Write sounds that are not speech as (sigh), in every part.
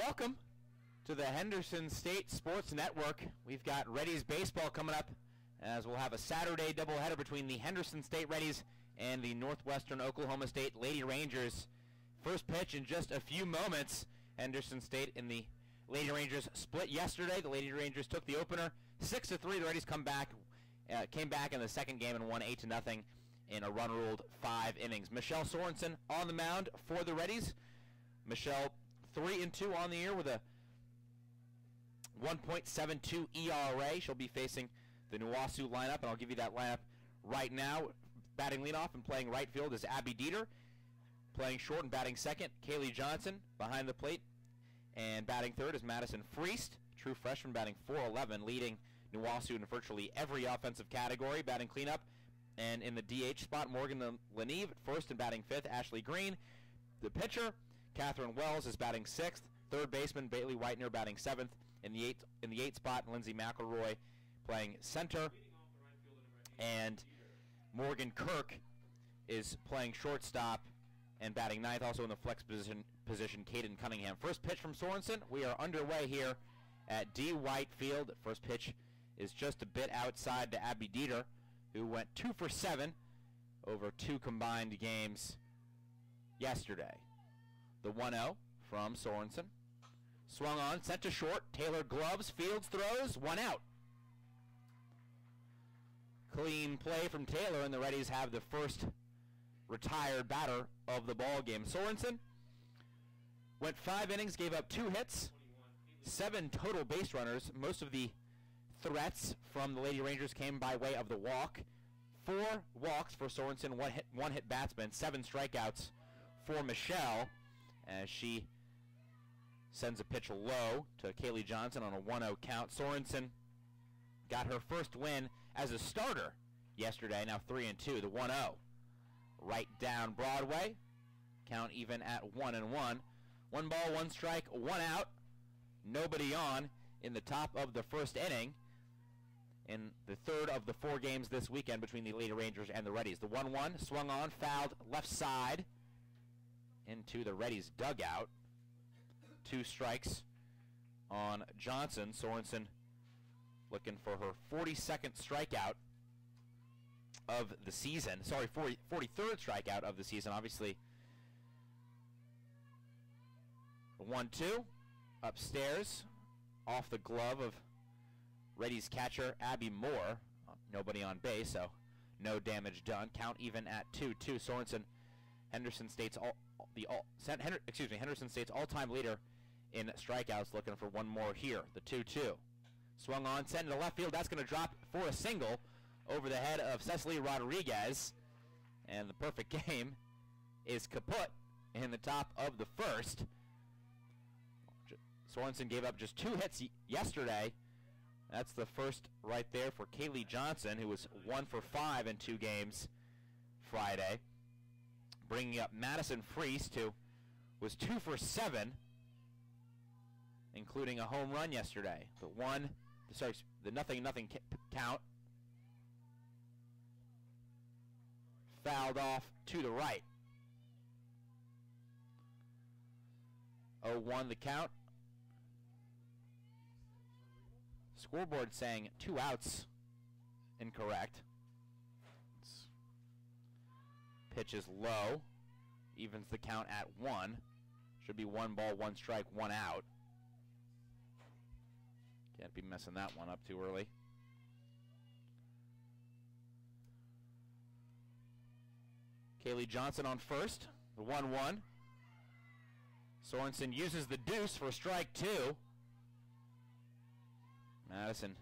Welcome to the Henderson State Sports Network. We've got Reddies baseball coming up as we'll have a Saturday doubleheader between the Henderson State Reddies and the Northwestern Oklahoma State Lady Rangers. First pitch in just a few moments. Henderson State and the Lady Rangers split yesterday. The Lady Rangers took the opener six to three. The Reddies come back, uh, came back in the second game and won eight to nothing in a run-ruled five innings. Michelle Sorensen on the mound for the Reddies. Michelle three and two on the year with a 1.72 ERA. She'll be facing the Nuwasu lineup, and I'll give you that lineup right now. Batting leadoff and playing right field is Abby Dieter. Playing short and batting second, Kaylee Johnson behind the plate. And batting third is Madison Freest, true freshman, batting 4'11", leading Nuwasu in virtually every offensive category. Batting cleanup, and in the DH spot, Morgan Leneve first and batting fifth, Ashley Green. The pitcher, Catherine Wells is batting sixth. Third baseman Bailey Whitener batting seventh. In the eighth in the eighth spot, Lindsey McElroy playing center. And Morgan Kirk is playing shortstop and batting ninth. Also in the flex position, position Caden Cunningham. First pitch from Sorensen. We are underway here at D. White Field. First pitch is just a bit outside to Abby Dieter, who went two for seven over two combined games yesterday. The 1-0 from Sorensen. Swung on, sent to short. Taylor gloves, Fields throws, one out. Clean play from Taylor, and the Reddies have the first retired batter of the ball game. Sorensen went five innings, gave up two hits, seven total base runners. Most of the threats from the Lady Rangers came by way of the walk. Four walks for Sorensen, one hit, one hit batsman, seven strikeouts for Michelle as she sends a pitch low to Kaylee Johnson on a 1-0 count. Sorensen got her first win as a starter yesterday, now 3 and 2, the 1-0. Right down Broadway. Count even at 1 and 1. One ball, one strike, one out. Nobody on in the top of the first inning in the third of the four games this weekend between the Lady Rangers and the Reddies. The 1-1 swung on, fouled left side into the Reddies dugout. Two strikes on Johnson. Sorensen looking for her 42nd strikeout of the season. Sorry, 40, 43rd strikeout of the season. Obviously, 1-2 upstairs off the glove of Reddy's catcher Abby Moore. Uh, nobody on base, so no damage done. Count even at 2-2. Sorensen, Henderson State's all, the all, excuse me, Henderson State's all-time leader in strikeouts, looking for one more here. The 2-2. Swung on, sent to left field. That's going to drop for a single over the head of Cecily Rodriguez. And the perfect (laughs) game is kaput in the top of the first. Sorensen gave up just two hits yesterday. That's the first right there for Kaylee Johnson, who was one for five in two games Friday. Bringing up Madison Freest, who was two for seven, including a home run yesterday. The one, sorry, the nothing nothing count fouled off to the right. 0-1 the count. Scoreboard saying two outs. Incorrect. Pitch is low. Evens the count at one. Should be one ball, one strike, one out. Can't be messing that one up too early. Kaylee Johnson on first. The 1-1. Sorensen uses the deuce for strike two. Madison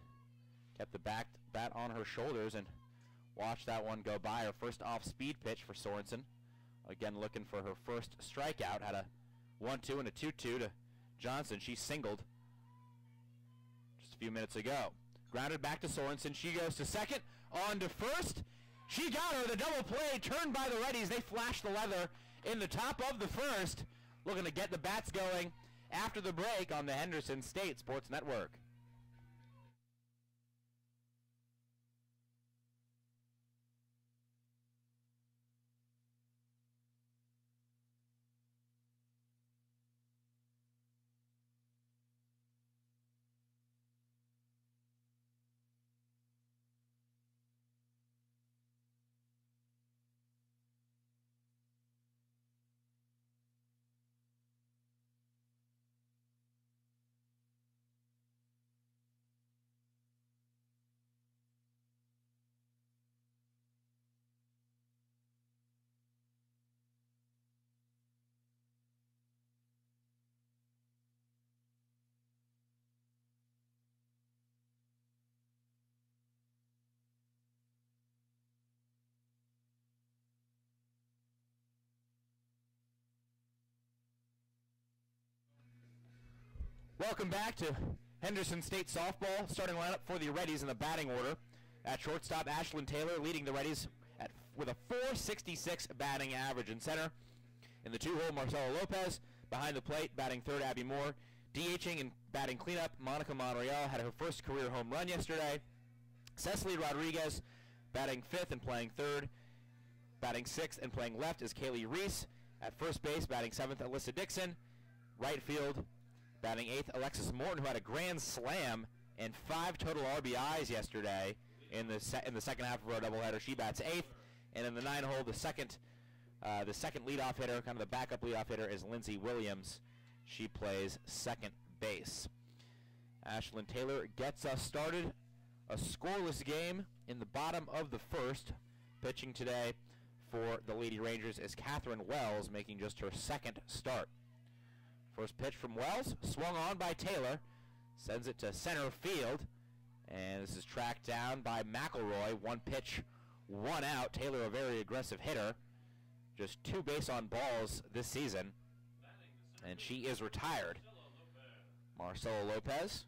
kept the back bat on her shoulders and watched that one go by. Her first off-speed pitch for Sorensen. Again, looking for her first strikeout. Had a 1-2 and a 2-2 to Johnson. She singled just a few minutes ago. Grounded back to Sorensen. She goes to second. On to first. She got her. The double play turned by the Reddies. They flashed the leather in the top of the first. Looking to get the bats going after the break on the Henderson State Sports Network. Welcome back to Henderson State softball. Starting lineup for the Reddies in the batting order. At shortstop, Ashlyn Taylor leading the Reddies at, with a 466 batting average in center. In the two-hole, Marcella Lopez. Behind the plate, batting third, Abby Moore. DHing and batting cleanup, Monica Monreal had her first career home run yesterday. Cecily Rodriguez batting fifth and playing third. Batting sixth and playing left is Kaylee Reese. At first base, batting seventh, Alyssa Dixon. Right field, batting eighth, Alexis Morton, who had a grand slam and five total RBIs yesterday in the in the second half of our doubleheader. She bats eighth, and in the nine hole, the second uh, the second leadoff hitter, kind of the backup leadoff hitter, is Lindsey Williams. She plays second base. Ashlyn Taylor gets us started. A scoreless game in the bottom of the first. Pitching today for the Lady Rangers is Catherine Wells, making just her second start. First pitch from Wells, swung on by Taylor, sends it to center field, and this is tracked down by McElroy. One pitch, one out. Taylor, a very aggressive hitter, just two base on balls this season, and she is retired. Marcella Lopez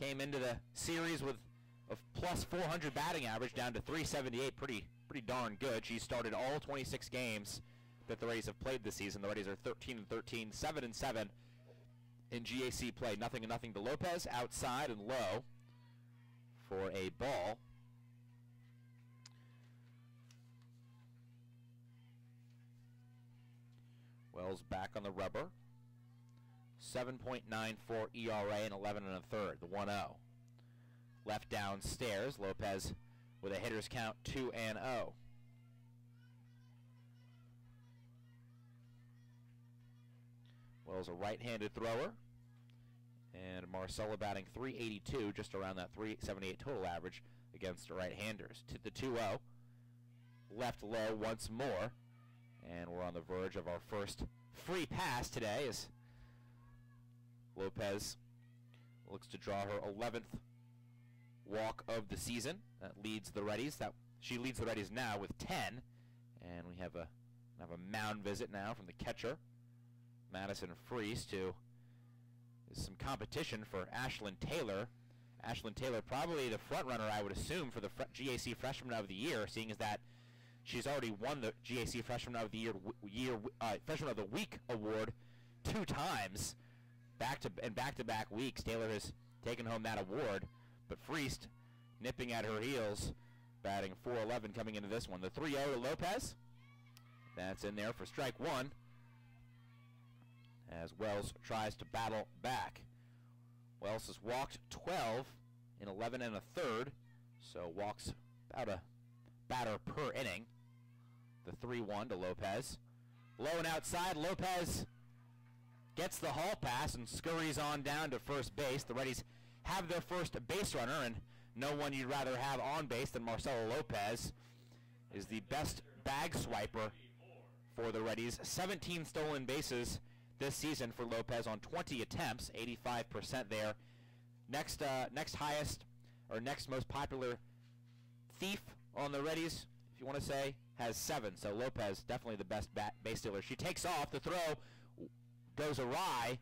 came into the series with a plus 400 batting average down to 378. Pretty, pretty darn good. She started all 26 games that the Rays have played this season. The Rays are 13 and 13, 7 and 7 in GAC play. Nothing and nothing to Lopez outside and low for a ball. Wells back on the rubber. 7.94 ERA and 11 and a third, the 1-0. Left downstairs, Lopez with a hitter's count 2 and 0. Wells a right-handed thrower. And Marcella batting 382, just around that 378 total average against right-handers. To the 2-0. Left low once more. And we're on the verge of our first free pass today as Lopez looks to draw her 11th walk of the season. That leads the Reddies. That she leads the Reddies now with 10. And we have a have a mound visit now from the catcher. Madison Freeze to some competition for Ashlyn Taylor. Ashlyn Taylor probably the front runner, I would assume, for the GAC Freshman of the Year, seeing as that she's already won the GAC Freshman of the Year, year uh, Freshman of the Week award two times, back to and back-to-back weeks. Taylor has taken home that award, but Freest nipping at her heels, batting 4-11 coming into this one. The 3-0 to Lopez. That's in there for strike one as Wells tries to battle back. Wells has walked 12 in 11 and a third, so walks about a batter per inning. The 3-1 to Lopez. Low and outside, Lopez gets the hall pass and scurries on down to first base. The Reddies have their first base runner, and no one you'd rather have on base than Marcella Lopez is the best bag swiper for the Reddies. 17 stolen bases this season for Lopez on 20 attempts, 85% there. Next, uh, next highest or next most popular thief on the Reddies, if you want to say, has seven. So Lopez definitely the best bat base stealer. She takes off. The throw goes awry,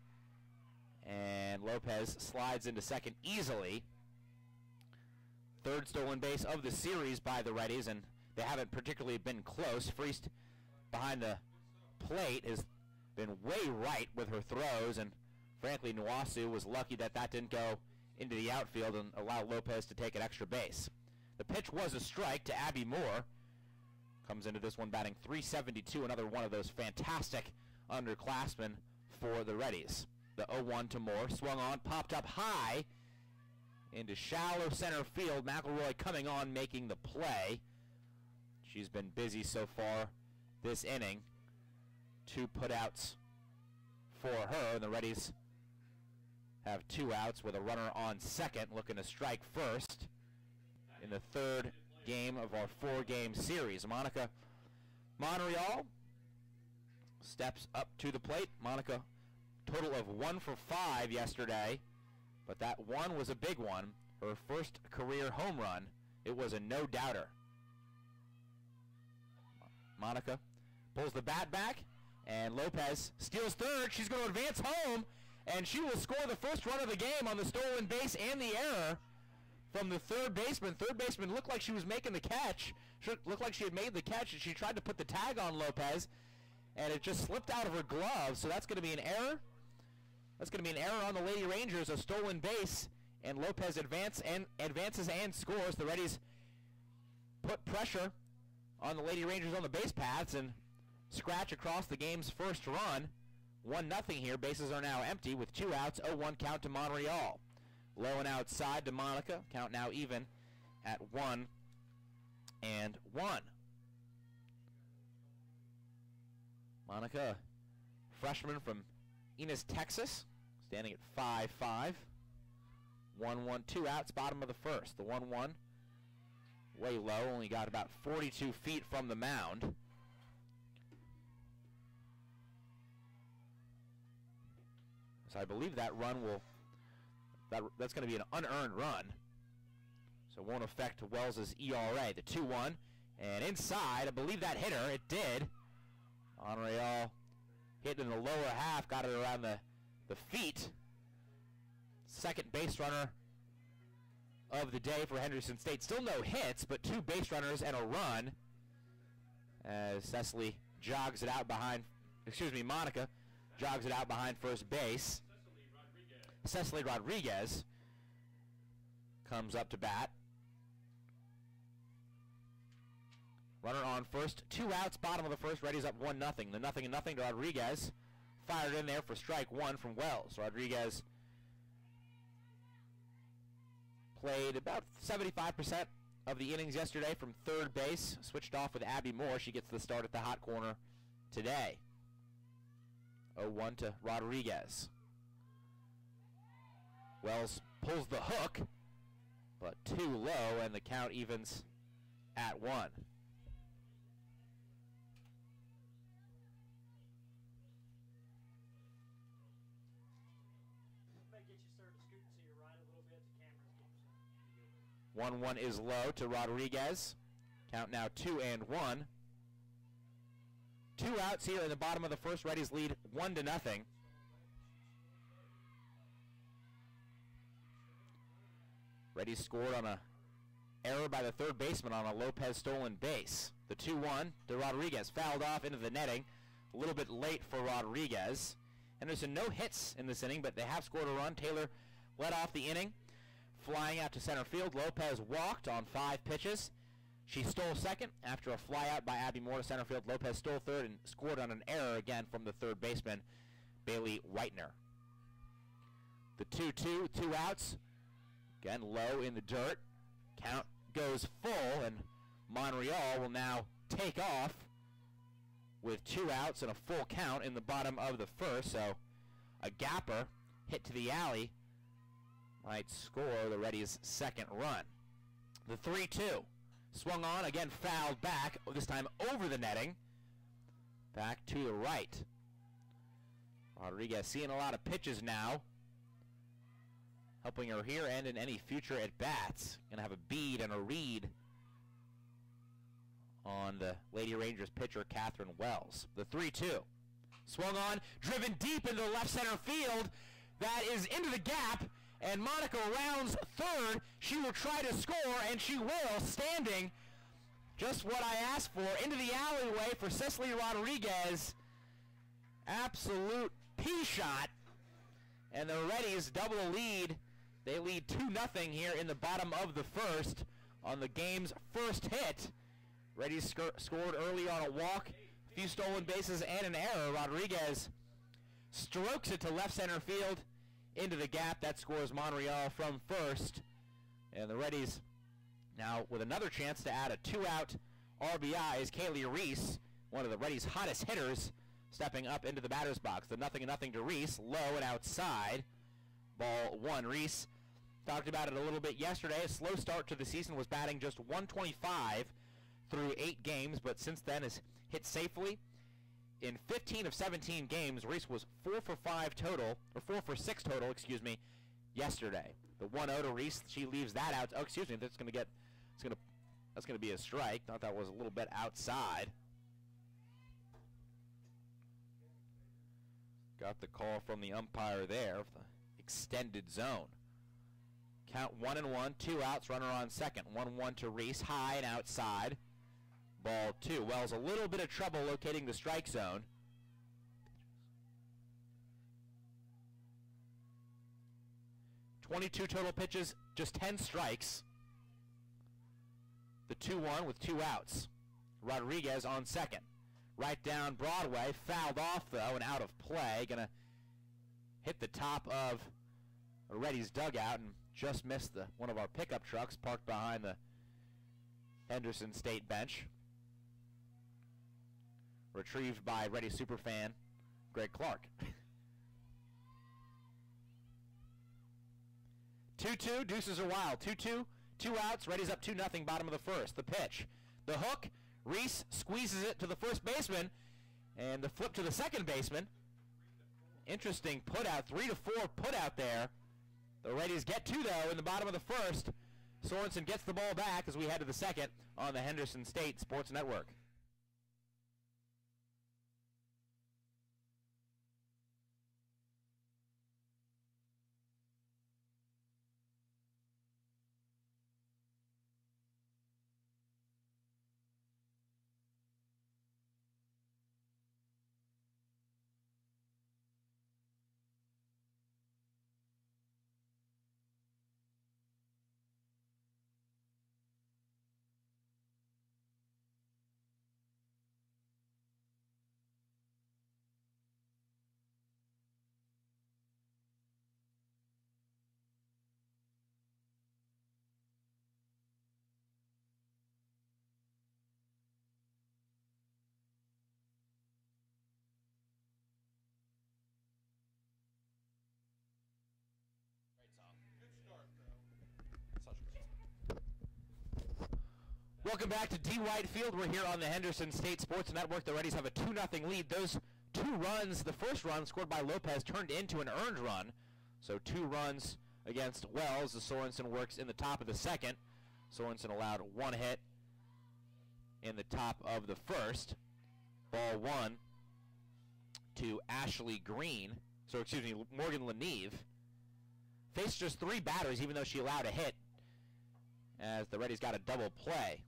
and Lopez slides into second easily. Third stolen base of the series by the Reddies, and they haven't particularly been close. Freest behind the plate is been way right with her throws, and frankly, Nuasu was lucky that that didn't go into the outfield and allow Lopez to take an extra base. The pitch was a strike to Abby Moore. Comes into this one batting 372, another one of those fantastic underclassmen for the Reddies. The 0-1 to Moore, swung on, popped up high into shallow center field. McElroy coming on, making the play. She's been busy so far this inning two putouts for her. And the Reddies have two outs with a runner on second looking to strike first in the third game of our four-game series. Monica Monreal steps up to the plate. Monica, total of one for five yesterday, but that one was a big one. Her first career home run. It was a no-doubter. Monica pulls the bat back, and Lopez steals third. She's going to advance home. And she will score the first run of the game on the stolen base and the error from the third baseman. Third baseman looked like she was making the catch. Should looked like she had made the catch, and she tried to put the tag on Lopez, and it just slipped out of her glove. So that's going to be an error. That's going to be an error on the Lady Rangers, a stolen base, and Lopez advance and advances and scores. The Reddies put pressure on the Lady Rangers on the base paths and scratch across the game's first run. 1 nothing here. Bases are now empty with two outs. 0-1 count to Monreal. Low and outside to Monica. Count now even at 1 and 1. Monica, freshman from Enos, Texas, standing at 5-5. 1-1, two outs, bottom of the first. The 1-1 way low, only got about 42 feet from the mound. So I believe that run will, that, that's going to be an unearned run. So it won't affect Wells's ERA. The 2-1, and inside, I believe that hitter. It did. Monreal hit in the lower half, got it around the, the feet. Second base runner of the day for Henderson State. Still no hits, but two base runners and a run. As Cecily jogs it out behind, excuse me, Monica jogs it out behind first base. Cecily Rodriguez comes up to bat. Runner on first, two outs, bottom of the first. Reddies up one nothing. The nothing and nothing to Rodriguez. Fired in there for strike one from Wells. Rodriguez played about 75% of the innings yesterday from third base. Switched off with Abby Moore. She gets the start at the hot corner today. 0-1 to Rodriguez. Wells pulls the hook, but too low, and the count evens at one. One one is low to Rodriguez. Count now two and one. Two outs here in the bottom of the first. Reddies lead one to nothing. Reddie scored on a error by the third baseman on a Lopez stolen base. The 2-1 to Rodriguez. Fouled off into the netting. A little bit late for Rodriguez. And Henderson no hits in this inning, but they have scored a run. Taylor led off the inning. Flying out to center field. Lopez walked on five pitches. She stole second after a flyout by Abby Moore to center field. Lopez stole third and scored on an error again from the third baseman, Bailey Whitener. The 2-2, two outs. Again, low in the dirt. Count goes full, and Monreal will now take off with two outs and a full count in the bottom of the first. So a gapper hit to the alley might score the Reddies' second run. The 3-2 swung on, again fouled back, this time over the netting. Back to the right. Rodriguez seeing a lot of pitches now helping her here and in any future at bats. Gonna have a bead and a read on the Lady Rangers pitcher Catherine Wells. The 3-2. Swung on, driven deep into the left center field. That is into the gap, and Monica rounds third. She will try to score, and she will, standing just what I asked for, into the alleyway for Cecily Rodriguez. Absolute P shot. And the Reddies double lead they lead 2-0 here in the bottom of the first on the game's first hit. Reddie sc scored early on a walk, a few stolen bases, and an error. Rodriguez strokes it to left center field into the gap. That scores Monreal from first. And the Reddies now with another chance to add a two-out RBI is Kaylee Reese, one of the Reddies' hottest hitters, stepping up into the batter's box. The nothing and nothing to Reese, low and outside. Ball one. Reese Talked about it a little bit yesterday. A slow start to the season was batting just 125 through eight games, but since then has hit safely. In 15 of 17 games, Reese was 4 for 5 total, or 4 for 6 total, excuse me, yesterday. The 1-0 to Reese, she leaves that out. Oh, excuse me, that's going to get, it's going to, that's going to be a strike. Thought that was a little bit outside. Got the call from the umpire there the extended zone. Count one and one, two outs, runner on second. One one to Reese, high and outside. Ball two. Wells a little bit of trouble locating the strike zone. Twenty-two total pitches, just ten strikes. The 2-1 with two outs. Rodriguez on second. Right down Broadway, fouled off though and out of play. Gonna hit the top of Reddies' dugout and just missed the one of our pickup trucks parked behind the Henderson State bench. Retrieved by Reddie superfan Greg Clark. (laughs) 2-2, deuces are wild. 2-2, two outs, Reddies up 2 nothing. bottom of the first. The pitch. The hook, Reese squeezes it to the first baseman, and the flip to the second baseman. Interesting put out, 3 to 4 put out there. The Reddies get two, though, in the bottom of the first. Sorensen gets the ball back as we head to the second on the Henderson State Sports Network. Welcome back to D. White Field. We're here on the Henderson State Sports Network. The Reddies have a 2-0 lead. Those two runs, the first run scored by Lopez, turned into an earned run. So two runs against Wells. The Sorensen works in the top of the second. Sorensen allowed one hit in the top of the first. Ball one to Ashley Green. So, excuse me, Morgan Leneve. Faced just three batters, even though she allowed a hit, as the Reddies got a double play.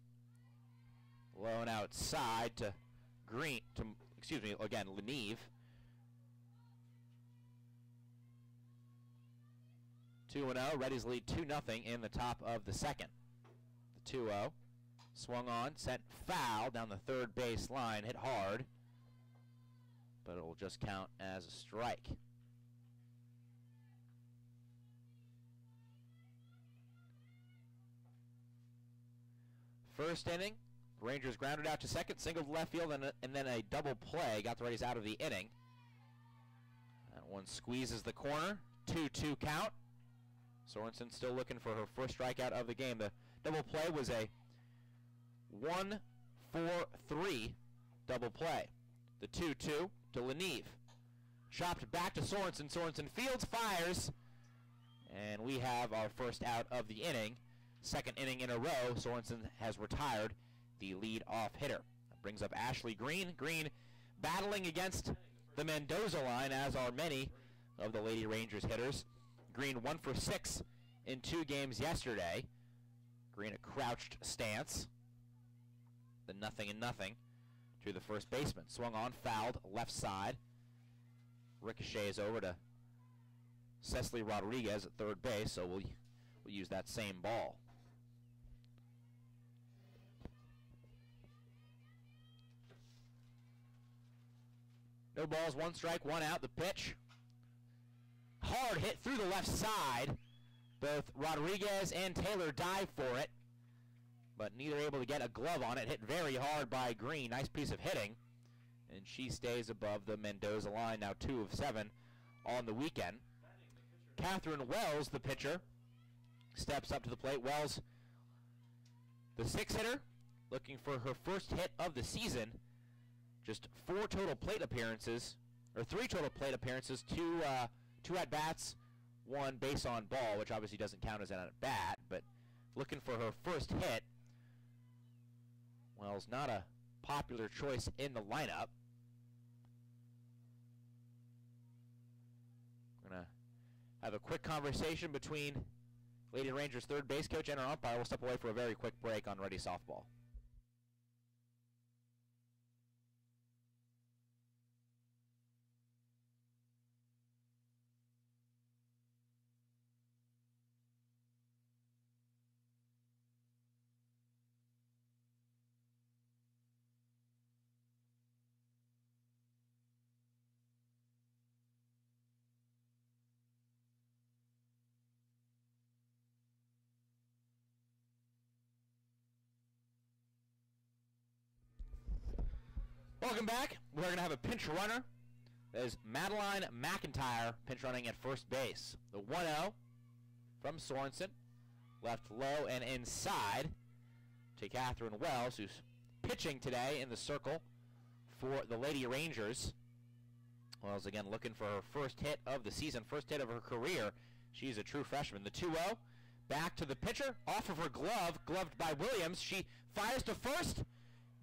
Low and outside to Green, to, excuse me, again, Leneve. Two and oh, zero. Reddies lead 2-0 in the top of the second. The 2-0, swung on, sent foul down the third base line, hit hard, but it will just count as a strike. First inning, Rangers grounded out to second, singled left field, and, a, and then a double play got the Rays out of the inning. That one squeezes the corner. 2-2 count. Sorensen still looking for her first strikeout of the game. The double play was a 1-4-3 double play. The 2-2 to Leneve. Chopped back to Sorensen. Sorensen fields, fires, and we have our first out of the inning. Second inning in a row, Sorensen has retired the lead off hitter. That brings up Ashley Green. Green battling against the Mendoza line, as are many of the Lady Rangers hitters. Green one for six in two games yesterday. Green a crouched stance. The nothing and nothing to the first baseman. Swung on, fouled, left side. Ricochets over to Cecily Rodriguez at third base, so we'll, we'll use that same ball. No balls, one strike, one out. The pitch. Hard hit through the left side. Both Rodriguez and Taylor dive for it, but neither able to get a glove on it. Hit very hard by Green. Nice piece of hitting. And she stays above the Mendoza line, now two of seven on the weekend. Catherine Wells, the pitcher, steps up to the plate. Wells, the six hitter, looking for her first hit of the season just four total plate appearances, or three total plate appearances, two uh, two at bats, one base on ball, which obviously doesn't count as an at bat, but looking for her first hit. Well, it's not a popular choice in the lineup. We're going to have a quick conversation between Lady Rangers third base coach and our umpire. We'll step away for a very quick break on Reddie Softball. Welcome back. We're going to have a pinch runner. There's Madeline McIntyre pinch running at first base. The 1-0 from Sorensen. Left low and inside to Catherine Wells, who's pitching today in the circle for the Lady Rangers. Wells again looking for her first hit of the season, first hit of her career. She's a true freshman. The 2-0 back to the pitcher, off of her glove, gloved by Williams. She fires to first,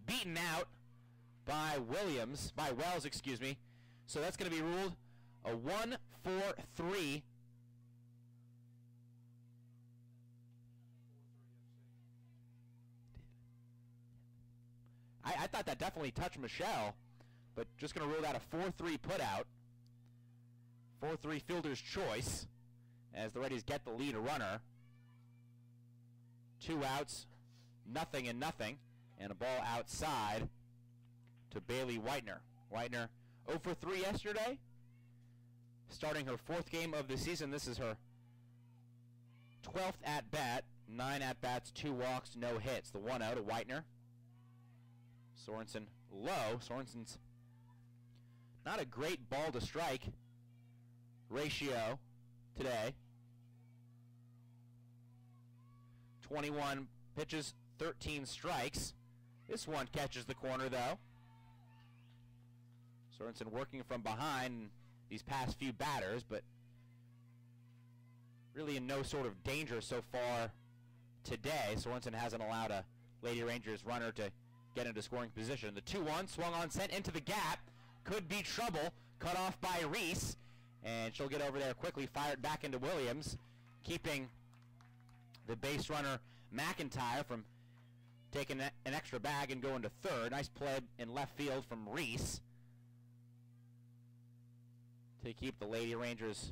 beaten out by Williams, by Wells, excuse me. So that's going to be ruled a 1-4-3. I, I thought that definitely touched Michelle, but just going to rule that a 4-3 putout. 4-3 fielder's choice as the Reddies get the lead runner. Two outs, nothing and nothing, and a ball outside to Bailey Whitener. Whitener 0 for 3 yesterday, starting her fourth game of the season. This is her 12th at bat, nine at bats, two walks, no hits. The one out of Whitener. Sorensen low. Sorensen's not a great ball to strike ratio today. 21 pitches, 13 strikes. This one catches the corner though. Sorensen working from behind these past few batters, but really in no sort of danger so far today. Sorensen hasn't allowed a Lady Rangers runner to get into scoring position. The 2-1 swung on, sent into the gap. Could be trouble. Cut off by Reese. And she'll get over there quickly, fired back into Williams, keeping the base runner McIntyre from taking an extra bag and going to third. Nice play in left field from Reese to keep the Lady Rangers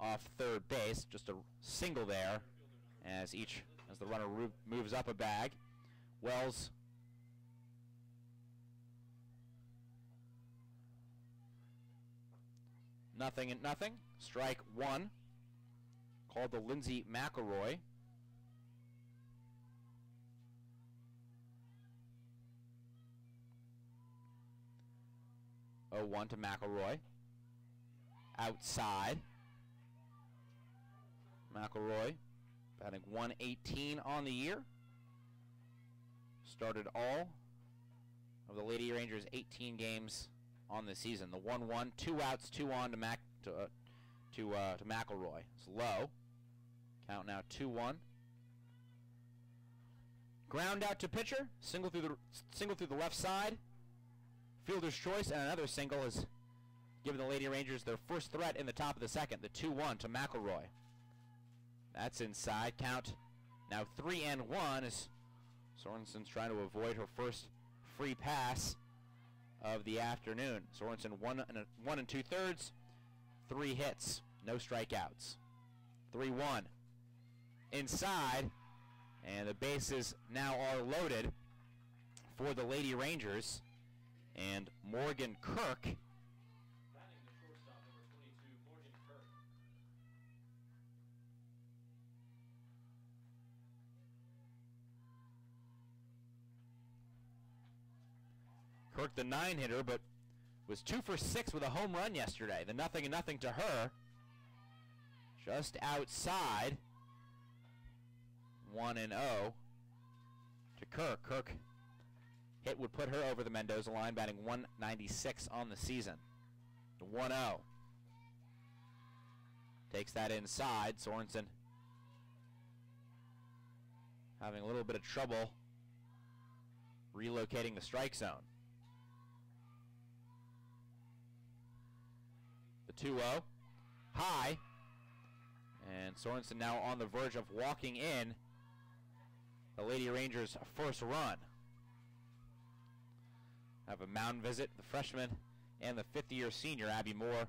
off third base. Just a single there as each as the runner moves up a bag. Wells nothing and nothing. Strike one. Called the Lindsay McElroy. Oh one to McElroy outside. McElroy batting 118 on the year. Started all of the Lady Rangers 18 games on the season. The 1-1, two outs, two on to Mac to uh, to uh, to McElroy. It's low. Count now 2-1. Ground out to pitcher. Single through the single through the left side. Fielder's choice and another single is giving the Lady Rangers their first threat in the top of the second, the 2-1 to McElroy. That's inside. Count now 3 and 1 as Sorensen's trying to avoid her first free pass of the afternoon. Sorensen one and a, one and two thirds, three hits, no strikeouts. 3-1 inside, and the bases now are loaded for the Lady Rangers. And Morgan Kirk Kirk the nine hitter, but was two for six with a home run yesterday. The nothing and nothing to her. Just outside. One and oh to Kirk. Kirk hit would put her over the Mendoza line, batting 196 on the season. 1 0. Takes that inside. Sorensen having a little bit of trouble relocating the strike zone. 2-0. High. And Sorensen now on the verge of walking in the Lady Rangers' first run. Have a mound visit. The freshman and the fifth-year senior, Abby Moore,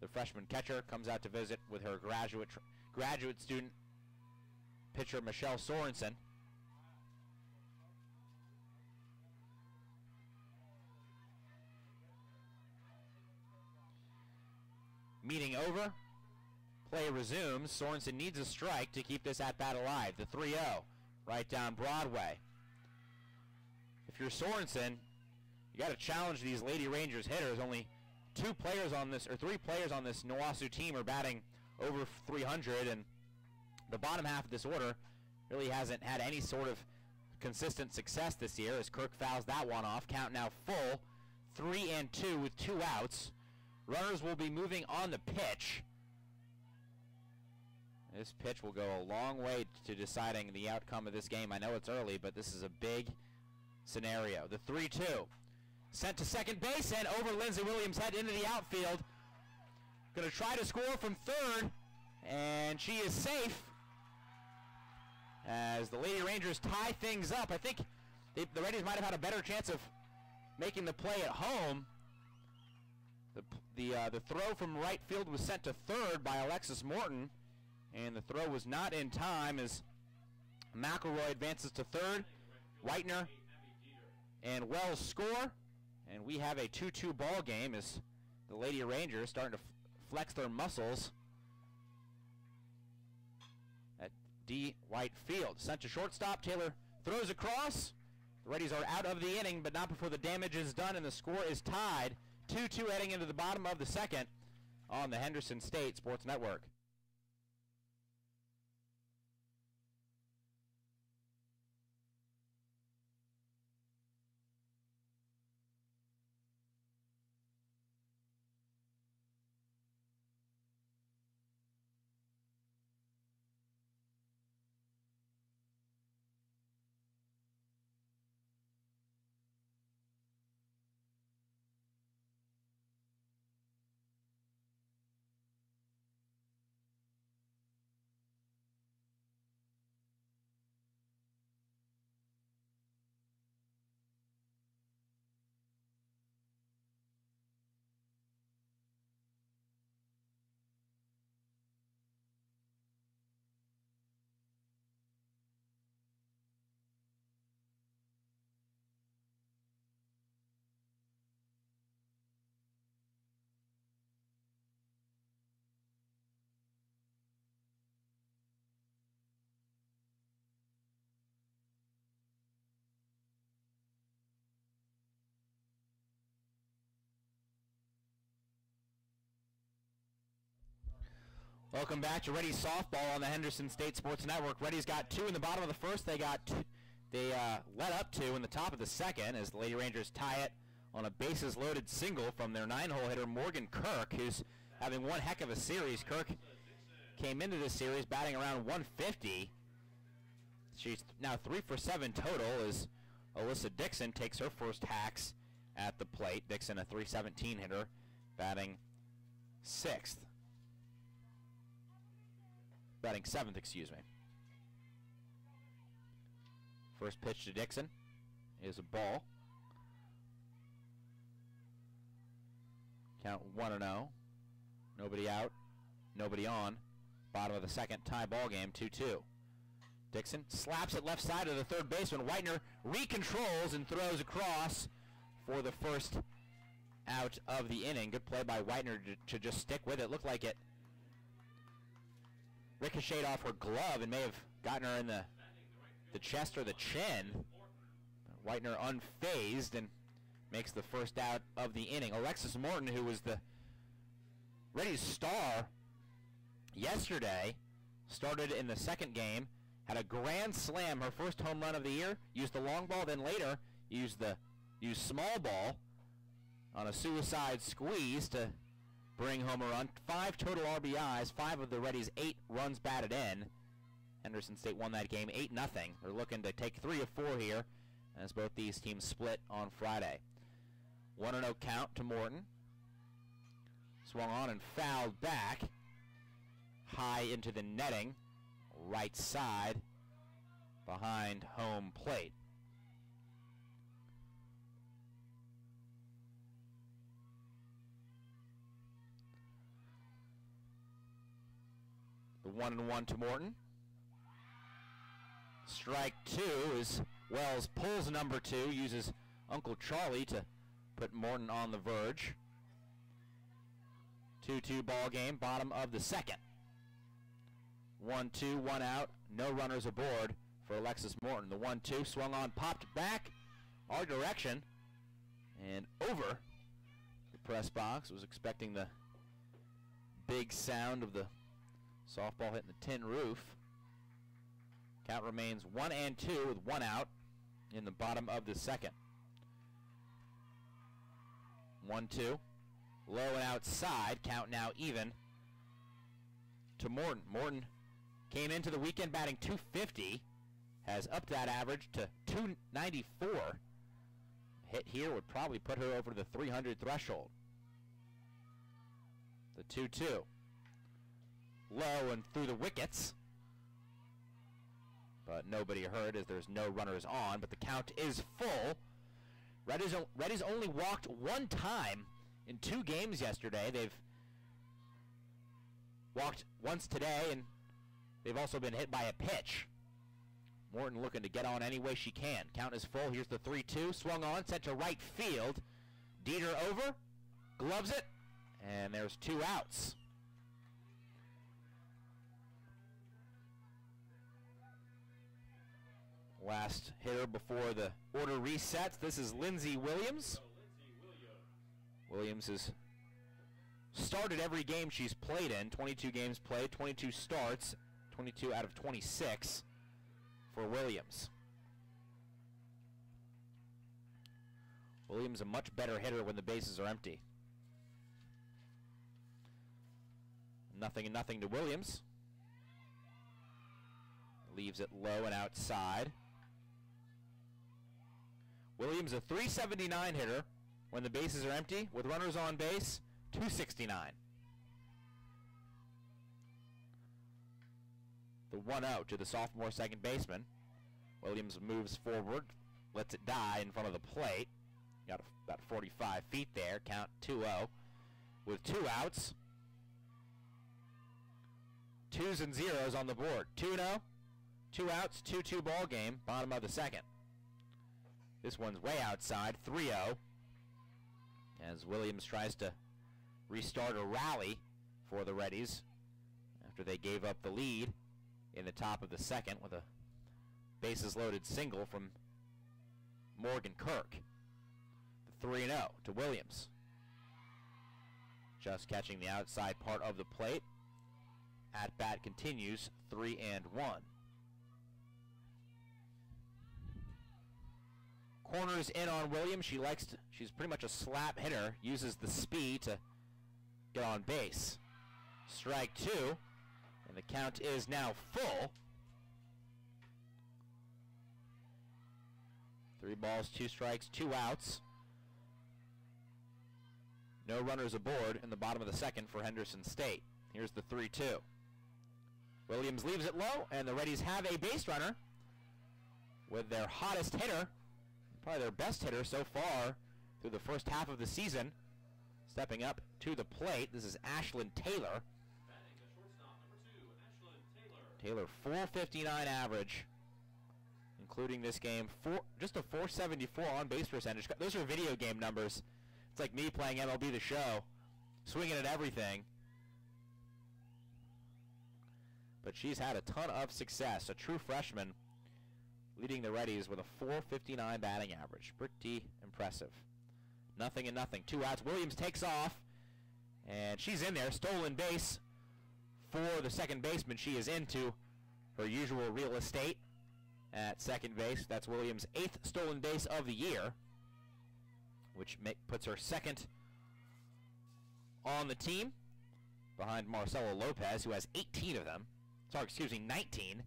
the freshman catcher, comes out to visit with her graduate graduate student pitcher Michelle Sorensen. Meeting over. Play resumes. Sorensen needs a strike to keep this at-bat alive. The 3-0 right down Broadway. If you're Sorensen, you got to challenge these Lady Rangers hitters. Only two players on this, or three players on this Nawasu team are batting over 300, and the bottom half of this order really hasn't had any sort of consistent success this year as Kirk fouls that one off. Count now full, three and two with two outs. Runners will be moving on the pitch. This pitch will go a long way to deciding the outcome of this game. I know it's early, but this is a big scenario. The 3-2. Sent to second base and over Lindsay Williams' head into the outfield. Going to try to score from third, and she is safe as the Lady Rangers tie things up. I think they, the Rangers might have had a better chance of making the play at home. The, uh, the throw from right field was sent to third by Alexis Morton, and the throw was not in time as McElroy advances to third. Whitener and Wells score, and we have a 2-2 ball game as the Lady Rangers starting to flex their muscles at D. White Field. Sent to shortstop. Taylor throws across. The Reddies are out of the inning, but not before the damage is done, and the score is tied. 2-2 heading into the bottom of the second on the Henderson State Sports Network. Welcome back to Reddie Softball on the Henderson State Sports Network. Reddies got two in the bottom of the first. They got two, they uh, led up two in the top of the second as the Lady Rangers tie it on a bases loaded single from their nine-hole hitter Morgan Kirk, who's having one heck of a series. Kirk came into this series batting around 150. She's now three for seven total as Alyssa Dixon takes her first hacks at the plate. Dixon, a 317 hitter, batting sixth batting seventh, excuse me. First pitch to Dixon is a ball. Count 1 0. Nobody out, nobody on. Bottom of the second, tie ball game, 2 2. Dixon slaps it left side of the third baseman. Whitener recontrols and throws across for the first out of the inning. Good play by Whitener to, to just stick with it. Looked like it ricocheted off her glove and may have gotten her in the the chest or the chin. Whitener unfazed and makes the first out of the inning. Alexis Morton, who was the Reddie star yesterday, started in the second game, had a grand slam, her first home run of the year, used the long ball, then later used the used small ball on a suicide squeeze to bring home a run. Five total RBIs, five of the Reddies' eight runs batted in. Henderson State won that game 8 nothing. They're looking to take three of four here as both these teams split on Friday. 1-0 count to Morton. Swung on and fouled back. high into the netting, right side, behind home plate. One and one to Morton. Strike two is Wells pulls number two, uses Uncle Charlie to put Morton on the verge. 2-2 ball game, bottom of the second. 1-2, one out, no runners aboard for Alexis Morton. The 1-2 swung on, popped back our direction and over the press box. Was expecting the big sound of the softball hitting the tin roof. Count remains one and two with one out in the bottom of the second. One, two. Low and outside. Count now even to Morton. Morton came into the weekend batting 250. Has upped that average to 294. Hit here would probably put her over the 300 threshold. The 2-2. Low and through the wickets. But nobody heard as there's no runners on, but the count is full. Reddies, Reddies only walked one time in two games yesterday. They've walked once today, and they've also been hit by a pitch. Morton looking to get on any way she can. Count is full. Here's the 3-2. Swung on, sent to right field. Dieter over, gloves it, and there's two outs. Last hitter before the order resets. This is Lindsey Williams. Williams has started every game she's played in. 22 games played, 22 starts, 22 out of 26 for Williams. Williams a much better hitter when the bases are empty. Nothing and nothing to Williams. Leaves it low and outside. Williams a 379 hitter when the bases are empty with runners on base, 269. The one out to the sophomore second baseman. Williams moves forward, lets it die in front of the plate. Got about 45 feet there, count 2-0. With two outs, twos and zeros on the board. 2-0, two outs, 2-2 ball game, bottom of the second. This one's way outside, 3-0. As Williams tries to restart a rally for the Reddies after they gave up the lead in the top of the second with a bases loaded single from Morgan Kirk. The 3-0 to Williams. Just catching the outside part of the plate. At bat continues 3 and 1. Corners in on Williams. She likes to, she's pretty much a slap hitter. Uses the speed to get on base. Strike two. And the count is now full. Three balls, two strikes, two outs. No runners aboard in the bottom of the second for Henderson State. Here's the 3-2. Williams leaves it low, and the Reddies have a base runner with their hottest hitter, probably their best hitter so far through the first half of the season. Stepping up to the plate, this is Ashlyn Taylor. Taylor, 459 average, including this game, four, just a 474 on base percentage. Those are video game numbers. It's like me playing MLB The Show, swinging at everything. But she's had a ton of success. A true freshman leading the Reddies with a 459 batting average. Pretty impressive. Nothing and nothing. Two outs. Williams takes off. And she's in there. Stolen base for the second baseman. She is into her usual real estate at second base. That's Williams' eighth stolen base of the year, which puts her second on the team behind Marcella Lopez, who has 18 of them. Sorry, excuse me, 19.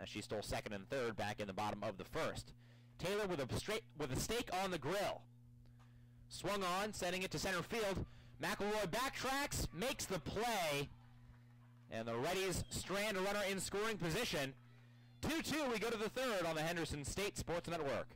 Uh, she stole second and third back in the bottom of the first. Taylor with a straight with a stake on the grill. Swung on, sending it to center field. McElroy backtracks, makes the play, And the Reddies strand a runner in scoring position. 2-2, we go to the third on the Henderson State Sports Network.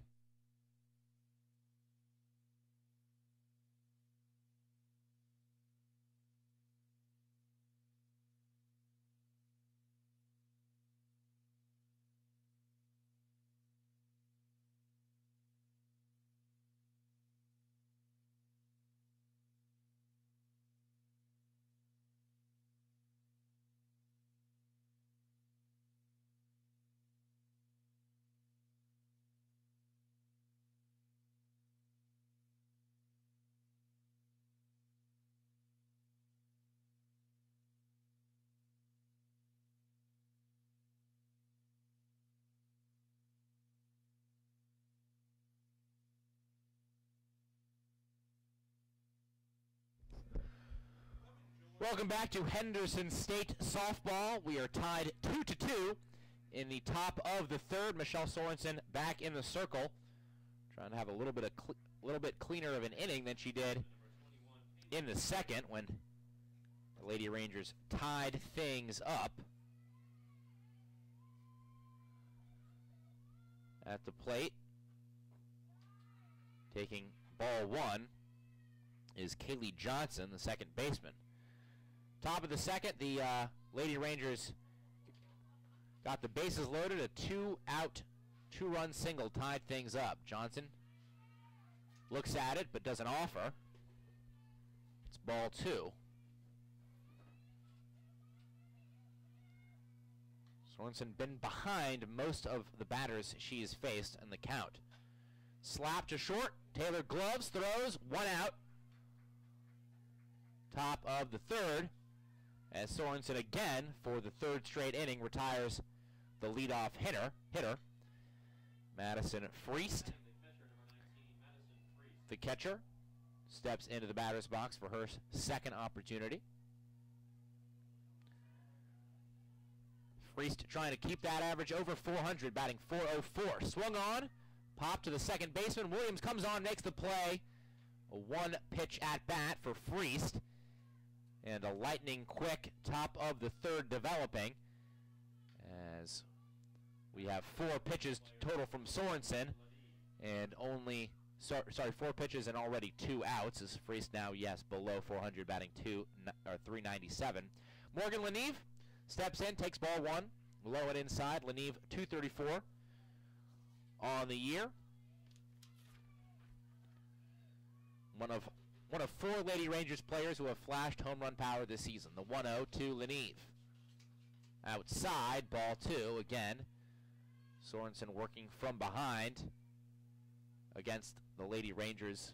Welcome back to Henderson State softball. We are tied two to two in the top of the third. Michelle Sorensen back in the circle, trying to have a little bit of a little bit cleaner of an inning than she did in the second when the Lady Rangers tied things up. At the plate, taking ball one, is Kaylee Johnson, the second baseman. Top of the second, the uh, Lady Rangers got the bases loaded. A two-out, two-run single tied things up. Johnson looks at it but doesn't offer. It's ball two. Sorensen been behind most of the batters she has faced in the count. Slap to short. Taylor gloves, throws, one out. Top of the third as Sorensen again, for the third straight inning, retires the leadoff hitter. hitter. Madison Freest, the catcher, steps into the batter's box for her second opportunity. Freest trying to keep that average over 400, batting 404. Swung on, pop to the second baseman. Williams comes on, makes the play. A one pitch at bat for Freest and a lightning quick top of the third developing as we have four pitches total from Sorensen and only sorry, four pitches and already two outs. Is Freest now yes below 400 batting two or 397 Morgan Leneve steps in takes ball one low and inside. Leneve 234 on the year. One of one of four Lady Rangers players who have flashed home run power this season. The 1-0 to Leneve. Outside, ball two again. Sorensen working from behind against the Lady Rangers.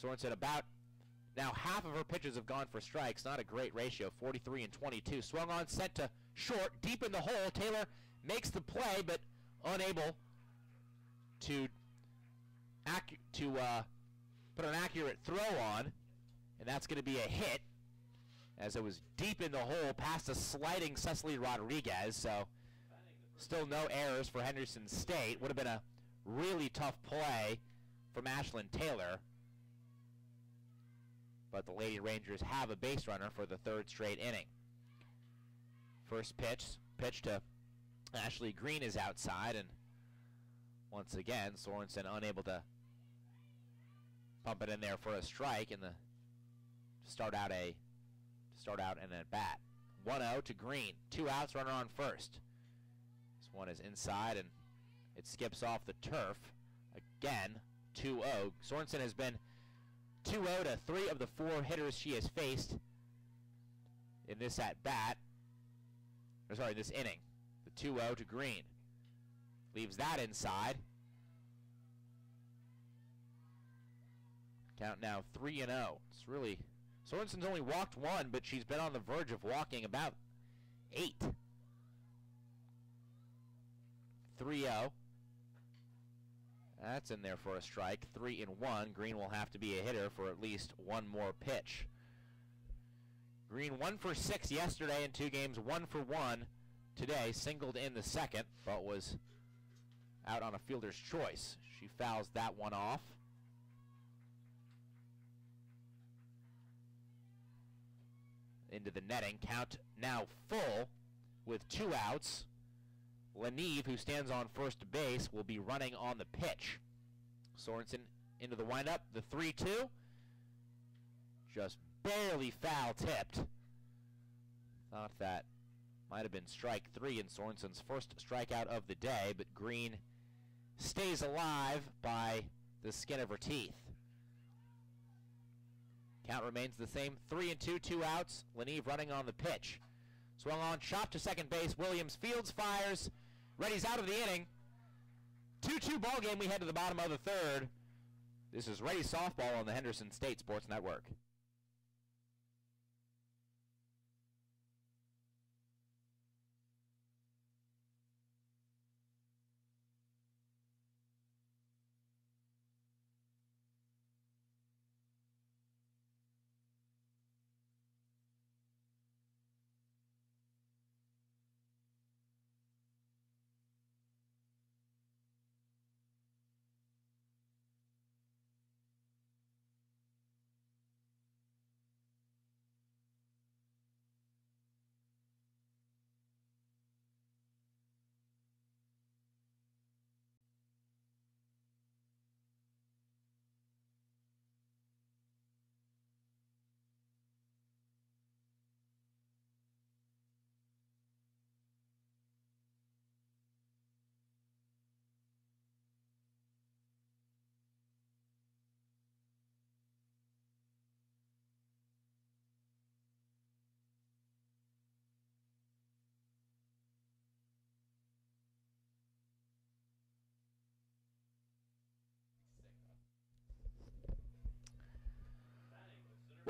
Sorensen about now half of her pitches have gone for strikes. Not a great ratio, 43 and 22. Swung on, sent to short, deep in the hole. Taylor makes the play, but unable to to uh, put an accurate throw on, and that's going to be a hit as it was deep in the hole past a sliding Cecily Rodriguez. So still no errors for Henderson State. Would have been a really tough play from Ashlyn Taylor. But the Lady Rangers have a base runner for the third straight inning. First pitch, pitch to Ashley Green is outside, and once again, Sorensen unable to pump it in there for a strike and the start out a start out and at bat. 1-0 to Green. Two outs, runner on first. This one is inside and it skips off the turf. Again, 2-0. Sorensen has been 2-0 to three of the four hitters she has faced in this at bat. Or sorry, this inning. The 2-0 to Green. Leaves that inside. Count now 3 and 0. It's really Sorensen's only walked one, but she's been on the verge of walking about 8. 3-0. That's in there for a strike. 3 and 1. Green will have to be a hitter for at least one more pitch. Green 1 for 6 yesterday in two games, 1 for 1 today. Singled in the second, but was out on a fielder's choice. She fouls that one off. Into the netting. Count now full with two outs. Leneve, who stands on first base, will be running on the pitch. Sorensen into the windup. The 3-2. Just barely foul tipped. Thought that might have been strike three in Sorensen's first strikeout of the day, but Green stays alive by the skin of her teeth. Count remains the same. Three and two, two outs. Leneve running on the pitch. Swung on, chop to second base. Williams fields, fires. Reddies out of the inning. 2-2 ball game. We head to the bottom of the third. This is Reddie Softball on the Henderson State Sports Network.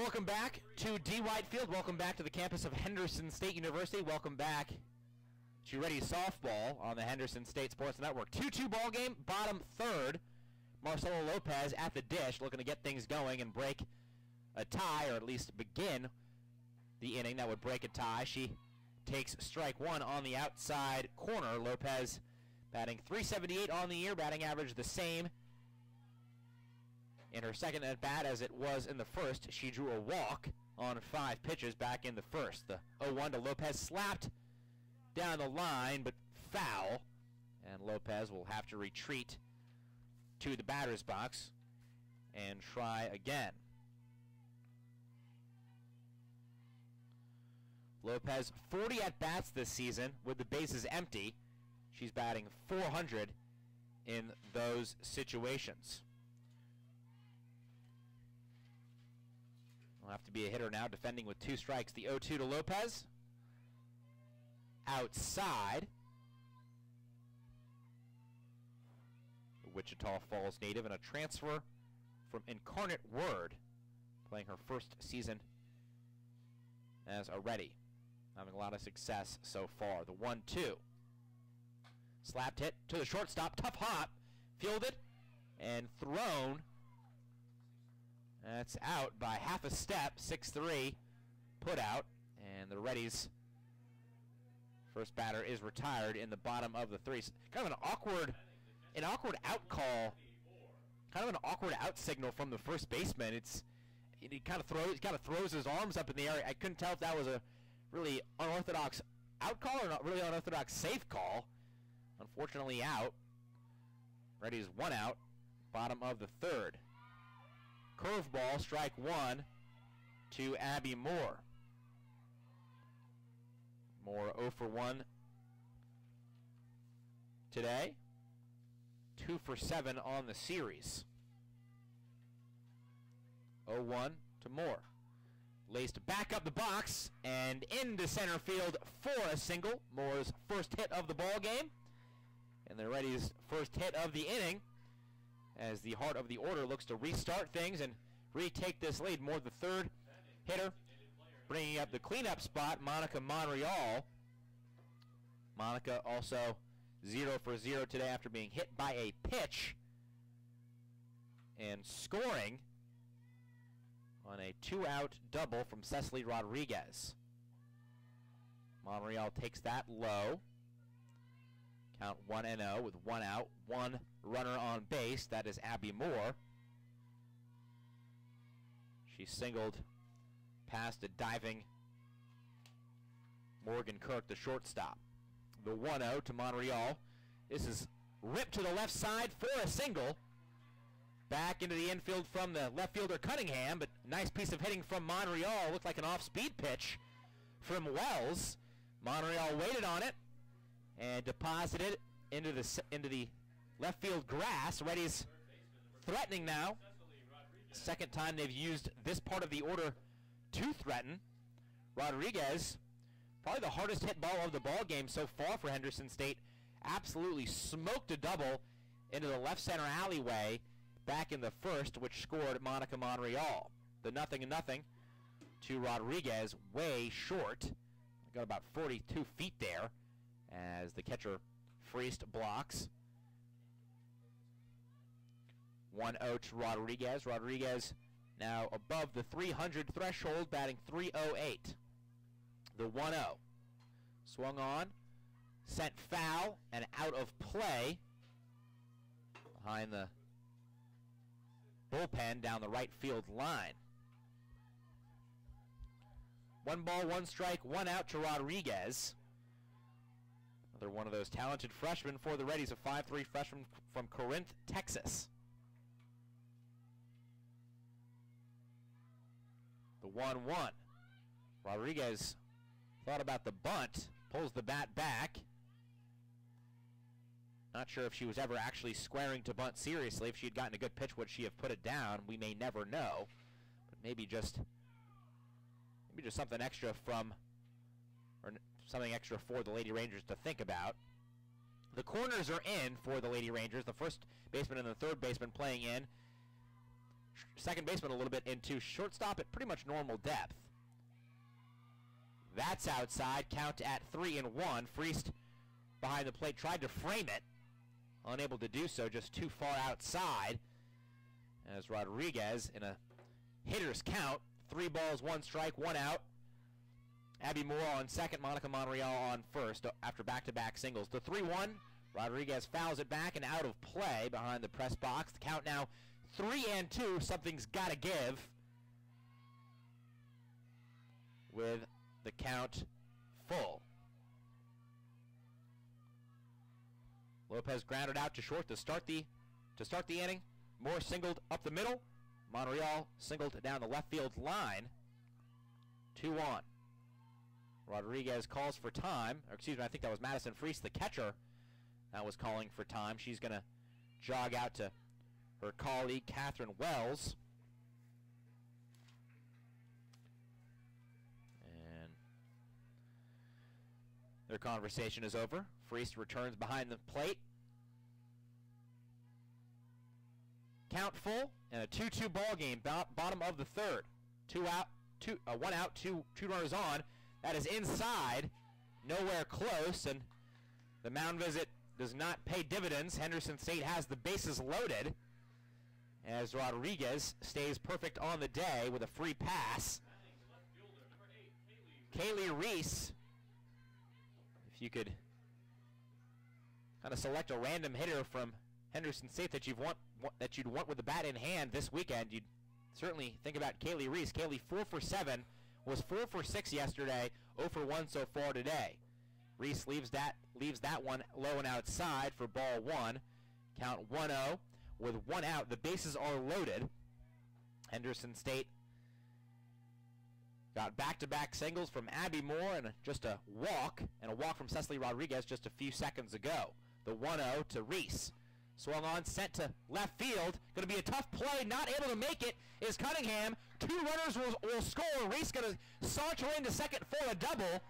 Welcome back to D. White Field. Welcome back to the campus of Henderson State University. Welcome back to Reddie Softball on the Henderson State Sports Network. 2-2 ball game, bottom third. Marcella Lopez at the dish, looking to get things going and break a tie, or at least begin the inning that would break a tie. She takes strike one on the outside corner. Lopez batting 378 on the year, batting average the same in her second at bat as it was in the first. She drew a walk on five pitches back in the first. The 0-1 to Lopez slapped down the line, but foul. And Lopez will have to retreat to the batter's box and try again. Lopez 40 at bats this season with the bases empty. She's batting 400 in those situations. Have to be a hitter now, defending with two strikes. The 0-2 to Lopez. Outside. The Wichita Falls native and a transfer from Incarnate Word, playing her first season as a Reddie. Having a lot of success so far. The 1-2. Slapped hit to the shortstop. Tough hop. Fielded and thrown that's out by half a step, 6-3, put out, and the Reddies' first batter is retired in the bottom of the three. Kind of an awkward, an awkward out call, kind of an awkward out signal from the first baseman. It's he kind of throws, kind of throws his arms up in the air. I couldn't tell if that was a really unorthodox out call or not really unorthodox safe call. Unfortunately, out. Reddies one out, bottom of the third curveball, strike one to Abby Moore. Moore 0 for 1 today. 2 for 7 on the series. 0-1 to Moore. Laced back up the box and into center field for a single. Moore's first hit of the ball game. And the Reddies' first hit of the inning as the heart of the order looks to restart things and retake this lead. More the third hitter, bringing up the cleanup spot, Monica Monreal. Monica also 0 for 0 today after being hit by a pitch and scoring on a two-out double from Cecily Rodriguez. Monreal takes that low. Count 1 and 0 with one out, one runner on base. That is Abby Moore. She singled past a diving Morgan Kirk, the shortstop. The 1-0 to Monreal. This is ripped to the left side for a single. Back into the infield from the left fielder Cunningham, but nice piece of hitting from Monreal. Looked like an off-speed pitch from Wells. Monreal waited on it and deposited into the into the left field grass. Reddies threatening now. Second time they've used this part of the order to threaten. Rodriguez, probably the hardest hit ball of the ball game so far for Henderson State, absolutely smoked a double into the left center alleyway back in the first, which scored Monica Monreal. The nothing and nothing to Rodriguez, way short. Got about 42 feet there as the catcher Freest blocks. 1-0 to Rodriguez. Rodriguez now above the 300 threshold, batting 308. The 1-0. Swung on, sent foul, and out of play behind the bullpen down the right field line. One ball, one strike, one out to Rodriguez. Another one of those talented freshmen for the Reddies, a 5'3 freshman from Corinth, Texas. The 1-1. Rodriguez thought about the bunt, pulls the bat back. Not sure if she was ever actually squaring to bunt seriously. If she had gotten a good pitch, would she have put it down? We may never know. But maybe just maybe just something extra from or something extra for the Lady Rangers to think about. The corners are in for the Lady Rangers. The first baseman and the third baseman playing in. Second baseman a little bit into shortstop at pretty much normal depth. That's outside. Count at three and one. Freest behind the plate tried to frame it. Unable to do so, just too far outside. As Rodriguez in a hitter's count. Three balls, one strike, one out. Abby Moore on second, Monica Monreal on first after back-to-back singles. The 3-1, Rodriguez fouls it back and out of play behind the press box. The count now 3 and 2. Something's got to give with the count full. Lopez grounded out to short to start the to start the inning. Moore singled up the middle. Monreal singled down the left field line. 2 on. Rodriguez calls for time. Or excuse me, I think that was Madison Freest, the catcher, that was calling for time. She's going to jog out to her colleague, Catherine Wells. And their conversation is over. Freest returns behind the plate. Count full and a 2-2 ball game. bottom of the third. Two out, two, uh, one out, two, two runners on. That is inside, nowhere close, and the mound visit does not pay dividends. Henderson State has the bases loaded as Rodriguez stays perfect on the day with a free pass. Kaylee Reese, if you could kind of select a random hitter from Henderson State that you've want, that you'd want with the bat in hand this weekend, you'd certainly think about Kaylee Reese. Kaylee four for seven was 4 for 6 yesterday, 0 for 1 so far today. Reese leaves that leaves that one low and outside for ball one. Count 1-0 with one out. The bases are loaded. Henderson State got back-to-back singles from Abby Moore and just a walk, and a walk from Cecily Rodriguez just a few seconds ago. The 1-0 to Reese. Swung on, sent to left field. Going to be a tough play. Not able to make it is Cunningham. Two runners will, will score. Reese going to saunter into second for a double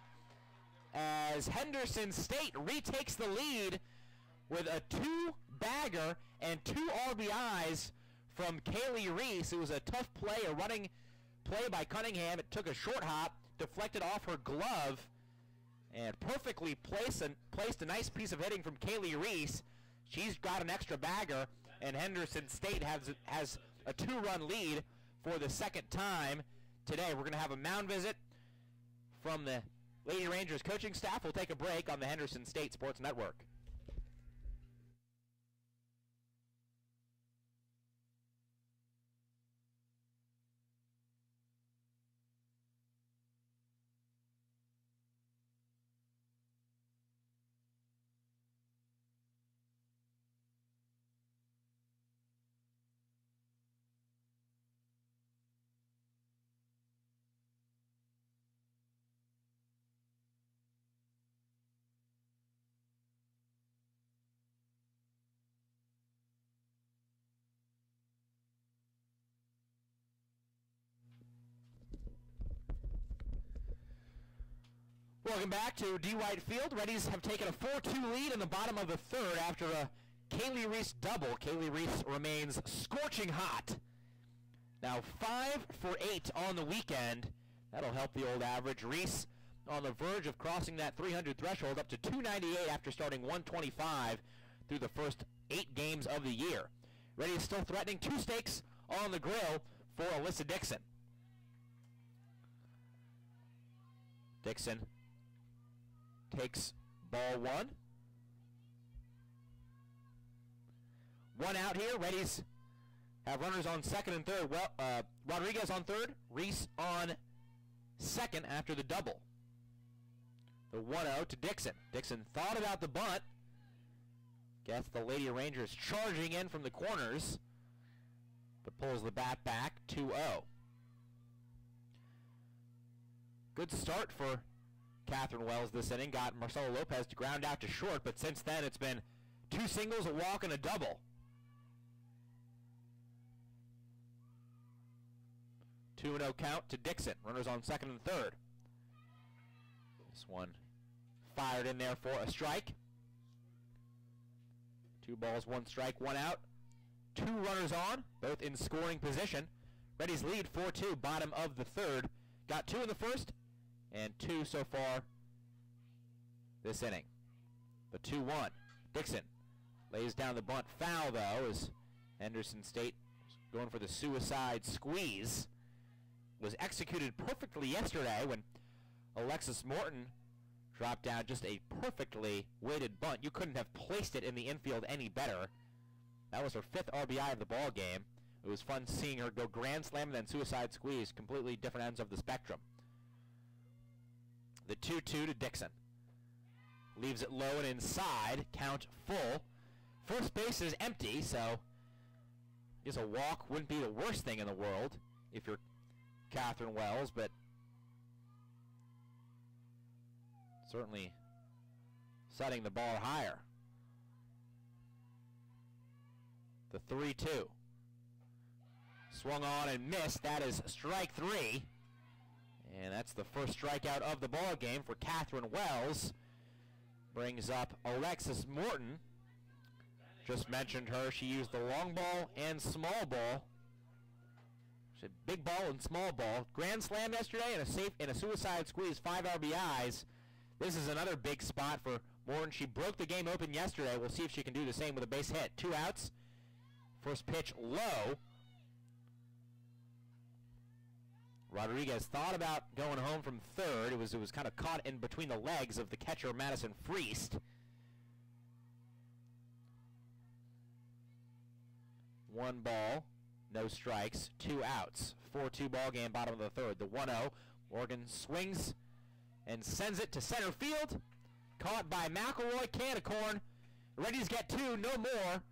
as Henderson State retakes the lead with a two-bagger and two RBIs from Kaylee Reese. It was a tough play, a running play by Cunningham. It took a short hop, deflected off her glove, and perfectly placed, placed a nice piece of hitting from Kaylee Reese She's got an extra bagger, and Henderson State has, has a two-run lead for the second time today. We're going to have a mound visit from the Lady Rangers coaching staff. We'll take a break on the Henderson State Sports Network. Welcome back to D. White Field. Reddies have taken a 4-2 lead in the bottom of the third after a Kaylee Reese double. Kaylee Reese remains scorching hot. Now 5 for 8 on the weekend. That'll help the old average. Reese on the verge of crossing that 300 threshold up to 298 after starting 125 through the first eight games of the year. Reddy is still threatening two steaks on the grill for Alyssa Dixon. Dixon takes ball one. One out here. Reddies have runners on second and third. Well, uh, Rodriguez on third. Reese on second after the double. The 1-0 to Dixon. Dixon thought about the bunt. Gets the Lady Rangers charging in from the corners, but pulls the bat back 2-0. Good start for Catherine Wells this inning. Got Marcella Lopez to ground out to short, but since then it's been two singles, a walk, and a double. Two and zero count to Dixon. Runners on second and third. This one fired in there for a strike. Two balls, one strike, one out. Two runners on, both in scoring position. Reddies lead 4-2, bottom of the third. Got two in the first, and two so far this inning. The 2-1. Dixon lays down the bunt. Foul, though, as Henderson State going for the suicide squeeze. Was executed perfectly yesterday when Alexis Morton dropped down just a perfectly weighted bunt. You couldn't have placed it in the infield any better. That was her fifth RBI of the ball game. It was fun seeing her go grand slam and then suicide squeeze, completely different ends of the spectrum. The 2-2 to Dixon. Leaves it low and inside, count full. First base is empty, so guess a walk wouldn't be the worst thing in the world if you're Catherine Wells, but certainly setting the bar higher. The 3-2. Swung on and missed. That is strike three. And that's the first strikeout of the ball game for Catherine Wells. Brings up Alexis Morton. Just mentioned her. She used the long ball and small ball. She had big ball and small ball. Grand slam yesterday and a safe and a suicide squeeze, five RBIs. This is another big spot for Morton. She broke the game open yesterday. We'll see if she can do the same with a base hit. Two outs. First pitch low. Rodriguez thought about going home from third. It was it was kind of caught in between the legs of the catcher Madison Freest. One ball, no strikes, two outs. 4-2 ball game, bottom of the third. The 1-0. Morgan swings and sends it to center field. Caught by McElroy, can of corn. Ready to get two, no more.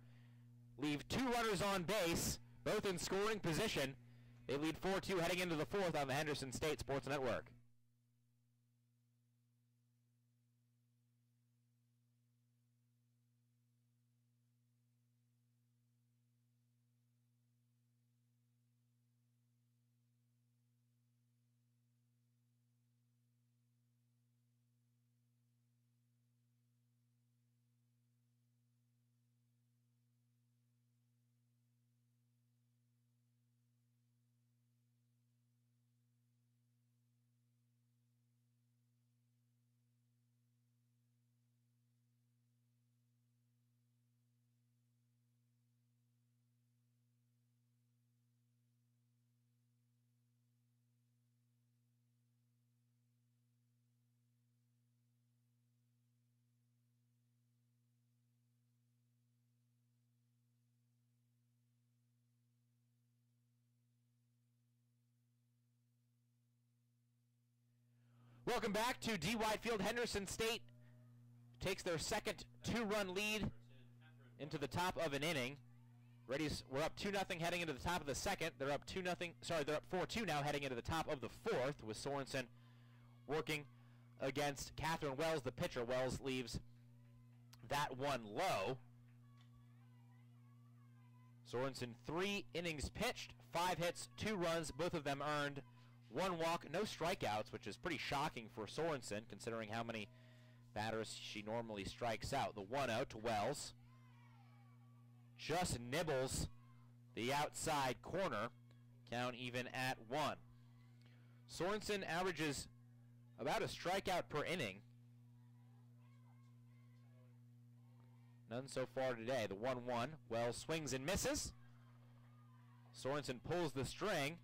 Leave two runners on base, both in scoring position. They lead 4-2 heading into the fourth on the Henderson State Sports Network. Welcome back to D. White Field. Henderson State takes their second two-run lead into the top of an inning. Reddies we're up 2 nothing heading into the top of the second. They're up 2 nothing. Sorry, they're up 4-2 now heading into the top of the fourth with Sorensen working against Catherine Wells, the pitcher. Wells leaves that one low. Sorensen three innings pitched, five hits, two runs, both of them earned. One walk, no strikeouts, which is pretty shocking for Sorensen considering how many batters she normally strikes out. The 1-0 to Wells. Just nibbles the outside corner. Count even at one. Sorensen averages about a strikeout per inning. None so far today. The 1-1. Wells swings and misses. Sorensen pulls the string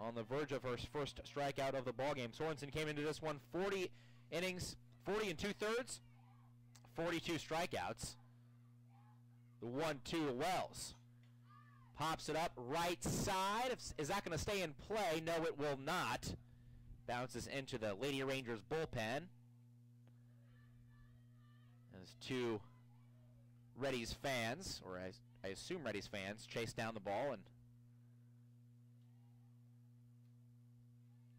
on the verge of her first strikeout of the ballgame. Sorensen came into this one 40 innings, 40 and two-thirds, 42 strikeouts. The 1-2 Wells. Pops it up right side. Is that going to stay in play? No, it will not. Bounces into the Lady Rangers bullpen. As two Reddies fans, or I, I assume Reddies fans, chase down the ball and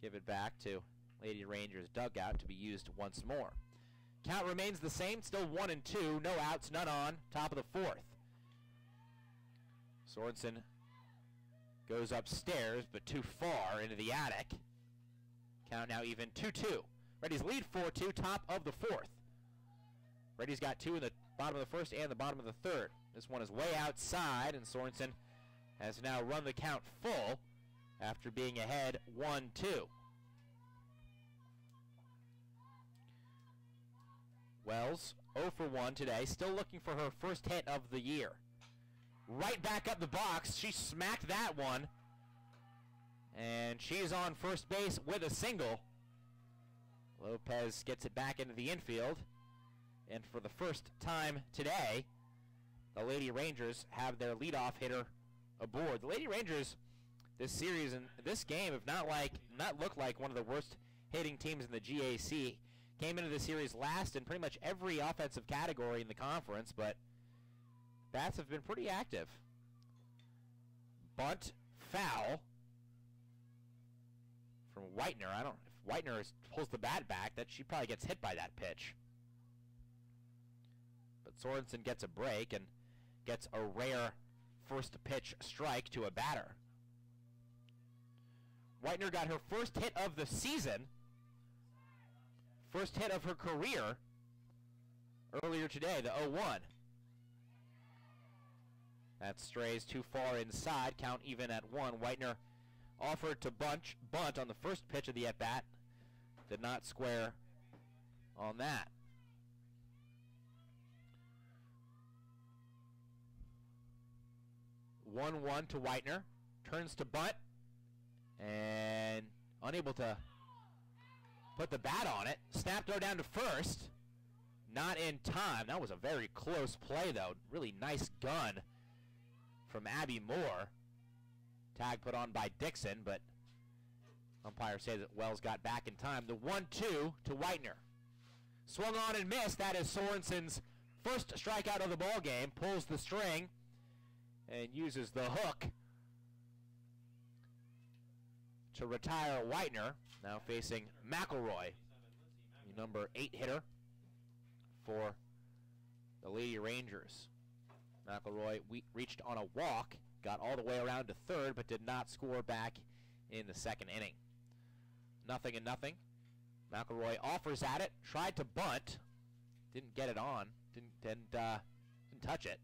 give it back to Lady Rangers dugout to be used once more. Count remains the same, still one and two, no outs, none on, top of the fourth. Sorensen goes upstairs, but too far into the attic. Count now even 2-2. Reddies lead 4-2, top of the fourth. Reddies got two in the bottom of the first and the bottom of the third. This one is way outside, and Sorensen has now run the count full after being ahead 1-2. Wells 0 for 1 today, still looking for her first hit of the year right back up the box. She smacked that one. And she's on first base with a single. Lopez gets it back into the infield. And for the first time today, the Lady Rangers have their leadoff hitter aboard. The Lady Rangers this series and this game have not like not looked like one of the worst hitting teams in the GAC. Came into the series last in pretty much every offensive category in the conference, but Bats have been pretty active. Bunt, foul from Whitener. I don't. If Whitener pulls the bat back, that she probably gets hit by that pitch. But Sorensen gets a break and gets a rare first pitch strike to a batter. Whitener got her first hit of the season, first hit of her career earlier today, the 0-1. That strays too far inside. Count even at one. Whitener offered to bunch, bunt on the first pitch of the at-bat. Did not square on that. One-one to Whitener. Turns to bunt. And unable to put the bat on it. Snap throw down to first. Not in time. That was a very close play, though. Really nice gun from Abby Moore. Tag put on by Dixon, but umpire says that Wells got back in time. The 1-2 to Whitener. Swung on and missed. That is Sorensen's first strikeout of the ball game. Pulls the string and uses the hook to retire Whitener. Now facing McElroy, number eight hitter for the Lady Rangers. McElroy reached on a walk, got all the way around to third, but did not score back in the second inning. Nothing and nothing. McElroy offers at it, tried to bunt, didn't get it on, didn't didn't, uh, didn't touch it.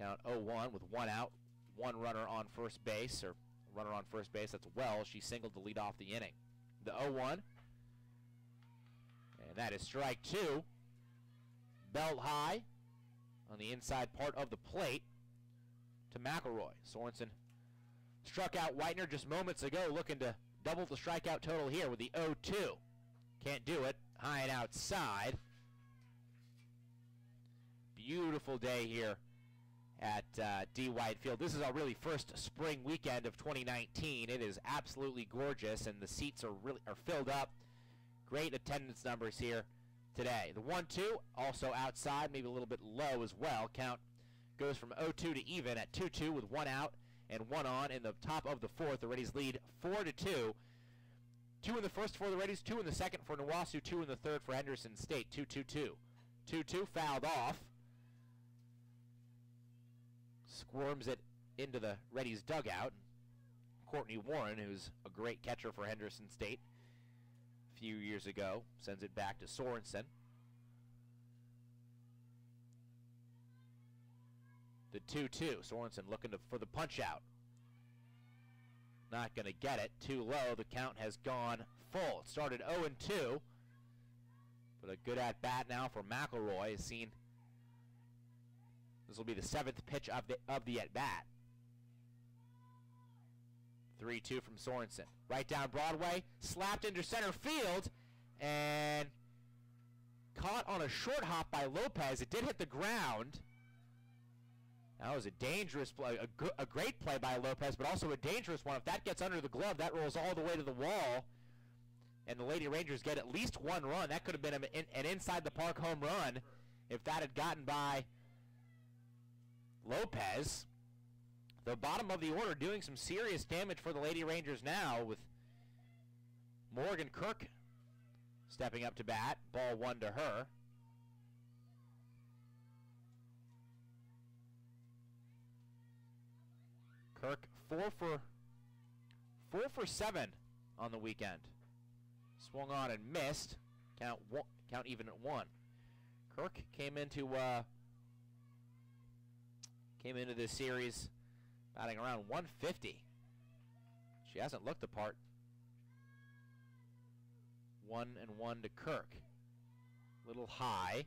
Count 0-1 with one out, one runner on first base, or runner on first base. That's well. She singled to lead off the inning. The 0-1, and that is strike two belt high on the inside part of the plate to McElroy. Sorensen struck out Whitener just moments ago, looking to double the strikeout total here with the 0-2. Can't do it. High and outside. Beautiful day here at uh, D. White Field. This is our really first spring weekend of 2019. It is absolutely gorgeous, and the seats are really are filled up. Great attendance numbers here today. The 1-2 also outside, maybe a little bit low as well. Count goes from 0-2 to even at 2-2 with one out and one on in the top of the fourth. The Reddies lead four to two. Two in the first for the Reddies, two in the second for Nawasu, two in the third for Henderson State. 2-2-2. 2-2 fouled off. Squirms it into the Reddies dugout. Courtney Warren, who's a great catcher for Henderson State a few years ago. Sends it back to Sorensen. The 2-2. Sorensen looking to, for the punch out. Not going to get it. Too low. The count has gone full. It started 0-2. But a good at bat now for McElroy. Has seen this will be the seventh pitch of the of the at bat. 3-2 from Sorensen. Right down Broadway, slapped into center field, and caught on a short hop by Lopez. It did hit the ground. That was a dangerous play, a, a great play by Lopez, but also a dangerous one. If that gets under the glove, that rolls all the way to the wall and the Lady Rangers get at least one run. That could have been an inside the park home run if that had gotten by Lopez. The bottom of the order doing some serious damage for the Lady Rangers now with Morgan Kirk stepping up to bat. Ball one to her. Kirk four for four for seven on the weekend. Swung on and missed. Count one, count even at one. Kirk came into uh, came into this series batting around 150. She hasn't looked the part. One and one to Kirk. Little high.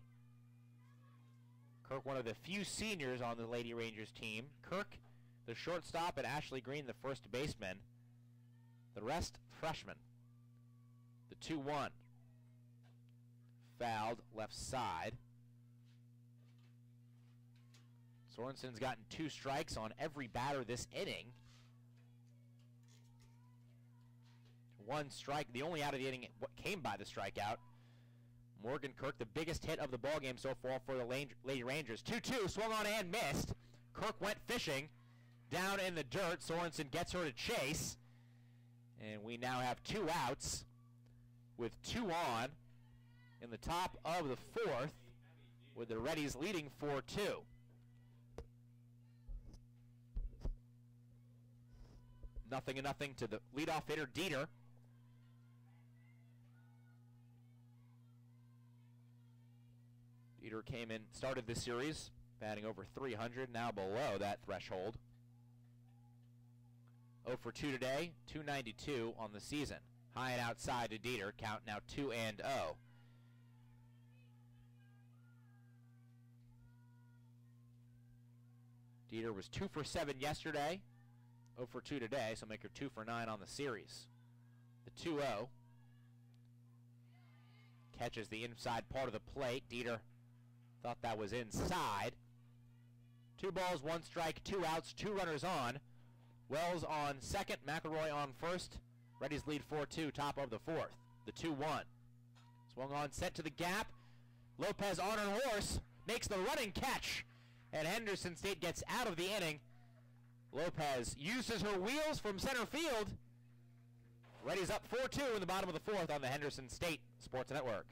Kirk, one of the few seniors on the Lady Rangers team. Kirk, the shortstop, and Ashley Green, the first baseman. The rest, freshmen. The 2-1. Fouled left side. Sorensen's gotten two strikes on every batter this inning. One strike, the only out of the inning came by the strikeout. Morgan Kirk, the biggest hit of the ball game so far for the Lady Rangers. 2-2, swung on and missed. Kirk went fishing down in the dirt. Sorensen gets her to chase. And we now have two outs with two on in the top of the fourth with the Reddies leading 4-2. Nothing and nothing to the leadoff hitter, Dieter. Dieter came in, started the series, batting over 300, now below that threshold. 0 for 2 today, 292 on the season. High and outside to Dieter, count now 2 and 0. Dieter was 2 for 7 yesterday, 0 for 2 today, so make her 2 for 9 on the series. The 2-0 catches the inside part of the plate. Dieter thought that was inside. Two balls, one strike, two outs, two runners on. Wells on second, McElroy on first. Reddies lead 4-2, top of the fourth. The 2-1. Swung on, set to the gap. Lopez on her horse, makes the running catch. And Henderson State gets out of the inning. Lopez uses her wheels from center field. Reddies up 4-2 in the bottom of the fourth on the Henderson State Sports Network.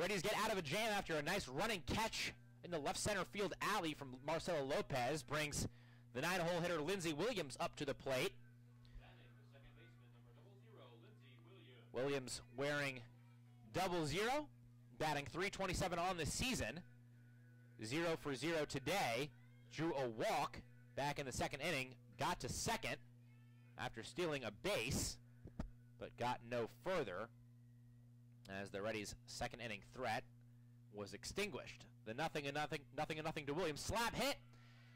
The Reddies get out of a jam after a nice running catch in the left center field alley from Marcella Lopez brings the nine-hole hitter Lindsey Williams up to the plate. Williams wearing double zero, batting 327 on the season. zero for zero today. Drew a walk back in the second inning, got to second after stealing a base, but got no further as the Reddies' second inning threat was extinguished. The nothing and nothing, nothing and nothing to Williams. Slap hit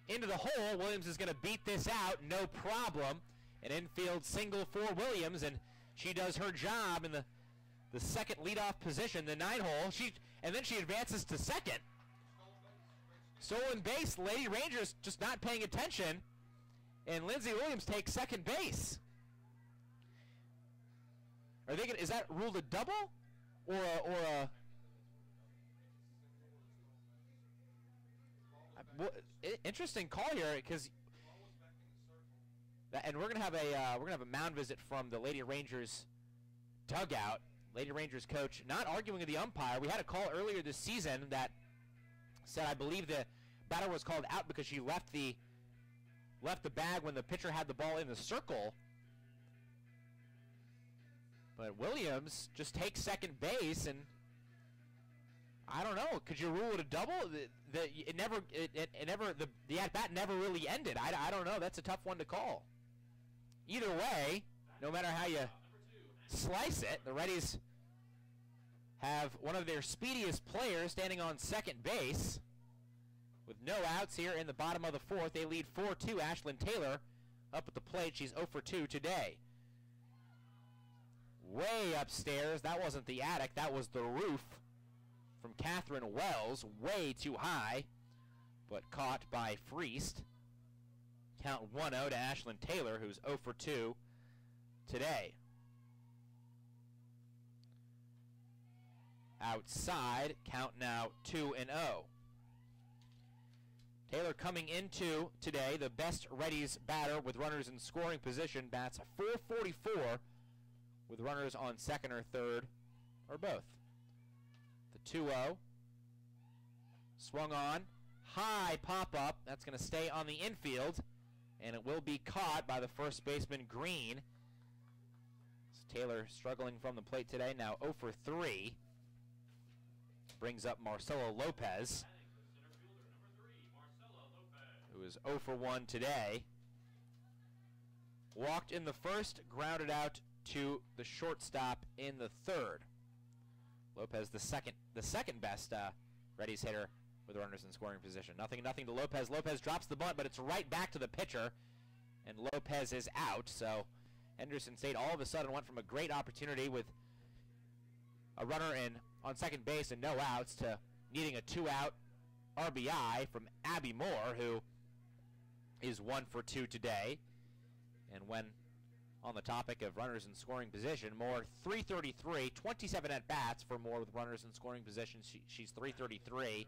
into the hole. Williams is going to beat this out, no problem. An infield single for Williams, and she does her job in the the second leadoff position, the nine hole. She and then she advances to second. Stolen base, Lady Rangers just not paying attention, and Lindsay Williams takes second base. Are they gonna, is that ruled a double or a, or a well, interesting call here because and we're gonna have a uh, we're gonna have a mound visit from the Lady Rangers dugout. Lady Rangers coach not arguing with the umpire. We had a call earlier this season that said I believe the batter was called out because she left the left the bag when the pitcher had the ball in the circle. But Williams just takes second base and I don't know. Could you rule it a double? The, the it never it, it, it never the the at bat never really ended. I, I don't know. That's a tough one to call. Either way, no matter how you slice it, the Reddies have one of their speediest players standing on second base. With no outs here in the bottom of the fourth, they lead 4-2. Ashlyn Taylor up at the plate. She's 0 for 2 today. Way upstairs, that wasn't the attic, that was the roof from Catherine Wells. Way too high, but caught by Freest. Count 1-0 to Ashlyn Taylor, who's 0 for 2 today. Outside, count now 2 and 0. Taylor coming into today, the best Reddies batter with runners in scoring position, bats 444 with runners on second or third or both. The 2-0 swung on, high pop-up, that's going to stay on the infield, and it will be caught by the first baseman Green. Taylor struggling from the plate today, now 0 for 3. Brings up Marcella Lopez who is 0 for 1 today. Walked in the first, grounded out to the shortstop in the third. Lopez, the second, the second best uh, hitter with runners in scoring position. Nothing, nothing to Lopez. Lopez drops the bunt, but it's right back to the pitcher, and Lopez is out. So Henderson State all of a sudden went from a great opportunity with a runner in on second base and no outs to needing a two-out RBI from Abby Moore, who is one for two today. And when on the topic of runners in scoring position, Moore 333, 27 at bats for Moore with runners in scoring position. She, she's 333.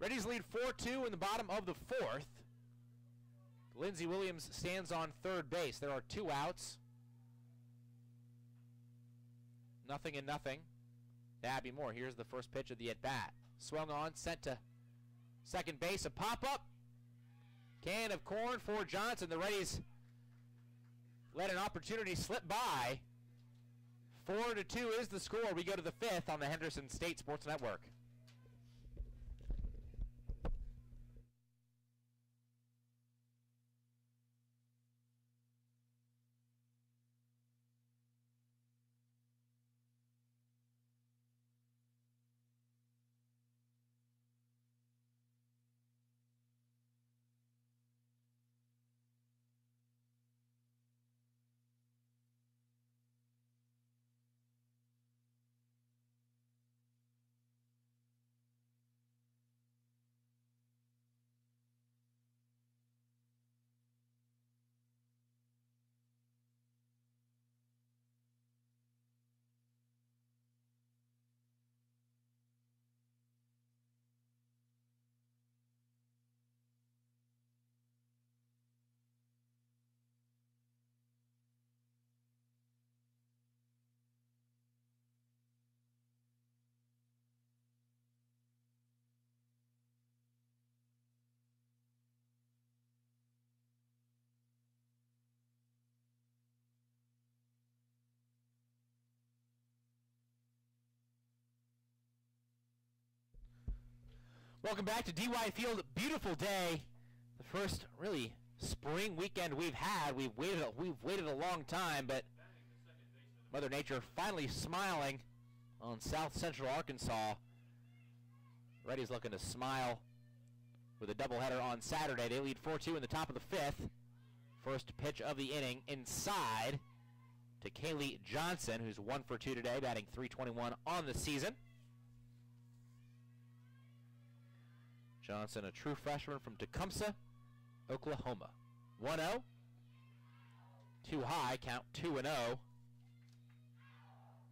Reddies lead 4-2 in the bottom of the fourth. Lindsey Williams stands on third base. There are two outs. Nothing and nothing. Abby Moore. Here's the first pitch of the at bat. Swung on, sent to second base. A pop up. Can of corn for Johnson. The Reddies let an opportunity slip by. Four to two is the score. We go to the fifth on the Henderson State Sports Network. Welcome back to DY Field. Beautiful day. The first really spring weekend we've had. We've waited a, we've waited a long time, but Mother Nature finally smiling on South Central Arkansas. Reddies looking to smile with a doubleheader on Saturday. They lead 4-2 in the top of the fifth. First pitch of the inning inside to Kaylee Johnson, who's one for two today, batting 321 on the season. Johnson, a true freshman from Tecumseh, Oklahoma. 1-0. Too high, count 2-0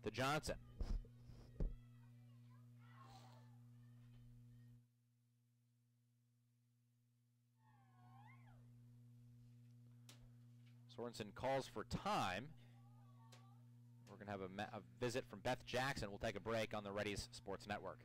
to Johnson. Sorensen calls for time. We're going to have a, a, visit from Beth Jackson. We'll take a break on the Reddies Sports Network.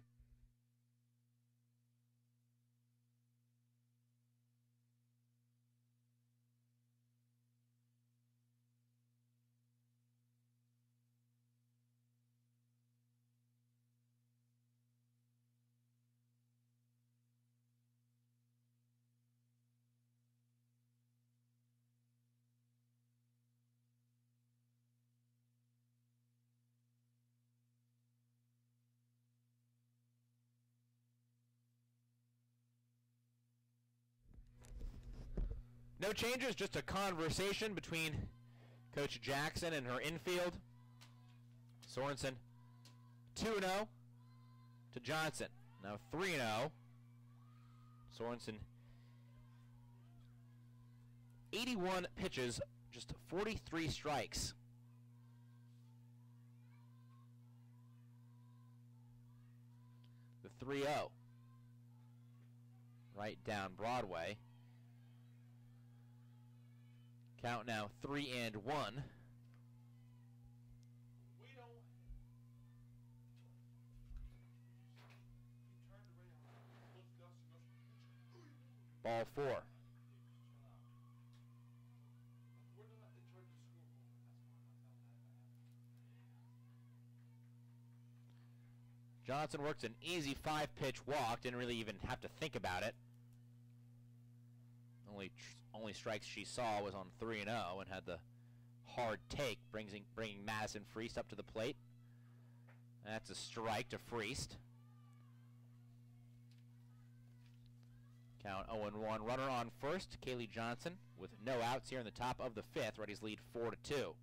No changes, just a conversation between Coach Jackson and her infield. Sorensen 2-0 to Johnson. Now 3-0. Sorensen 81 pitches, just 43 strikes. The 3-0. Right down Broadway. Count now three and one. Ball four. Johnson works an easy five-pitch walk. Didn't really even have to think about it. Only only strikes she saw was on 3 and 0 and had the hard take, bringing, Madison Freest up to the plate. That's a strike to Freest. Count 0 1. Runner on first, Kaylee Johnson, with no outs here in the top of the fifth. Reddies lead 4 to 2.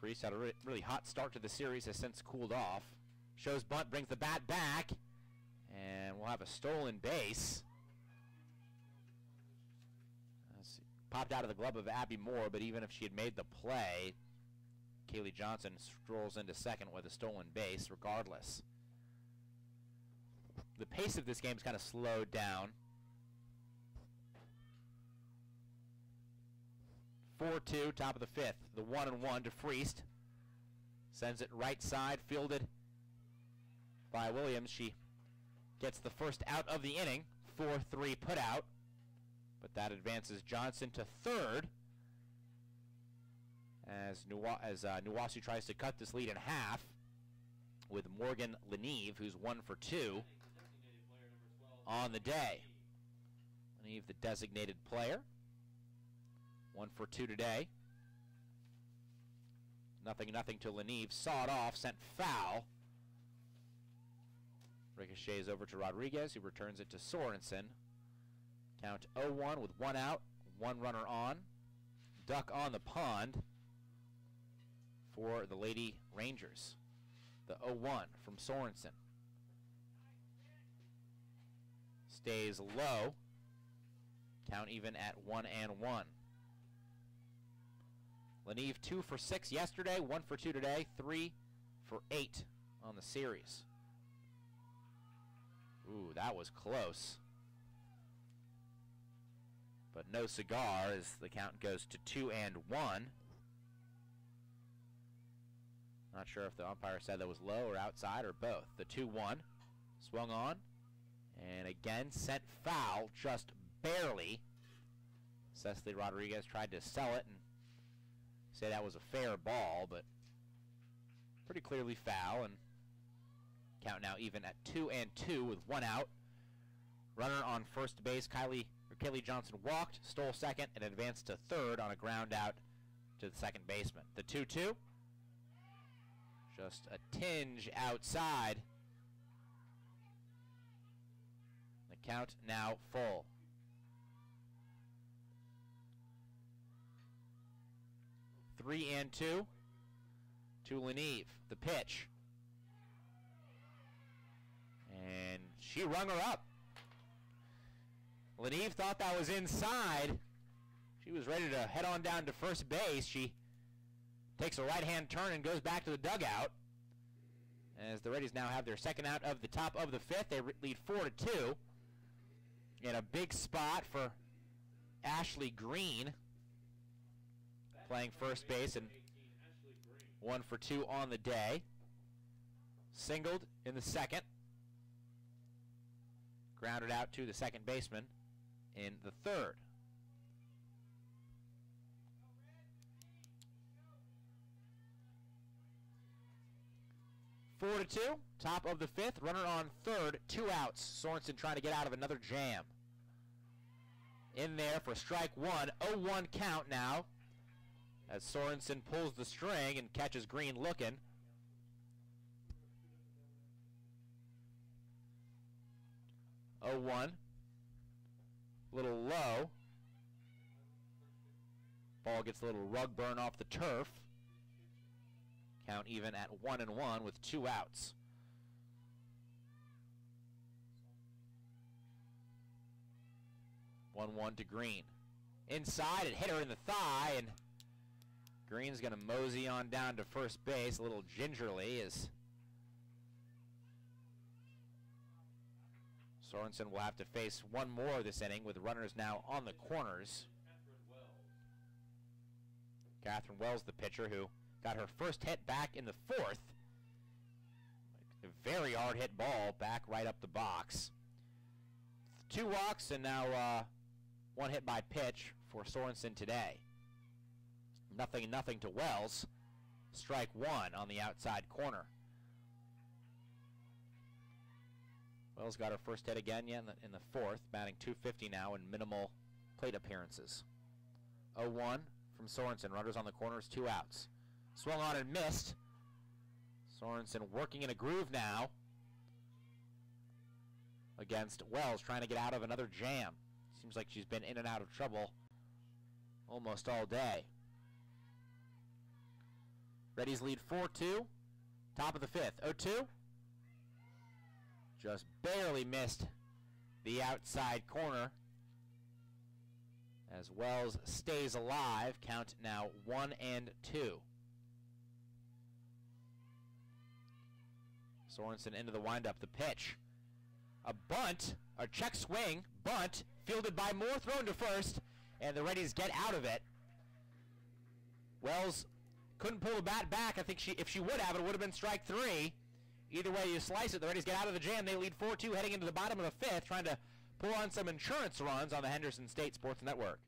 Freest had a re really hot start to the series, has since cooled off. Shows bunt, brings the bat back, and we'll have a stolen base. Popped out of the glove of Abby Moore, but even if she had made the play, Kaylee Johnson strolls into second with a stolen base regardless. The pace of this game is kind of slowed down. 4-2, top of the fifth. The one and one to Freest. Sends it right side, fielded by Williams. She gets the first out of the inning. 4-3 put out. But that advances Johnson to third as, Nuwa as uh, Nuwasu tries to cut this lead in half with Morgan Leneve, who's one for two on the day. Leneve, the designated player. One for two today. Nothing, nothing to Leneve. Sawed off, sent foul. Ricochets over to Rodriguez, who returns it to Sorensen. Count 0-1 with one out, one runner on. Duck on the pond for the Lady Rangers. The 0-1 from Sorensen. Stays low. Count even at 1 and 1. Leneve 2 for 6 yesterday, 1 for 2 today, 3 for 8 on the series. Ooh, that was close. But no cigar as the count goes to two and one. Not sure if the umpire said that was low or outside or both. The 2-1 swung on and again sent foul just barely. Cecily Rodriguez tried to sell it and say that was a fair ball, but pretty clearly foul, and count now even at two and two with one out. Runner on first base, Kylie or Kaylee Johnson walked, stole second, and advanced to third on a ground out to the second baseman. The 2-2, just a tinge outside. The count now full. Three and two to Leneve. The pitch. And she rung her up. Leneve thought that was inside. She was ready to head on down to first base. She takes a right-hand turn and goes back to the dugout. As the Reddies now have their second out of the top of the fifth, they lead four to two. In a big spot for Ashley Green playing first base and one for two on the day. Singled in the second. Grounded out to the second baseman in the third. Four to two, top of the fifth, runner on third, two outs. Sorensen trying to get out of another jam. In there for strike one, 0-1 count now as Sorensen pulls the string and catches Green looking. Oh one. Little low. Ball gets a little rug burn off the turf. Count even at one and one with two outs. One one to Green. Inside, it hit her in the thigh, and Green's going to mosey on down to first base a little gingerly as Sorensen will have to face one more of this inning with runners now on the corners. Catherine Wells, the pitcher, who got her first hit back in the fourth. A very hard hit ball back right up the box. Two walks and now uh, one hit by pitch for Sorensen today. Nothing, nothing to Wells. Strike one on the outside corner. Wells got her first hit again yet in, the, in the fourth, batting 250 now in minimal plate appearances. 0-1 from Sorensen. Runners on the corners, two outs. Swung on and missed. Sorensen working in a groove now against Wells, trying to get out of another jam. Seems like she's been in and out of trouble almost all day. Reddies lead 4-2. Top of the fifth. 0-2. Just barely missed the outside corner. As Wells stays alive. Count now 1 and 2. Sorensen into the windup. The pitch. A bunt. A check swing. Bunt. Fielded by Moore. Thrown to first. And the Reddies get out of it. Wells couldn't pull the bat back. I think she, if she would have, it would have been strike three. Either way you slice it, the Reddies get out of the jam. They lead 4-2 heading into the bottom of the fifth, trying to pull on some insurance runs on the Henderson State Sports Network.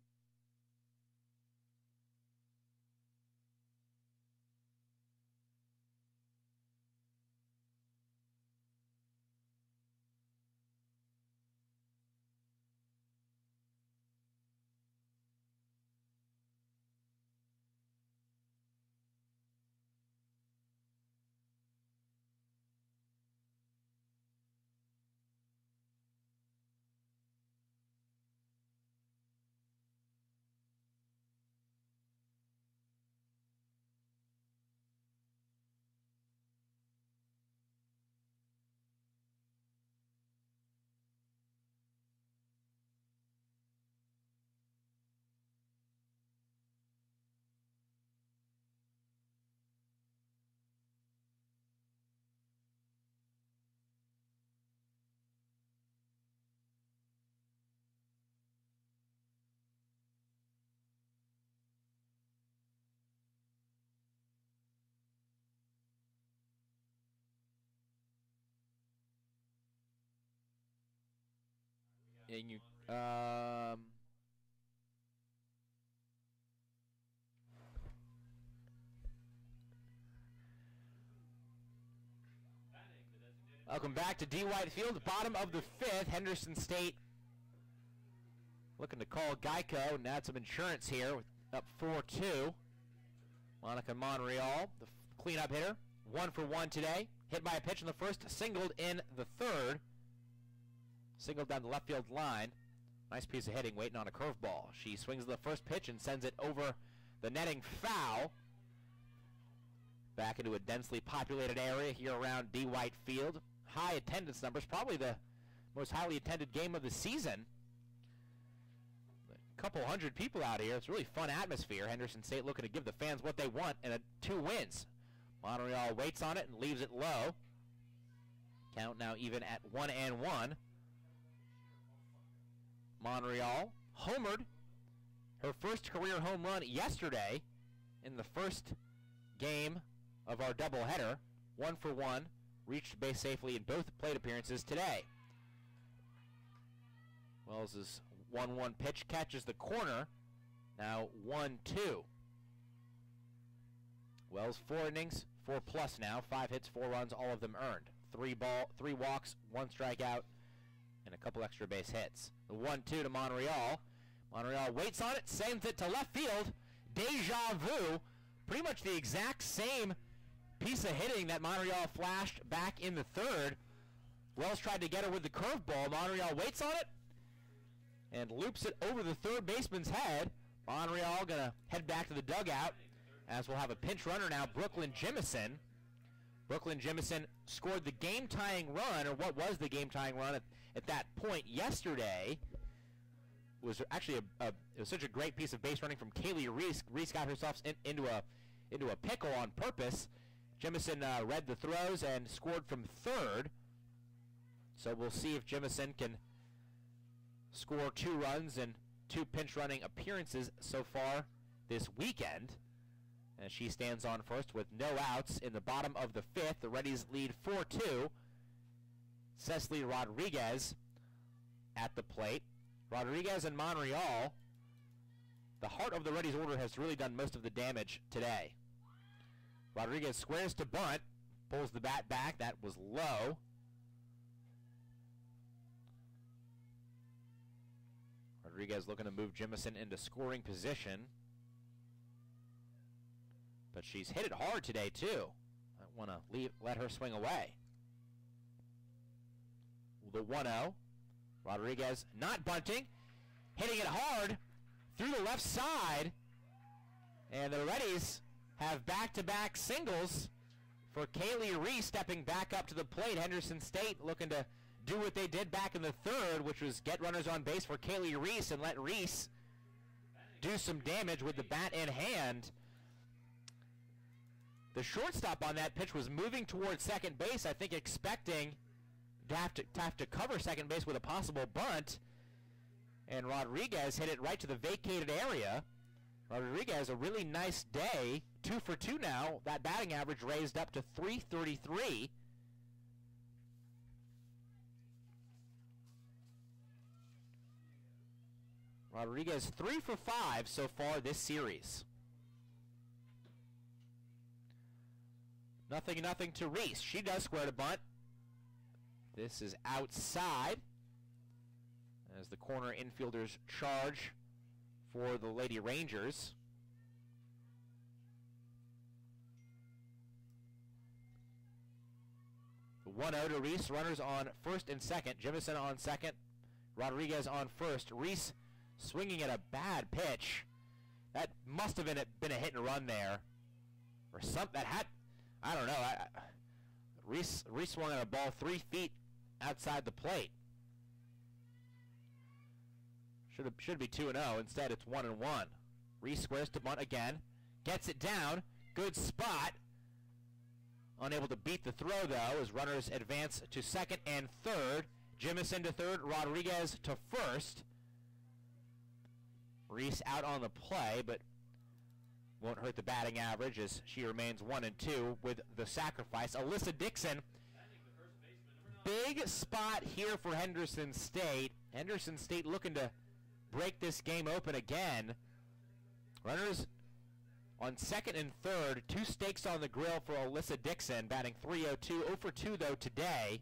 And you um Welcome back to D. White Field, bottom of the fifth. Henderson State looking to call Geico and add some insurance here. Up 4-2. Monica Monreal, the cleanup hitter, one for one today. Hit by a pitch in the first, singled in the third. Singled down the left field line. Nice piece of hitting, waiting on a curveball. She swings the first pitch and sends it over the netting foul. Back into a densely populated area here around D. White Field. High attendance numbers, probably the most highly attended game of the season. A couple hundred people out here. It's really fun atmosphere. Henderson State looking to give the fans what they want and a two wins. Monreal waits on it and leaves it low. Count now even at one and one. Monreal homered her first career home run yesterday in the first game of our doubleheader. One for one. Reached base safely in both plate appearances today. Wells' 1-1 pitch catches the corner. Now 1-2. Wells four innings, four plus now, five hits, four runs, all of them earned. Three ball, three walks, one strikeout, and a couple extra base hits. The 1-2 to Monreal. Monreal waits on it, sends it to left field. Deja vu. Pretty much the exact same piece of hitting that Monreal flashed back in the third. Wells tried to get it with the curveball. Monreal waits on it and loops it over the third baseman's head. Monreal going to head back to the dugout as we'll have a pinch runner now, Brooklyn Jimison. Brooklyn Jimison scored the game-tying run, or what was the game-tying run at, at that point yesterday. Was actually a, a, it was such a great piece of base running from Kaylee Reese. Reese got herself in, into a into a pickle on purpose. Jemison uh, read the throws and scored from third. So we'll see if Jemison can score two runs and two pinch running appearances so far this weekend. And she stands on first with no outs in the bottom of the fifth. The Reddies lead 4-2. Cecily Rodriguez at the plate. Rodriguez and Monreal. The heart of the Reddies order has really done most of the damage today. Rodriguez squares to bunt, pulls the bat back. That was low. Rodriguez looking to move Jemison into scoring position. But she's hit it hard today, too. I want to let her swing away. The 1-0. Rodriguez not bunting. Hitting it hard through the left side. And the Reddies have back-to-back singles for Kaylee Reese stepping back up to the plate. Henderson State looking to do what they did back in the third, which was get runners on base for Kaylee Reese and let Reese do some damage with the bat in hand. The shortstop on that pitch was moving towards second base, I think expecting to have to, have to cover second base with a possible bunt. And Rodriguez hit it right to the vacated area. Rodriguez, a really nice day. Two for two now. That batting average raised up to 333. Rodriguez three for five so far this series. Nothing, nothing to Reese. She does square to bunt. This is outside as the corner infielders charge for the Lady Rangers. The 1-0 to Reese. Runners on first and second. Jemison on second. Rodriguez on first. Reese swinging at a bad pitch. That must have been a, been a hit and run there. Or something. That had... I don't know. I, Reese, Reese swung at a ball three feet outside the plate. Should should be 2 and 0. Instead, it's 1 and 1. Reese squares to bunt again. Gets it down. Good spot. Unable to beat the throw, though, as runners advance to second and third. Jimison to third. Rodriguez to first. Reese out on the play, but won't hurt the batting average as she remains 1 and 2 with the sacrifice. Alyssa Dixon. Big spot here for Henderson State. Henderson State looking to break this game open again. Runners on second and third. Two steaks on the grill for Alyssa Dixon, batting 302. 0 for 2, though, today.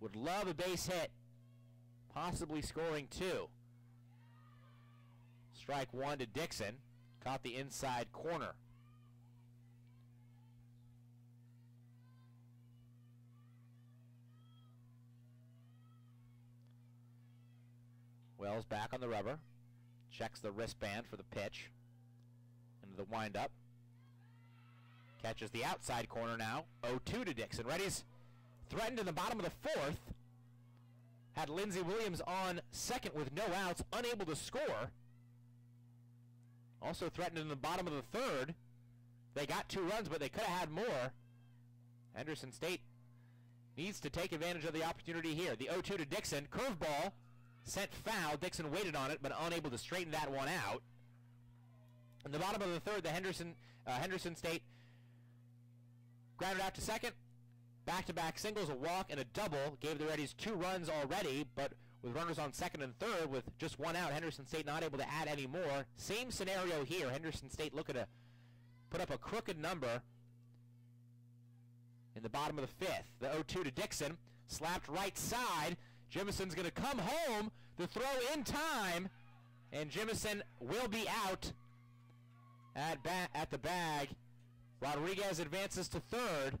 Would love a base hit, possibly scoring two. Strike one to Dixon. Caught the inside corner. Wells back on the rubber. Checks the wristband for the pitch. Into the windup. Catches the outside corner now. 0-2 to Dixon. Reddies threatened in the bottom of the fourth. Had Lindsey Williams on second with no outs, unable to score. Also threatened in the bottom of the third. They got two runs, but they could have had more. Henderson State needs to take advantage of the opportunity here. The 0-2 to Dixon. Curveball sent foul. Dixon waited on it, but unable to straighten that one out. In the bottom of the third, the Henderson uh, Henderson State grounded out to second. Back-to-back singles, a walk, and a double gave the Reddies two runs already, but with runners on second and third with just one out, Henderson State not able to add any more. Same scenario here. Henderson State looking to put up a crooked number in the bottom of the fifth. The 0-2 to Dixon, slapped right side. Jimison's going to come home. The throw in time, and Jimison will be out at, at the bag. Rodriguez advances to third.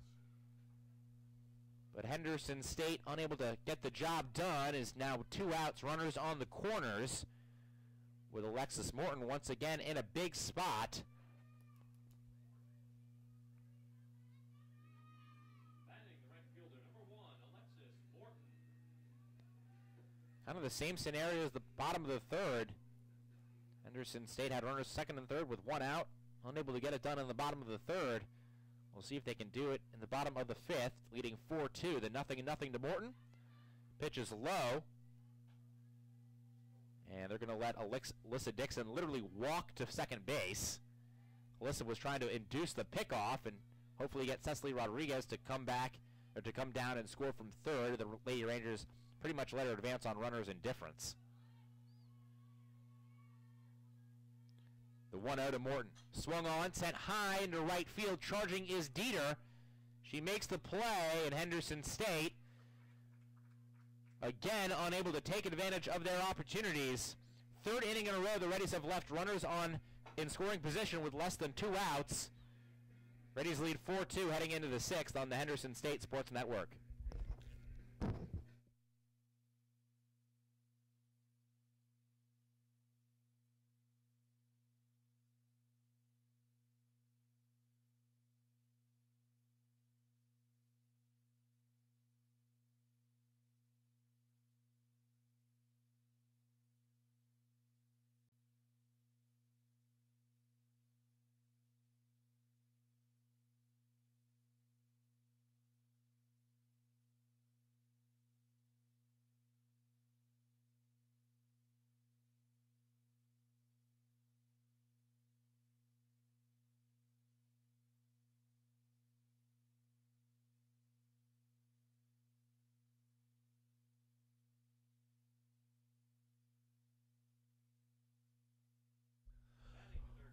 But Henderson State, unable to get the job done, is now two outs, runners on the corners, with Alexis Morton once again in a big spot. Kind of the same scenario as the bottom of the third. Henderson State had runners second and third with one out, unable to get it done in the bottom of the third. We'll see if they can do it in the bottom of the fifth, leading 4-2. The nothing and nothing to Morton. Pitch is low. And they're going to let Alyssa Dixon literally walk to second base. Alyssa was trying to induce the pickoff and hopefully get Cecily Rodriguez to come back or to come down and score from third. The Lady Rangers pretty much let her advance on runners in difference. The 1-0 to Morton. Swung on, sent high into right field. Charging is Dieter. She makes the play, and Henderson State, again, unable to take advantage of their opportunities. Third inning in a row, the Reddies have left runners on in scoring position with less than two outs. Reddies lead 4-2 heading into the sixth on the Henderson State Sports Network.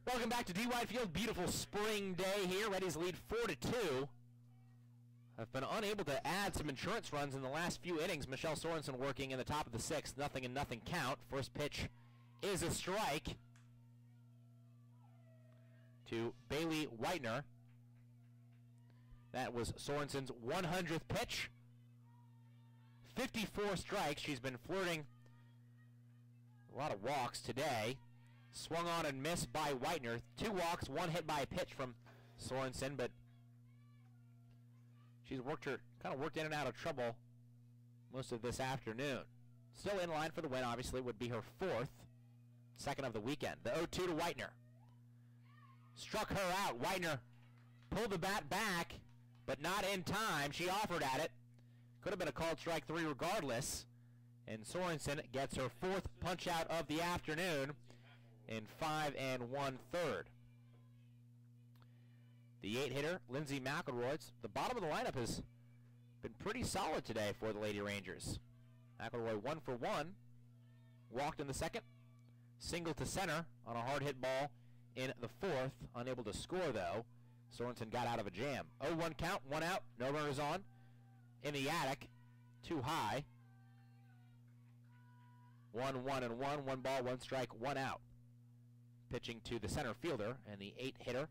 Welcome back to D. White Field. Beautiful spring day here. Reddies lead 4 to 2. Have been unable to add some insurance runs in the last few innings. Michelle Sorensen working in the top of the sixth. Nothing and nothing count. First pitch is a strike to Bailey Whitener. That was Sorensen's 100th pitch. 54 strikes. She's been flirting a lot of walks today. Swung on and missed by Whitener. Two walks, one hit by a pitch from Sorensen, but she's worked her, kind of worked in and out of trouble most of this afternoon. Still in line for the win, obviously, would be her fourth, second of the weekend. The 0-2 to Whitener. Struck her out. Whitener pulled the bat back, but not in time. She offered at it. Could have been a called strike three regardless. And Sorensen gets her fourth punch out of the afternoon in five and one third. The eight hitter, Lindsey McElroy, the bottom of the lineup has been pretty solid today for the Lady Rangers. McElroy one for one, walked in the second, single to center on a hard hit ball in the fourth, unable to score though. Sorensen got out of a jam. 0-1 count, one out, no runners on. In the attic, too high. One, one, and one. One ball, one strike, one out. Pitching to the center fielder and the eight hitter,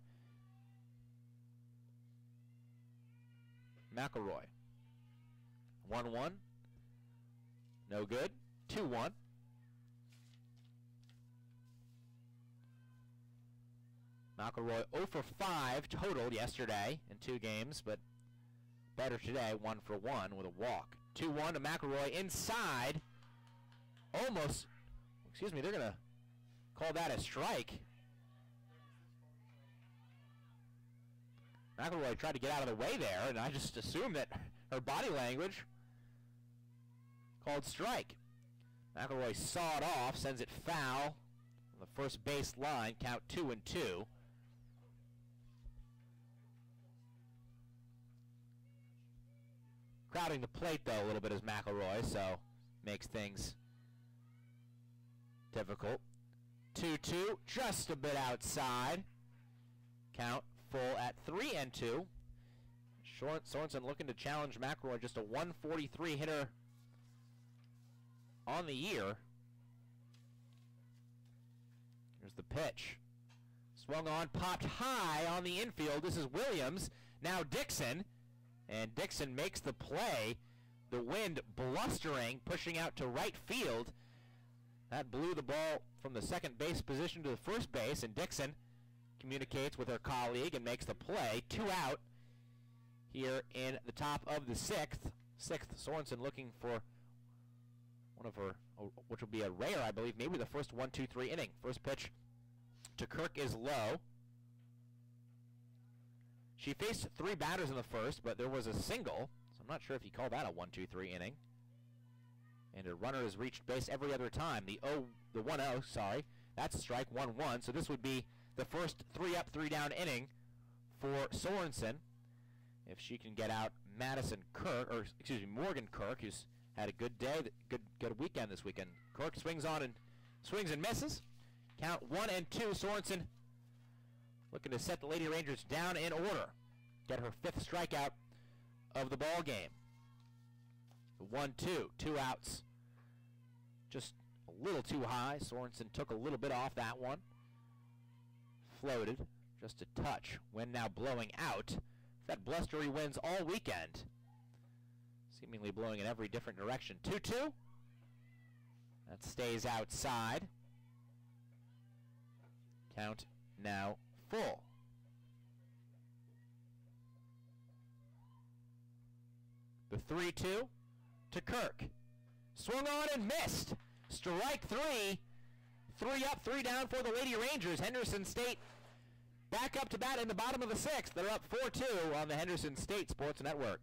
McElroy. 1 1. No good. 2 1. McElroy 0 for 5 totaled yesterday in two games, but better today, 1 for 1 with a walk. 2 1 to McElroy inside. Almost, excuse me, they're going to call that a strike. McElroy tried to get out of the way there, and I just assumed that her body language called strike. McElroy saw it off, sends it foul on the first base line, count two and two. Crowding the plate, though, a little bit is McElroy, so makes things difficult. 2-2, just a bit outside. Count full at 3 and 2. Short Sorensen looking to challenge McElroy, just a 143 hitter on the year. Here's the pitch. Swung on, popped high on the infield. This is Williams. Now Dixon. And Dixon makes the play. The wind blustering, pushing out to right field. That blew the ball from the second base position to the first base, and Dixon communicates with her colleague and makes the play. Two out here in the top of the sixth. Sixth, Sorensen looking for one of her, oh, which will be a rare, I believe, maybe the first one, two, three inning. First pitch to Kirk is low. She faced three batters in the first, but there was a single, so I'm not sure if you call that a one, two, three inning. And a runner has reached base every other time. The 0, the 1-0, sorry, that's strike, 1-1. So this would be the first three up, three down inning for Sorensen. If she can get out Madison Kirk, or excuse me, Morgan Kirk, who's had a good day, good good weekend this weekend. Kirk swings on and swings and misses. Count one and two. Sorensen looking to set the Lady Rangers down in order. Get her fifth strikeout of the ball game. One two, two outs. Just a little too high. Sorensen took a little bit off that one floated just a touch. Wind now blowing out. That blustery winds all weekend. Seemingly blowing in every different direction. 2-2. That stays outside. Count now full. The 3-2 to Kirk. Swung on and missed. Strike three. Three up, three down for the Lady Rangers. Henderson State back up to bat in the bottom of the sixth. They're up 4-2 on the Henderson State Sports Network.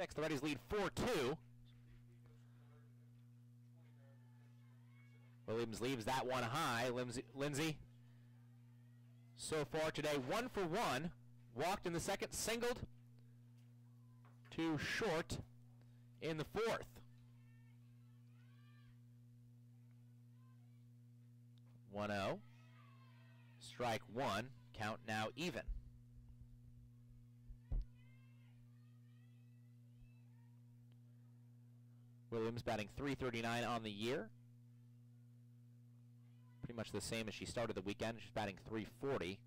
Sixth. The Reddies lead 4-2. Williams leaves that one high. Lindsay, Lindsay so far today, one for one. Walked in the second, singled two short in the fourth. One zero. Oh. Strike one. Count now even. Williams batting 339 on the year. Pretty much the same as she started the weekend. She's batting 340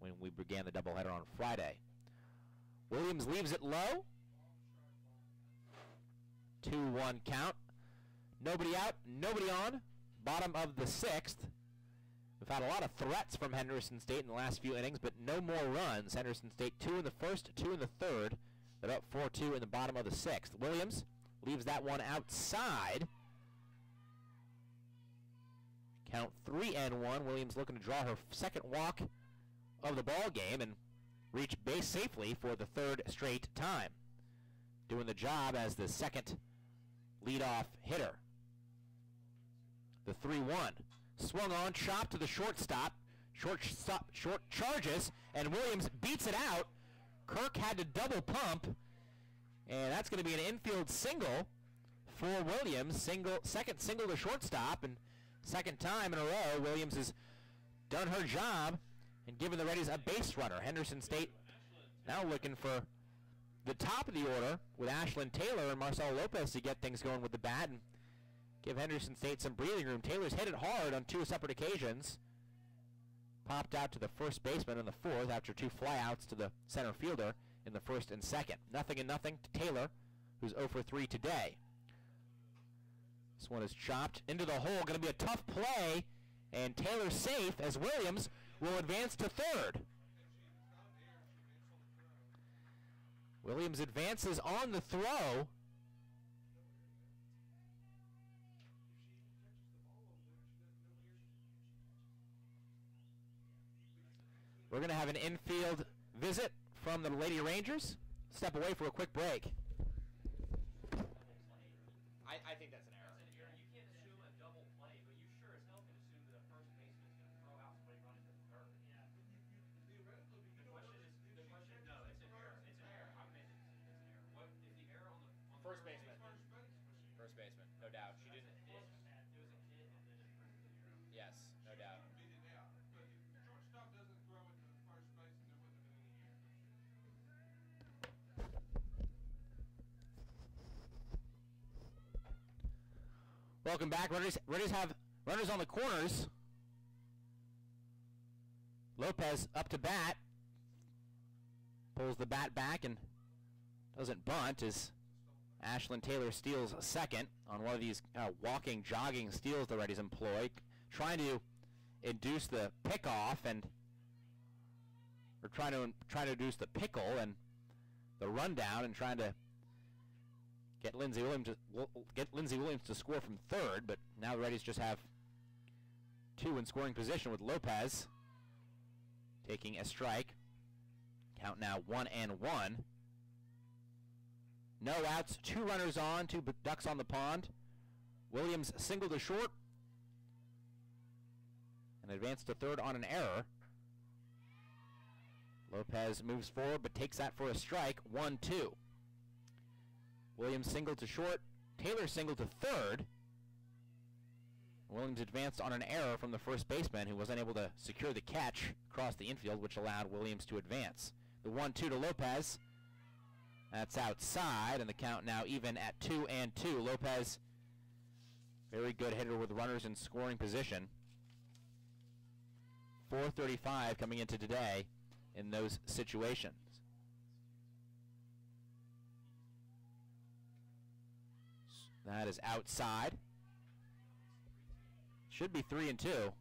when we began the doubleheader on Friday. Williams leaves it low. 2-1 count. Nobody out, nobody on. Bottom of the sixth. We've had a lot of threats from Henderson State in the last few innings, but no more runs. Henderson State two in the first, two in the third. They're up 4-2 in the bottom of the sixth. Williams leaves that one outside. Count three and one. Williams looking to draw her second walk of the ball game and reach base safely for the third straight time. Doing the job as the second leadoff hitter. The 3-1. Swung on, chopped to the shortstop. Short stop, short charges, and Williams beats it out. Kirk had to double pump, and that's going to be an infield single for Williams. Single, second single to shortstop, and second time in a row, Williams has done her job and given the Reddies a base runner. Henderson State now looking for the top of the order with Ashlyn Taylor and Marcella Lopez to get things going with the bat and give Henderson State some breathing room. Taylor's hit it hard on two separate occasions. Popped out to the first baseman in the fourth after two flyouts to the center fielder in the first and second. Nothing and nothing to Taylor, who's 0 for 3 today. This one is chopped into the hole. Going to be a tough play. And Taylor safe as Williams will advance to third. Williams advances on the throw. We're going to have an infield visit from the Lady Rangers. Step away for a quick break. I, I Welcome back. Runners, runners have runners on the corners. Lopez up to bat. Pulls the bat back and doesn't bunt as Ashlyn Taylor steals second on one of these uh, walking, jogging steals the Reddies employ, trying to induce the pickoff and or trying to try to induce the pickle and the rundown and trying to get Lindsay Williams to, get Lindsay Williams to score from third, but now the Reddies just have two in scoring position with Lopez taking a strike. Count now one and one. No outs, two runners on, two ducks on the pond. Williams single to short and advanced to third on an error. Lopez moves forward but takes that for a strike. 1-2. Williams single to short. Taylor single to third. Williams advanced on an error from the first baseman who was unable to secure the catch across the infield, which allowed Williams to advance. The 1-2 to Lopez. That's outside, and the count now even at 2 and 2. Lopez, very good hitter with runners in scoring position. 435 coming into today in those situations. That is outside. Should be three and two.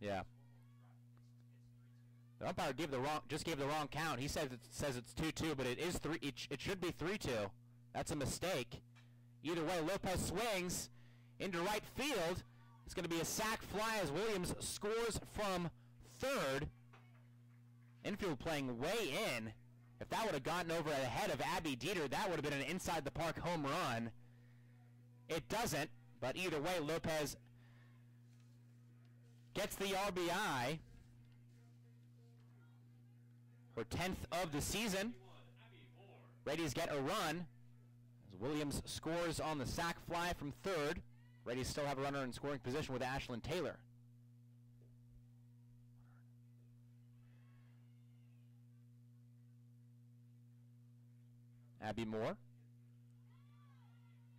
Yeah. The umpire gave the wrong, just gave the wrong count. He says it says it's two two, but it is three. It, it should be three two. That's a mistake. Either way, Lopez swings into right field. It's going to be a sac fly as Williams scores from third. Infield playing way in. If that would have gotten over ahead of Abby Dieter, that would have been an inside the park home run. It doesn't, but either way, Lopez gets the RBI. Her 10th of the season. Rays get a run. As Williams scores on the sac fly from third. Rays still have a runner in scoring position with Ashlyn Taylor. Abby Moore.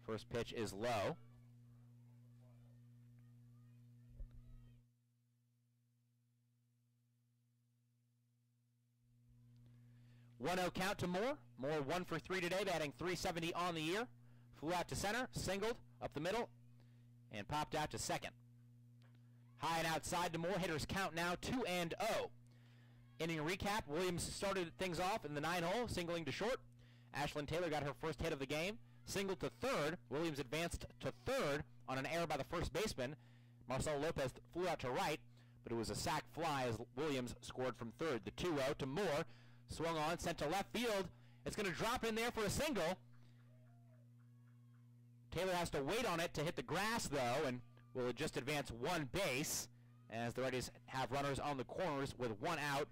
First pitch is low. One zero count to Moore. Moore one for three today, batting 370 on the year. Flew out to center, singled up the middle, and popped out to second. High and outside to Moore. Hitters count now two and zero. Inning recap. Williams started things off in the nine hole, singling to short. Ashlyn Taylor got her first hit of the game. Single to third. Williams advanced to third on an error by the first baseman. Marcella Lopez flew out to right, but it was a sac fly as Williams scored from third. The 2-0 to Moore. Swung on, sent to left field. It's going to drop in there for a single. Taylor has to wait on it to hit the grass, though, and will just advance one base as the Reddies have runners on the corners with one out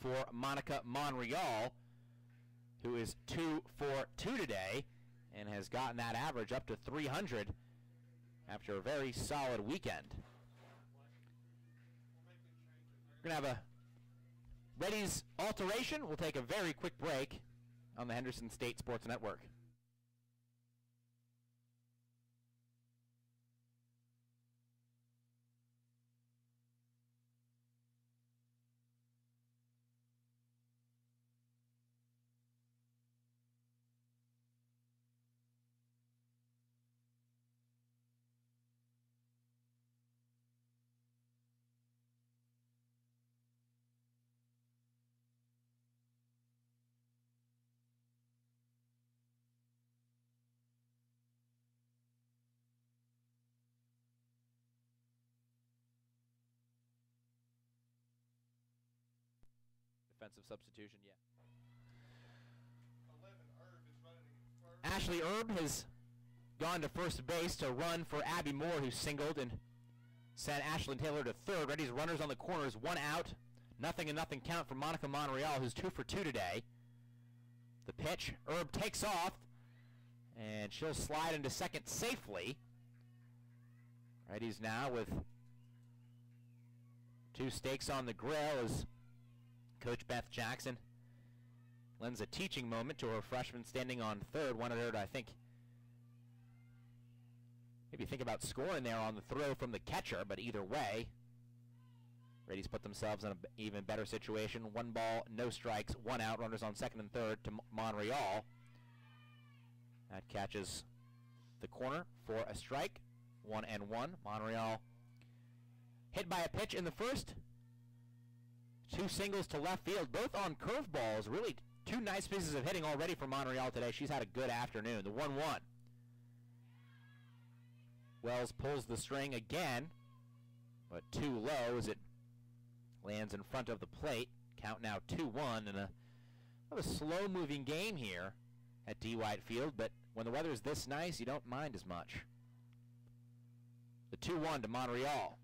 for Monica Monreal who is two for two today and has gotten that average up to 300 after a very solid weekend. We're going to have a Reddies' alteration. We'll take a very quick break on the Henderson State Sports Network. Defensive substitution yet. Ashley Erb has gone to first base to run for Abby Moore, who singled and sent Ashlyn Taylor to third. Reddies' runners on the corners, one out, nothing and nothing count for Monica Monreal, who's two for two today. The pitch, Erb takes off, and she'll slide into second safely. Reddies now with two steaks on the grill as Coach Beth Jackson lends a teaching moment to her freshman standing on third. Wanted her I think, maybe think about scoring there on the throw from the catcher, but either way, Reddies put themselves in an even better situation. One ball, no strikes, one out, runners on second and third to Monreal. That catches the corner for a strike. One and one. Monreal hit by a pitch in the first. Two singles to left field, both on curveballs. Really two nice pieces of hitting already for Monreal today. She's had a good afternoon. The 1-1. Wells pulls the string again, but too low as it lands in front of the plate. Count now 2-1 in a, a slow-moving game here at D. White Field, but when the weather is this nice, you don't mind as much. The 2-1 to Monreal.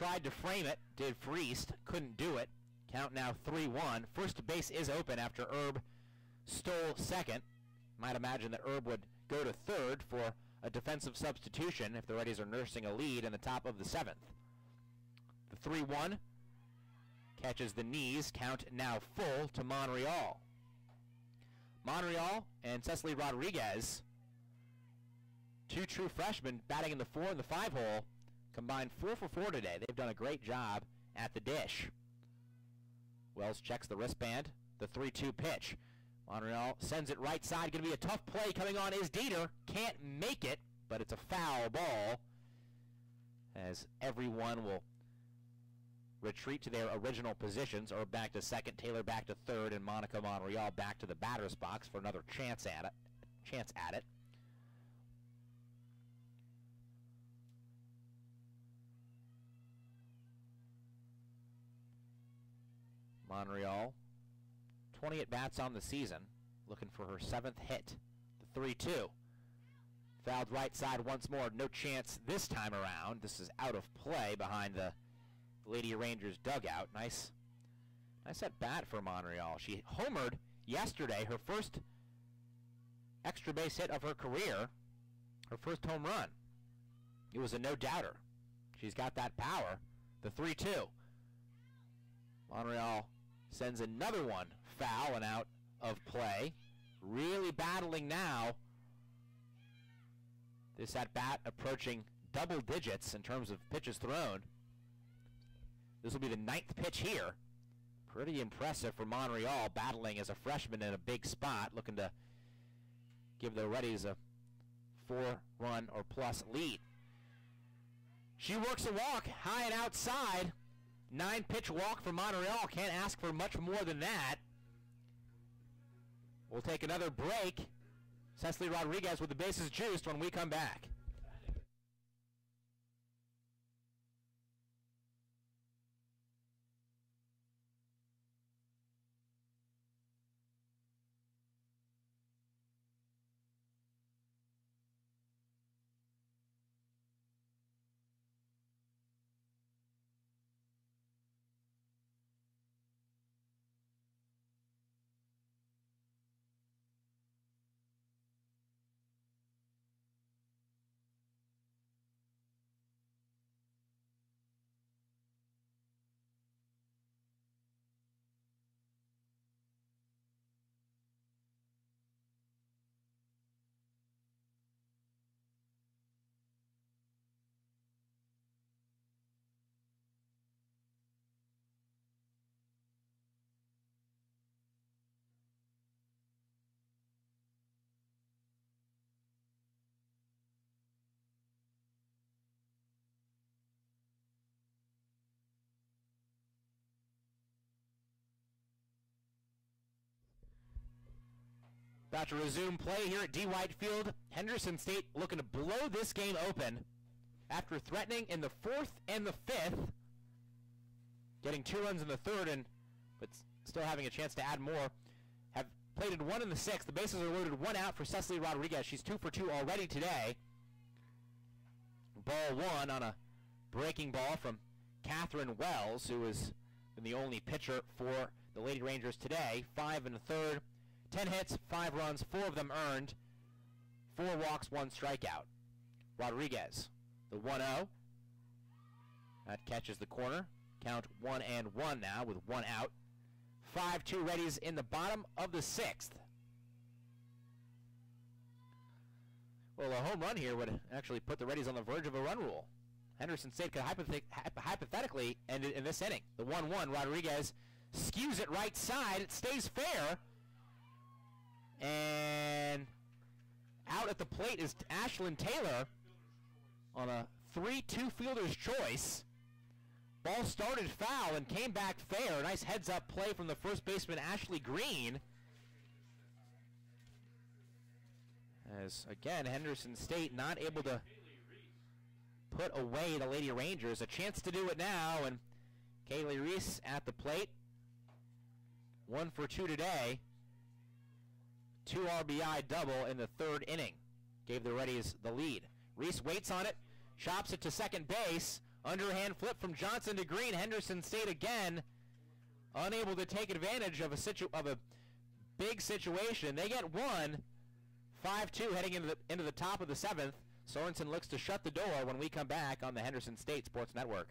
Tried to frame it, did Freest, couldn't do it. Count now 3-1. First base is open after Erb stole second. Might imagine that Erb would go to third for a defensive substitution if the Reddies are nursing a lead in the top of the seventh. The 3-1 catches the knees. Count now full to Monreal. Monreal and Cecily Rodriguez, two true freshmen batting in the four and the five hole, combined four for four today. They've done a great job at the dish. Wells checks the wristband. The 3-2 pitch. Monreal sends it right side. Going to be a tough play coming on is Dieter. Can't make it, but it's a foul ball as everyone will retreat to their original positions or back to second, Taylor back to third, and Monica Monreal back to the batter's box for another chance at it. Chance at it. Monreal, 20 at bats on the season, looking for her seventh hit. The 3 2. Fouled right side once more. No chance this time around. This is out of play behind the Lady Rangers dugout. Nice, nice at bat for Monreal. She homered yesterday, her first extra base hit of her career, her first home run. It was a no-doubter. She's got that power. The 3-2. Monreal sends another one foul and out of play. Really battling now. This at bat approaching double digits in terms of pitches thrown. This will be the ninth pitch here. Pretty impressive for Monreal, battling as a freshman in a big spot, looking to give the Reddies a four-run or plus lead. She works a walk high and outside. Nine pitch walk for Monreal. Can't ask for much more than that. We'll take another break. Cecily Rodriguez with the bases juiced when we come back. About to resume play here at D. White Field. Henderson State looking to blow this game open after threatening in the fourth and the fifth. Getting two runs in the third and but still having a chance to add more. Have plated one in the sixth. The bases are loaded one out for Cecily Rodriguez. She's two for two already today. Ball one on a breaking ball from Catherine Wells, who has been the only pitcher for the Lady Rangers today. Five and a third. 10 hits, 5 runs, 4 of them earned, 4 walks, 1 strikeout. Rodriguez, the 1-0. That catches the corner. Count 1 and 1 now with 1 out. 5-2 Reddies in the bottom of the 6th. Well, a home run here would actually put the Reddies on the verge of a run rule. Henderson State could hypoth hypothetically end it in this inning. The 1-1, Rodriguez skews it right side. It stays fair. And out at the plate is Ashlyn Taylor on a 3-2 fielder's choice. Ball started foul and came back fair. Nice heads-up play from the first baseman, Ashley Green. As, again, Henderson State not able to put away the Lady Rangers. A chance to do it now, and Kaylee Reese at the plate. One for two today two RBI double in the third inning. Gave the Reddies the lead. Reese waits on it, chops it to second base. Underhand flip from Johnson to Green. Henderson State again unable to take advantage of a situ of a big situation. They get one. 5-2 heading into the into the top of the seventh. Sorensen looks to shut the door when we come back on the Henderson State Sports Network.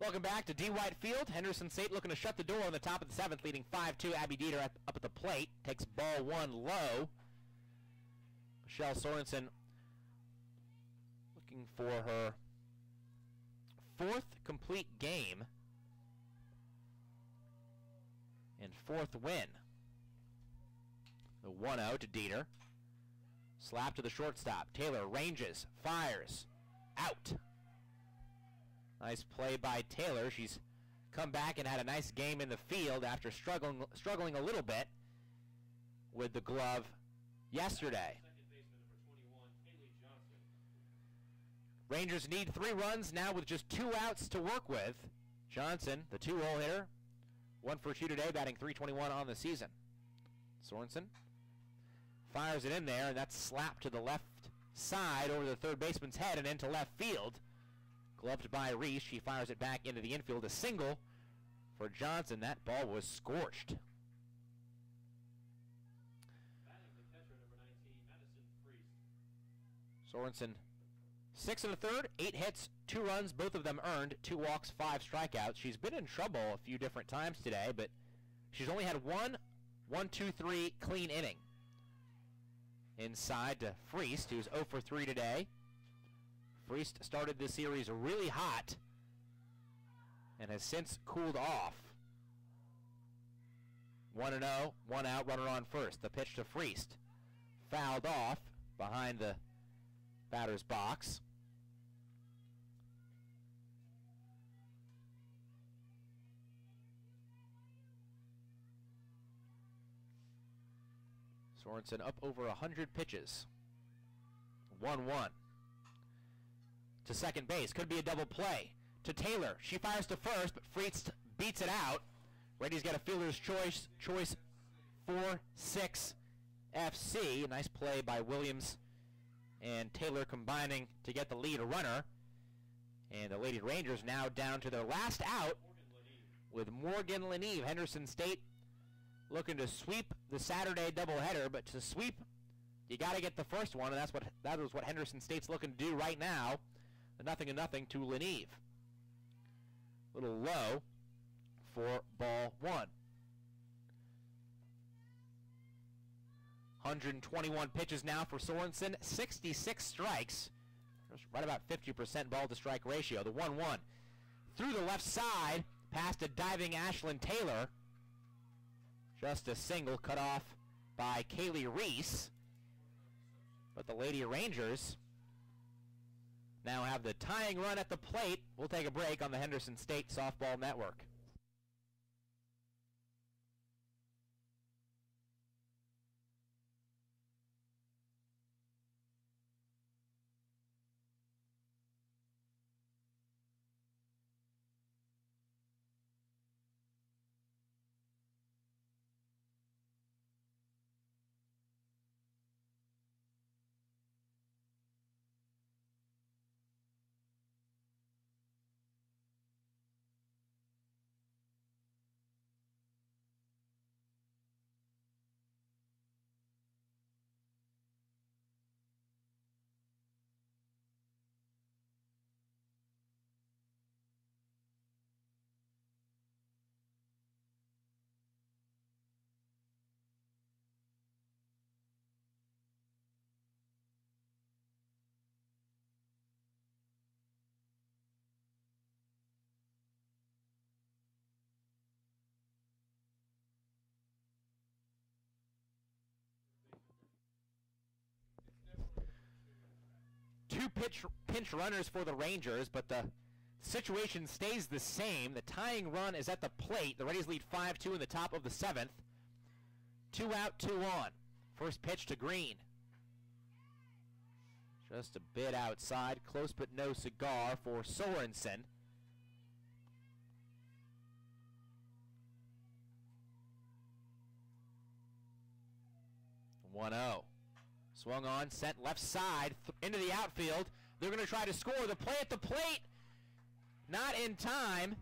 Welcome back to D. White Field. Henderson State looking to shut the door on the top of the seventh, leading 5-2. Abby Dieter up, up at the plate. Takes ball one low. Michelle Sorensen looking for her fourth complete game and fourth win. The 1-0 to Dieter. Slap to the shortstop. Taylor ranges, fires, out. Nice play by Taylor. She's come back and had a nice game in the field after struggling struggling a little bit with the glove yesterday. Rangers need three runs now with just two outs to work with. Johnson, the two-hole hitter, one for two today, batting 321 on the season. Sorensen fires it in there, and that's slapped to the left side over the third baseman's head and into left field. Gloved by Reese. She fires it back into the infield. A single for Johnson. That ball was scorched. Sorensen, six and a third, eight hits, two runs, both of them earned, two walks, five strikeouts. She's been in trouble a few different times today, but she's only had one, one, two, three clean inning. Inside to Freest, who's 0 for 3 today. Freest started this series really hot and has since cooled off. 1 0, one out, runner on first. The pitch to Freest. Fouled off behind the batter's box. Sorensen up over 100 pitches. 1 1 to second base. Could be a double play. To Taylor. She fires to first, but Freest beats it out. Reddies got a fielder's choice. Choice 4-6 FC. Nice play by Williams and Taylor combining to get the lead runner. And the Lady Rangers now down to their last out with Morgan Leneve. Henderson State looking to sweep the Saturday doubleheader, but to sweep, you got to get the first one, and that's what that is what Henderson State's looking to do right now nothing and nothing to Leneve. Little low for ball one. 121 pitches now for Sorensen, 66 strikes. Just right about 50% ball to strike ratio. The 1 1. Through the left side, past a diving Ashlyn Taylor. Just a single cut off by Kaylee Reese. But the Lady Rangers now have the tying run at the plate. We'll take a break on the Henderson State Softball Network. Two pitch pinch runners for the Rangers, but the situation stays the same. The tying run is at the plate. The Reddies lead 5-2 in the top of the seventh. Two out, two on. First pitch to Green. Just a bit outside. Close but no cigar for Sorensen. One zero. Swung on, sent left side into the outfield. They're going to try to score. The play at the plate, not in time.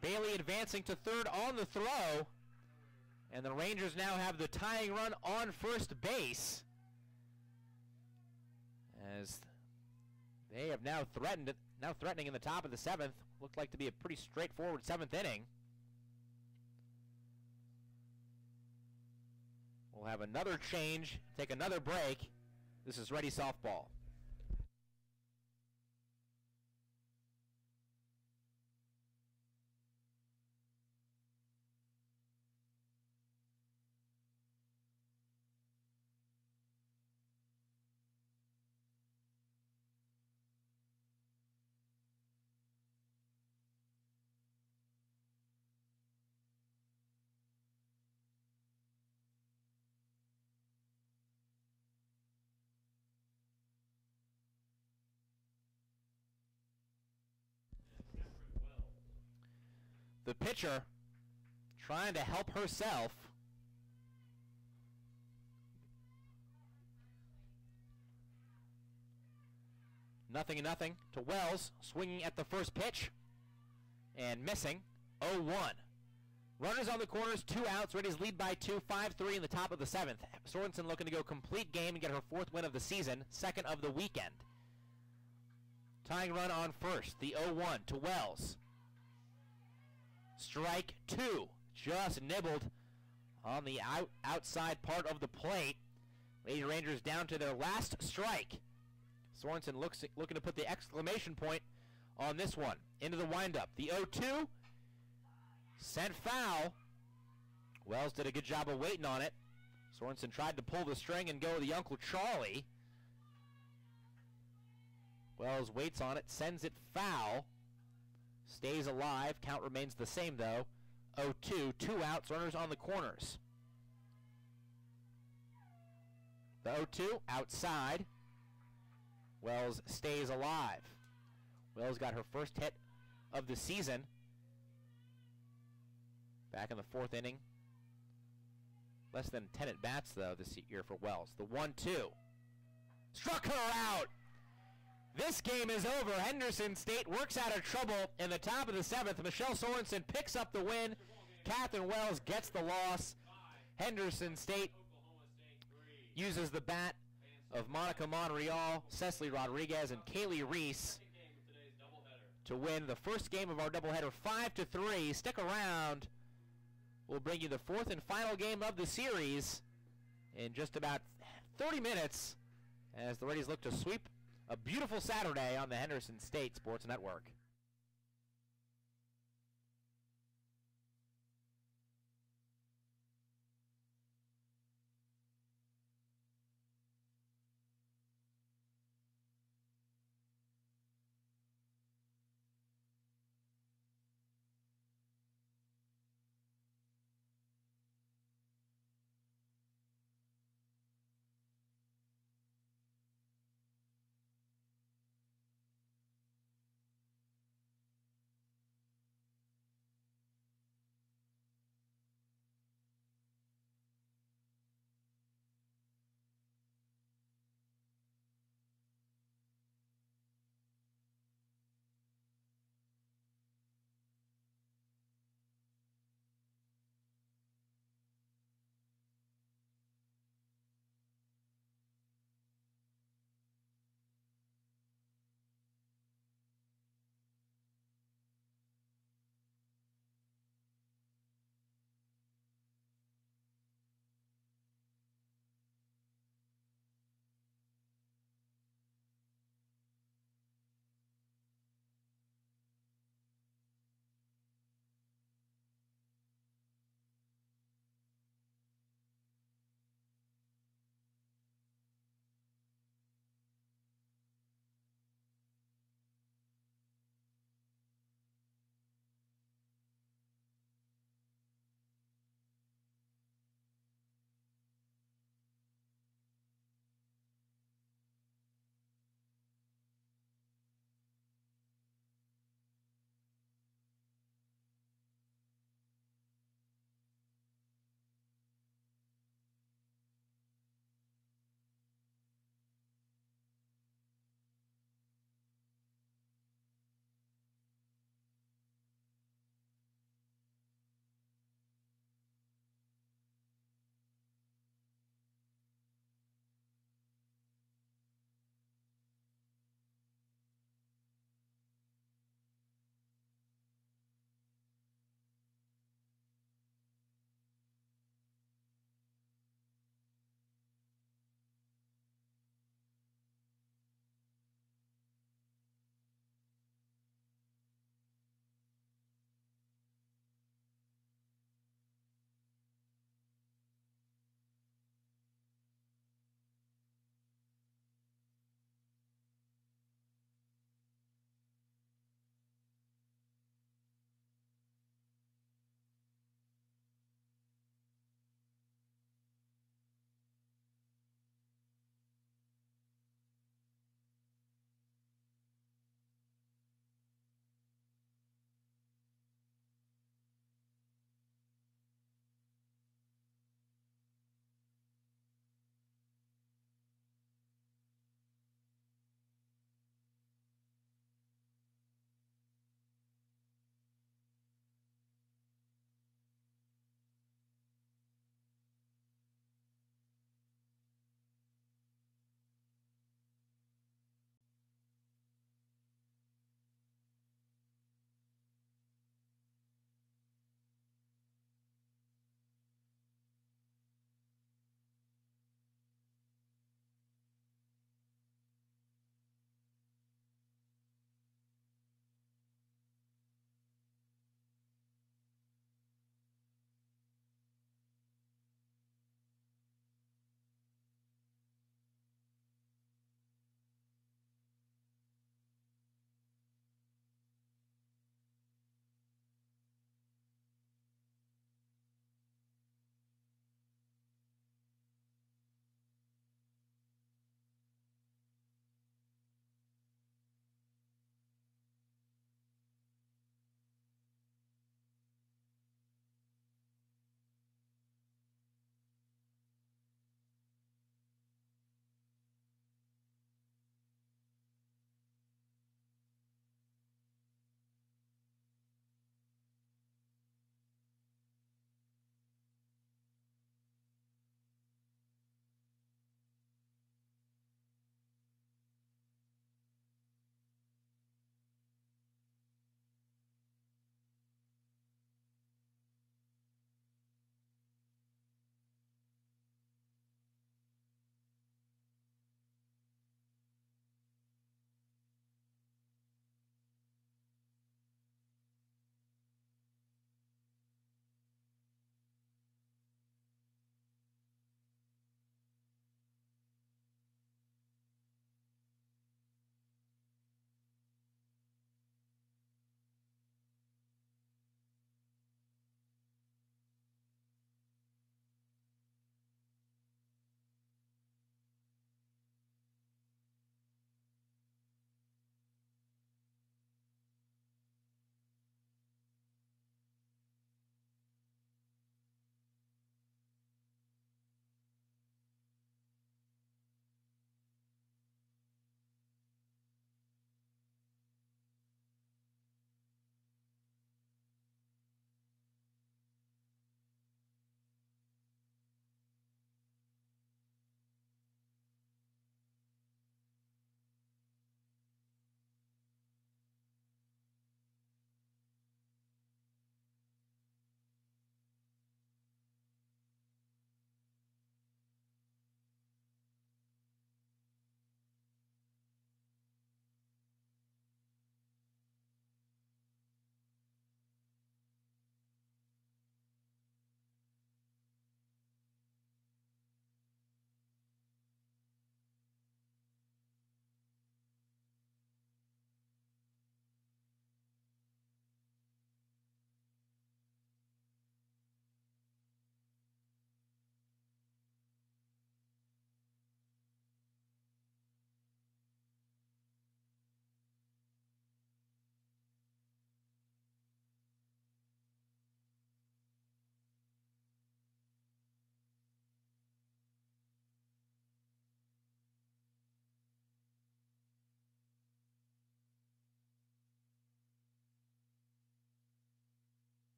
Bailey advancing to third on the throw. And the Rangers now have the tying run on first base. As they have now threatened now threatening in the top of the seventh. Looked like to be a pretty straightforward seventh inning. We'll have another change, take another break. This is Reddie Softball. The pitcher trying to help herself. Nothing and nothing to Wells, swinging at the first pitch and missing. 0-1. Runners on the corners, two outs. Reddies lead by two, 5-3 in the top of the seventh. Sorensen looking to go complete game and get her fourth win of the season, second of the weekend. Tying run on first, the 0-1 to Wells. Strike two. Just nibbled on the out outside part of the plate. Lady Rangers down to their last strike. Sorensen looks looking to put the exclamation point on this one. Into the windup. The 0-2 sent foul. Wells did a good job of waiting on it. Sorensen tried to pull the string and go the Uncle Charlie. Wells waits on it, sends it foul stays alive. Count remains the same though. 0-2, two outs, runners on the corners. The 0-2 outside. Wells stays alive. Wells got her first hit of the season. Back in the fourth inning. Less than 10 at bats though this year for Wells. The 1-2. Struck her out! This game is over. Henderson State works out of trouble in the top of the seventh. Michelle Sorensen picks up the win. Catherine Wells gets the loss. Henderson State uses the bat of Monica Monreal, Cecily Rodriguez, and Kaylee Reese to win the first game of our doubleheader 5 to 3. Stick around. We'll bring you the fourth and final game of the series in just about 30 minutes as the Reddies look to sweep a beautiful Saturday on the Henderson State Sports Network.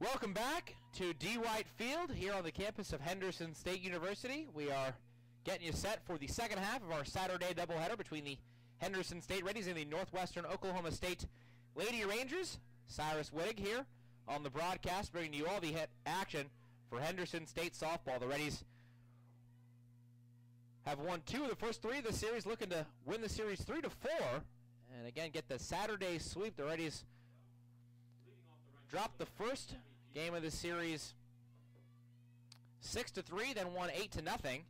Welcome back to D. White Field here on the campus of Henderson State University. We are getting you set for the second half of our Saturday doubleheader between the Henderson State Reddies and the Northwestern Oklahoma State Lady Rangers. Cyrus Wittig here on the broadcast, bringing you all the hit action for Henderson State softball. The Reddies have won two of the first three of the series, looking to win the series three to four, and again get the Saturday sweep. The Reddies dropped the first game of the series six to three, then won eight to nothing.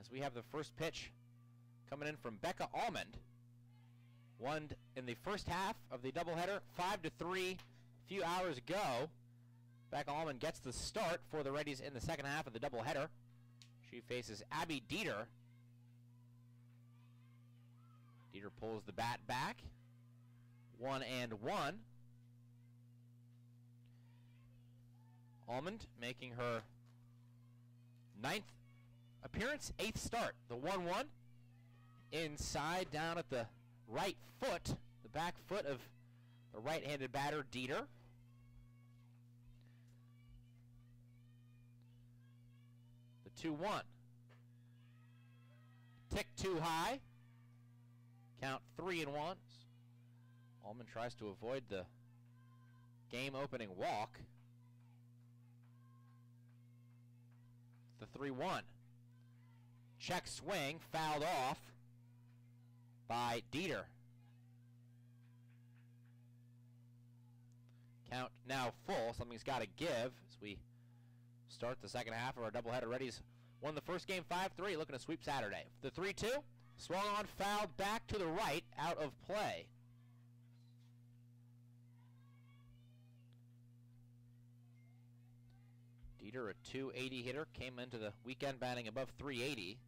As we have the first pitch coming in from Becca Almond. Won in the first half of the doubleheader, five to three, a few hours ago. Becca Almond gets the start for the Reddies in the second half of the doubleheader. She faces Abby Dieter. Dieter pulls the bat back. One and one. Almond making her ninth appearance, eighth start. The 1 1 inside down at the right foot, the back foot of the right handed batter, Dieter. The 2 1. Tick too high. Count 3 and 1. Almond tries to avoid the game opening walk. The 3 1. Check swing, fouled off by Dieter. Count now full. Something's got to give as we start the second half of our doubleheader. Reddies won the first game 5-3, looking to sweep Saturday. The 3-2, swung on, fouled back to the right, out of play. A 280 hitter, came into the weekend batting above 380.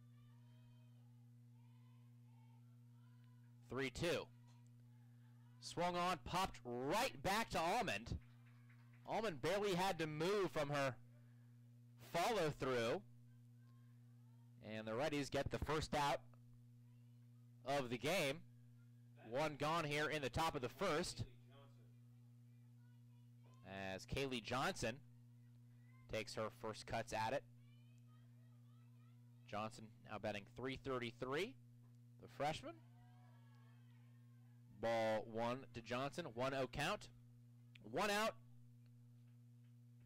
3 2. Swung on, popped right back to Almond. Almond barely had to move from her follow through. And the Reddies get the first out of the game. One gone here in the top of the first. As Kaylee Johnson takes her first cuts at it. Johnson now batting 333, the freshman. Ball one to Johnson, 1-0 count. One out,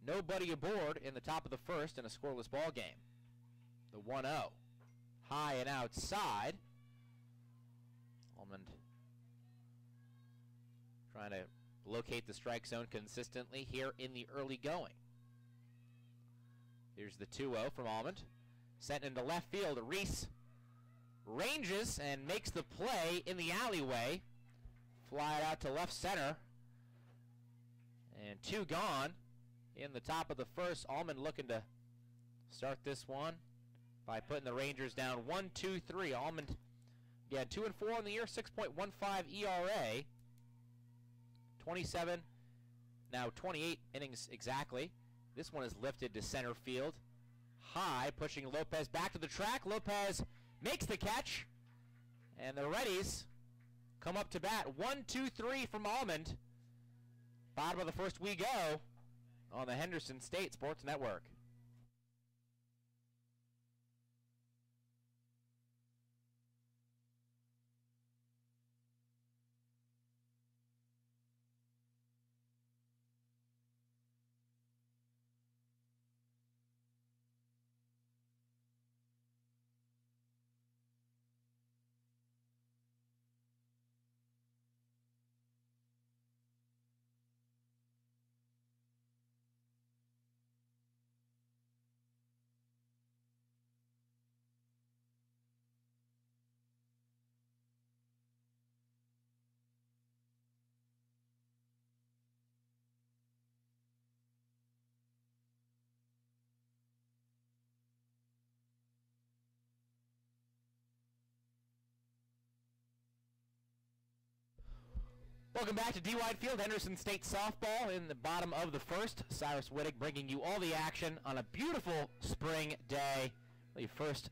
nobody aboard in the top of the first in a scoreless ball game. The 1-0. High and outside. Almond trying to locate the strike zone consistently here in the early going. Here's the 2-0 from Almond. Sent into left field. Reese ranges and makes the play in the alleyway. Fly out to left center. And two gone in the top of the first. Almond looking to start this one by putting the Rangers down 1 2 3. Almond, yeah, 2 and 4 on the year, 6.15 ERA. 27, now 28 innings exactly. This one is lifted to center field. High, pushing Lopez back to the track. Lopez makes the catch. And the Reddies come up to bat. One, two, three from Almond. Bottom of the first we go on the Henderson State Sports Network. Welcome back to D. White Field, Henderson State softball in the bottom of the first. Cyrus Wittig bringing you all the action on a beautiful spring day. The first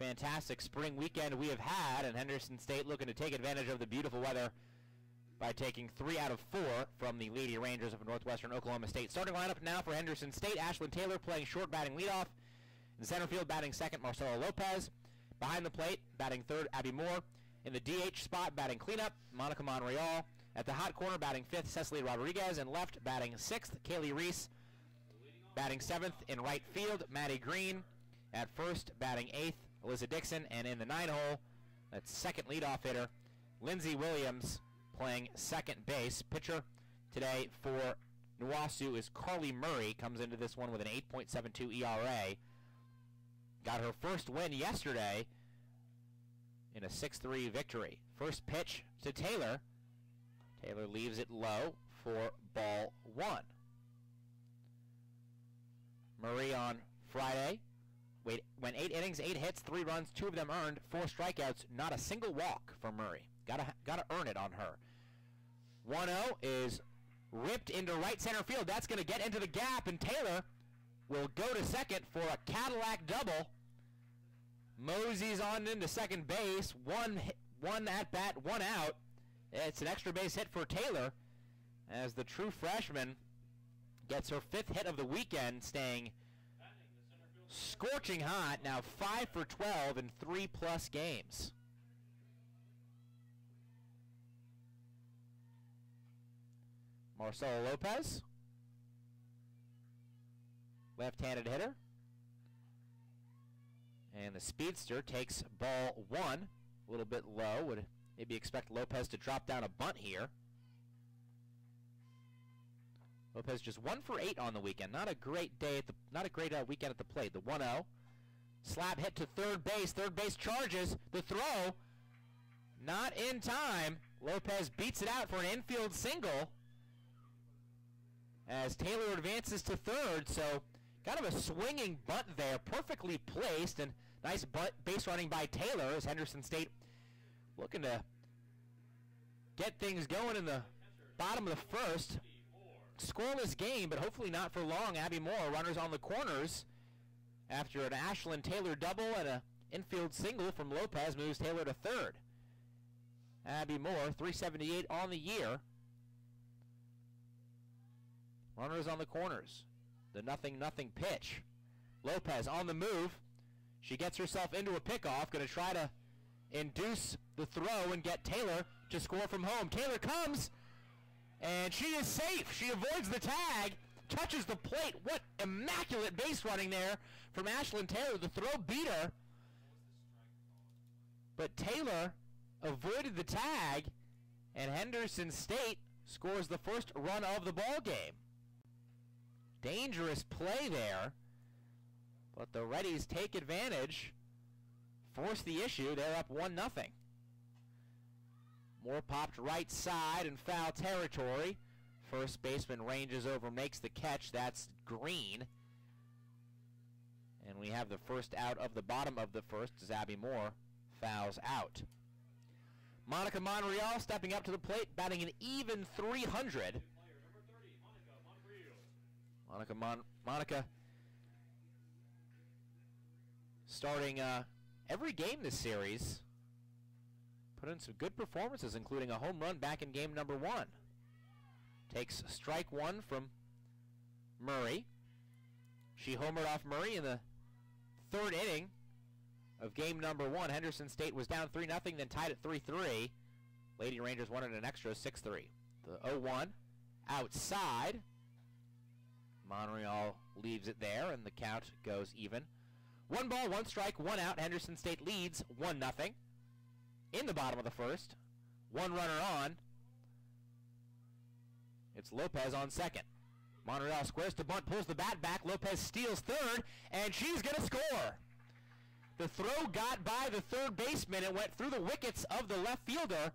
fantastic spring weekend we have had, and Henderson State looking to take advantage of the beautiful weather by taking three out of four from the Lady Rangers of Northwestern Oklahoma State. Starting lineup now for Henderson State, Ashlyn Taylor playing short batting leadoff. In center field, batting second, Marcella Lopez. Behind the plate, batting third, Abby Moore. In the DH spot, batting cleanup, Monica Monreal. At the hot corner, batting fifth, Cecily Rodriguez. And left, batting sixth, Kaylee Reese. Batting seventh in right field, Maddie Green. At first, batting eighth, Alyssa Dixon. And in the nine hole, that's second leadoff hitter, Lindsey Williams playing second base. Pitcher today for Nuwasu is Carly Murray. Comes into this one with an 8.72 ERA. Got her first win yesterday in a 6-3 victory. First pitch to Taylor. Taylor leaves it low for ball one. Murray on Friday wait, went eight innings, eight hits, three runs, two of them earned, four strikeouts, not a single walk for Murray. Gotta gotta earn it on her. 1-0 is ripped into right center field. That's going to get into the gap, and Taylor will go to second for a Cadillac double. Mosey's on into second base. One hit, one at bat, one out. It's an extra base hit for Taylor as the true freshman gets her fifth hit of the weekend, staying scorching hot. Now 5 for 12 in 3 plus games. Marcella Lopez, left-handed hitter. And the speedster takes ball one, a little bit low. Would maybe expect Lopez to drop down a bunt here. Lopez just one for eight on the weekend. Not a great day at the, not a great uh, weekend at the plate. The 1-0, slap hit to third base. Third base charges the throw, not in time. Lopez beats it out for an infield single as Taylor advances to third. So kind of a swinging bunt there, perfectly placed, and nice butt base running by Taylor as Henderson State looking to get things going in the bottom of the first scoreless game, but hopefully not for long. Abby Moore, runners on the corners after an Ashlyn Taylor double and a infield single from Lopez moves Taylor to third. Abby Moore, 378 on the year. Runners on the corners. The nothing nothing pitch. Lopez on the move. She gets herself into a pickoff, going to try to induce the throw and get Taylor to score from home. Taylor comes and she is safe. She avoids the tag, touches the plate. What immaculate base running there from Ashlyn Taylor. The throw beat her. But Taylor avoided the tag, and Henderson State scores the first run of the ball game. Dangerous play there, but the Reddies take advantage, force the issue. They're up 1 nothing. Moore popped right side in foul territory. First baseman ranges over, makes the catch. That's Green. And we have the first out of the bottom of the first as Abby Moore fouls out. Monica Monreal stepping up to the plate, batting an even 300. Monica Mon Monica starting uh, every game this series put in some good performances, including a home run back in game number one. Takes strike one from Murray. She homered off Murray in the third inning of game number one. Henderson State was down 3 0, then tied at 3 3. Lady Rangers wanted an extra 6 3. The 0 1 outside. Monreal leaves it there, and the count goes even. One ball, one strike, one out. Henderson State leads 1 0 in the bottom of the first. One runner on. It's Lopez on second. Monreal squares to bunt, pulls the bat back. Lopez steals third, and she's going to score. The throw got by the third baseman. It went through the wickets of the left fielder,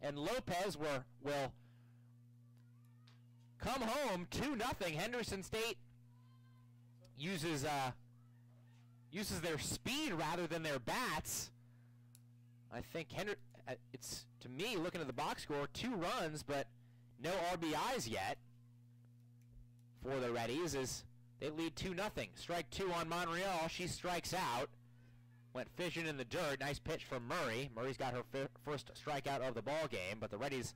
and Lopez were, will come home 2 nothing. Henderson State uses uh, uses their speed rather than their bats. I think Henry, uh, it's to me looking at the box score, two runs, but no RBIs yet for the Reddies as they lead 2 nothing. Strike two on Monreal. She strikes out. Went fishing in the dirt. Nice pitch from Murray. Murray's got her first strikeout of the ball game, but the Reddies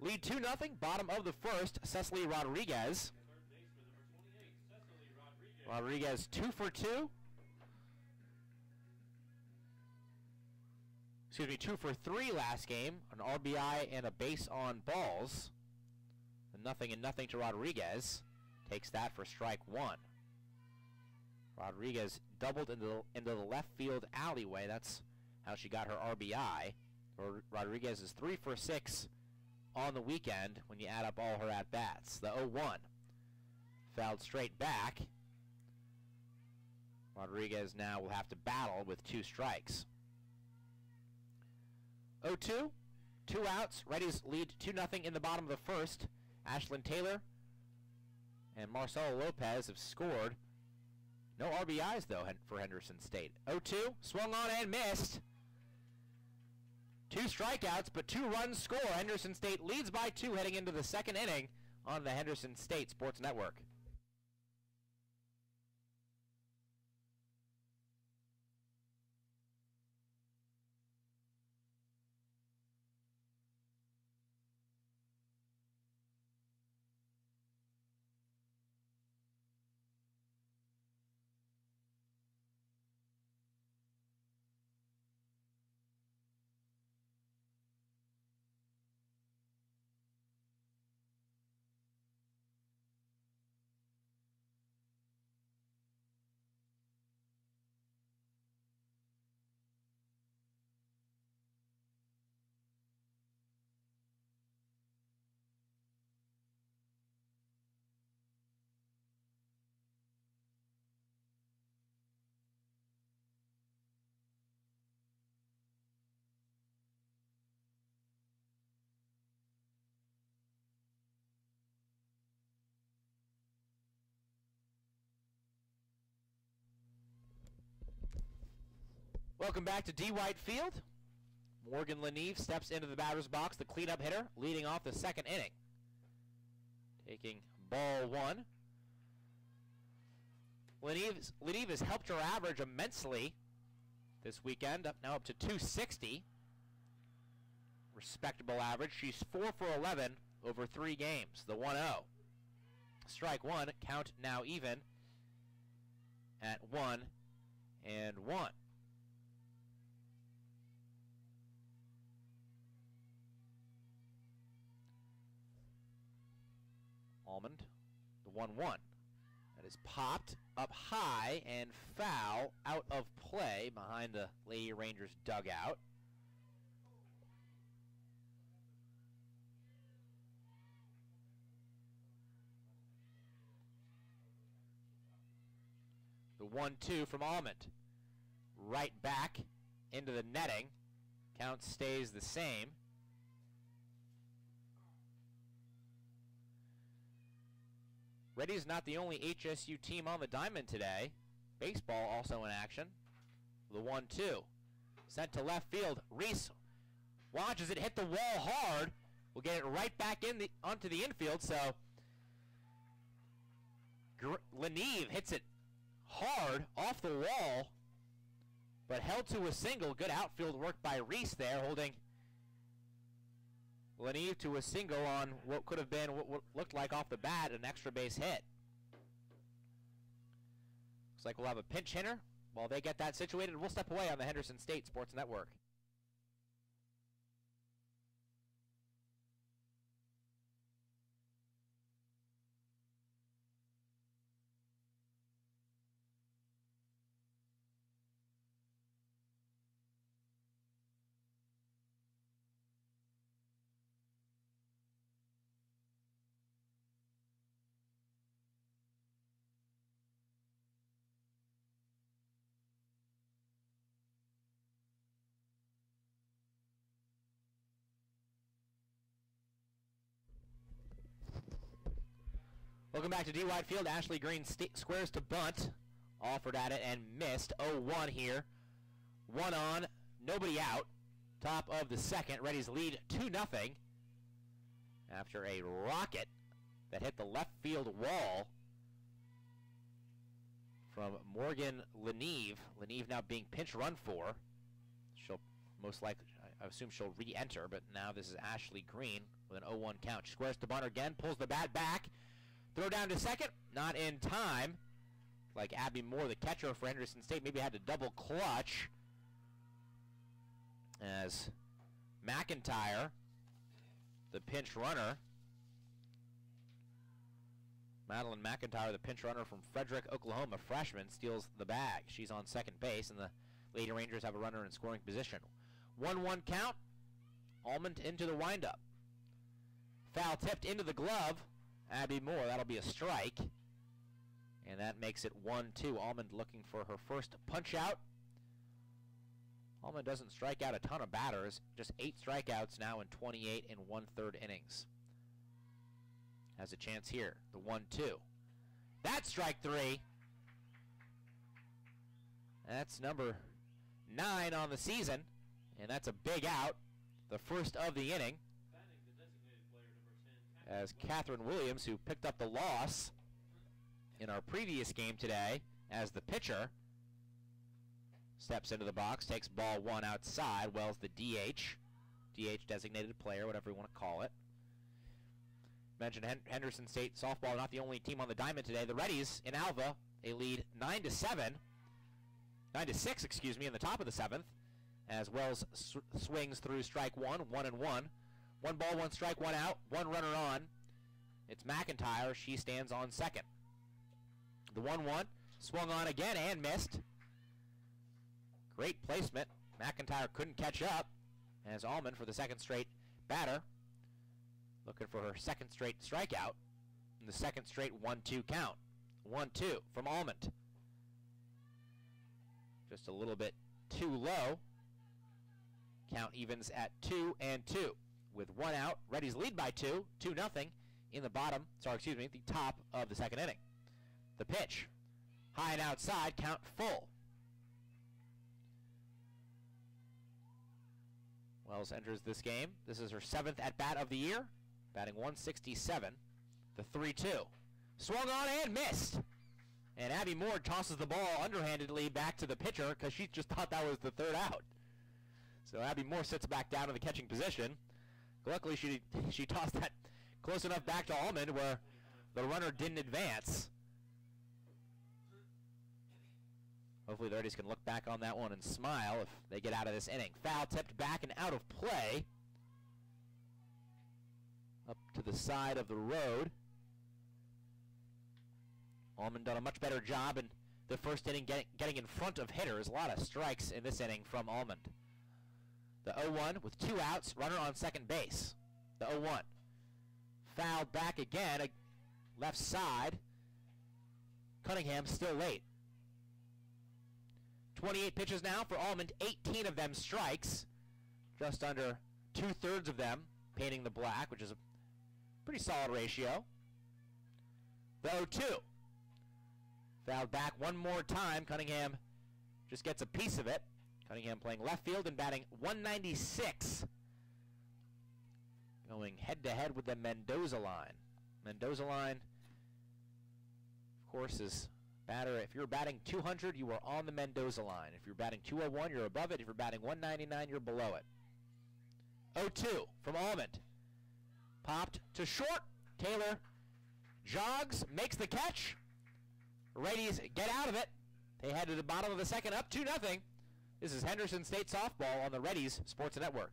Lead 2 nothing. bottom of the first, Cecily Rodriguez. Rodriguez 2 for 2. Excuse me, 2 for 3 last game. An RBI and a base on balls. nothing and nothing to Rodriguez. Takes that for strike one. Rodriguez doubled into the, into the left field alleyway. That's how she got her RBI. Rodriguez is 3 for 6 on the weekend when you add up all her at-bats. The 0-1 fouled straight back. Rodriguez now will have to battle with two strikes. 0-2, two outs. Reddies lead 2-0 in the bottom of the first. Ashlyn Taylor and Marcella Lopez have scored. No RBIs, though, for Henderson State. 0-2, swung on and missed. Two strikeouts, but two runs score. Henderson State leads by two heading into the second inning on the Henderson State Sports Network. Welcome back to D. White Field. Morgan Leneve steps into the batter's box, the cleanup hitter, leading off the second inning. Taking ball one. Leneve has helped her average immensely this weekend, up now up to 260. Respectable average. She's 4 for 11 over three games, the 1-0. Strike one, count now even at 1 and 1. Almond, the 1 1. That is popped up high and foul out of play behind the Lady Rangers dugout. The 1 2 from Almond. Right back into the netting. Count stays the same. Reddies not the only HSU team on the diamond today. Baseball also in action. The 1-2. Sent to left field. Reese watches it hit the wall hard. We'll get it right back in the onto the infield. So Leneve hits it hard off the wall, but held to a single. Good outfield work by Reese there, holding Leneve to a single on what could have been what looked like off the bat an extra base hit. Looks like we'll have a pinch hitter. While they get that situated, we'll step away on the Henderson State Sports Network. Welcome back to D White Field. Ashley Green squares to bunt. Offered at it and missed. 0-1 here. One on, nobody out. Top of the second. Reddies lead 2-0 after a rocket that hit the left field wall from Morgan Leneve. Leneve now being pinch run for. She'll most likely, I assume she'll re-enter, but now this is Ashley Green with an 0-1 count. She squares to bunt again, pulls the bat back. Throw down to second, not in time. Like Abby Moore, the catcher for Henderson State, maybe had to double clutch. As McIntyre, the pinch runner, Madeline McIntyre, the pinch runner from Frederick, Oklahoma, freshman, steals the bag. She's on second base, and the Lady Rangers have a runner in scoring position. 1-1 count. Almond into the windup. Foul tipped into the glove. Abby Moore, that'll be a strike. And that makes it 1-2. Almond looking for her first punch out. Almond doesn't strike out a ton of batters, just eight strikeouts now in 28 and one-third innings. Has a chance here, the 1-2. That's strike three. That's number nine on the season, and that's a big out, the first of the inning. As Catherine Williams, who picked up the loss in our previous game today as the pitcher, steps into the box, takes ball one outside, Wells the DH, DH designated player, whatever you want to call it. Mentioned Henderson State softball, not the only team on the diamond today. The Reddies in Alva, a lead 9 to 7 9 to 6, excuse me, in the top of the seventh, as Wells sw swings through strike one, one and one. One ball, one strike, one out, one runner on. It's McIntyre. She stands on second. The 1 1 swung on again and missed. Great placement. McIntyre couldn't catch up as Almond for the second straight batter. Looking for her second straight strikeout. in the second straight 1 2 count. 1 2 from Almond. Just a little bit too low. Count evens at two and two. With one out, Reddies lead by two, two nothing in the bottom, sorry, excuse me, the top of the second inning. The pitch, high and outside, count full. Wells enters this game. This is her seventh at bat of the year, batting 167. The 3 2. Swung on and missed. And Abby Moore tosses the ball underhandedly back to the pitcher because she just thought that was the third out. So Abby Moore sits back down in the catching position. Luckily, she (laughs) she tossed that close enough back to Almond where the runner didn't advance. Hopefully the Reddies can look back on that one and smile if they get out of this inning. Foul tipped back and out of play. Up to the side of the road. Almond done a much better job in the first inning getting, getting in front of hitters. A lot of strikes in this inning from Almond. The 0-1 with two outs, runner on second base. The 0-1. Fouled back again, left side. Cunningham still late. 28 pitches now for Almond, 18 of them strikes. Just under two-thirds of them painting the black, which is a pretty solid ratio. The 0-2. Fouled back one more time. Cunningham just gets a piece of it. Cunningham playing left field and batting 196. Going head-to-head with the Mendoza line. Mendoza line, of course, is batter. If you're batting 200, you are on the Mendoza line. If you're batting 201, you're above it. If you're batting 199, you're below it. 0-2 from Almond. Popped to short. Taylor jogs, makes the catch. Reddies get out of it. They head to the bottom of the second up 2 nothing. This is Henderson State Softball on the Reddies Sports Network.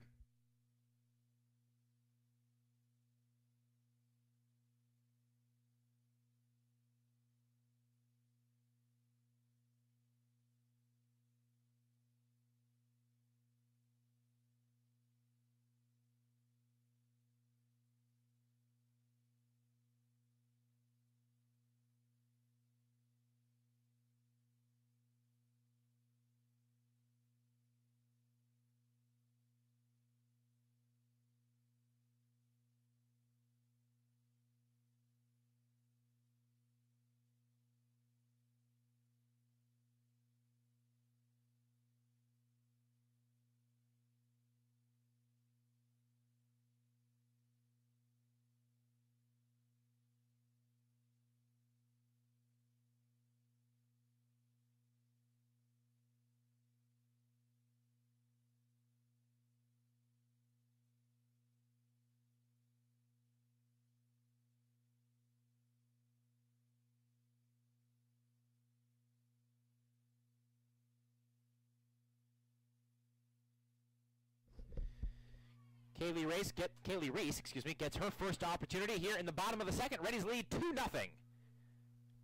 Kaylee Reese get Kaylee Reese, excuse me, gets her first opportunity here in the bottom of the second. Reddies lead two nothing.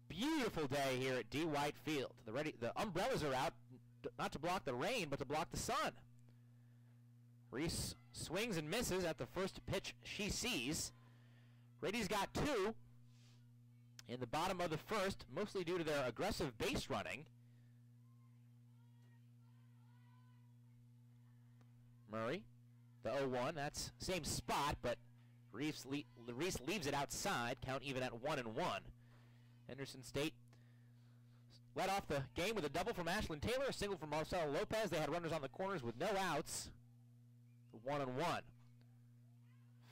Beautiful day here at D White Field. The ready the umbrellas are out not to block the rain, but to block the sun. Reese swings and misses at the first pitch she sees. Reddies got two in the bottom of the first, mostly due to their aggressive base running. Murray, the 0-1, that's same spot, but Reese, le Reese leaves it outside, count even at 1 and 1. Henderson State led off the game with a double from Ashlyn Taylor, a single from Marcella Lopez. They had runners on the corners with no outs. 1 and 1.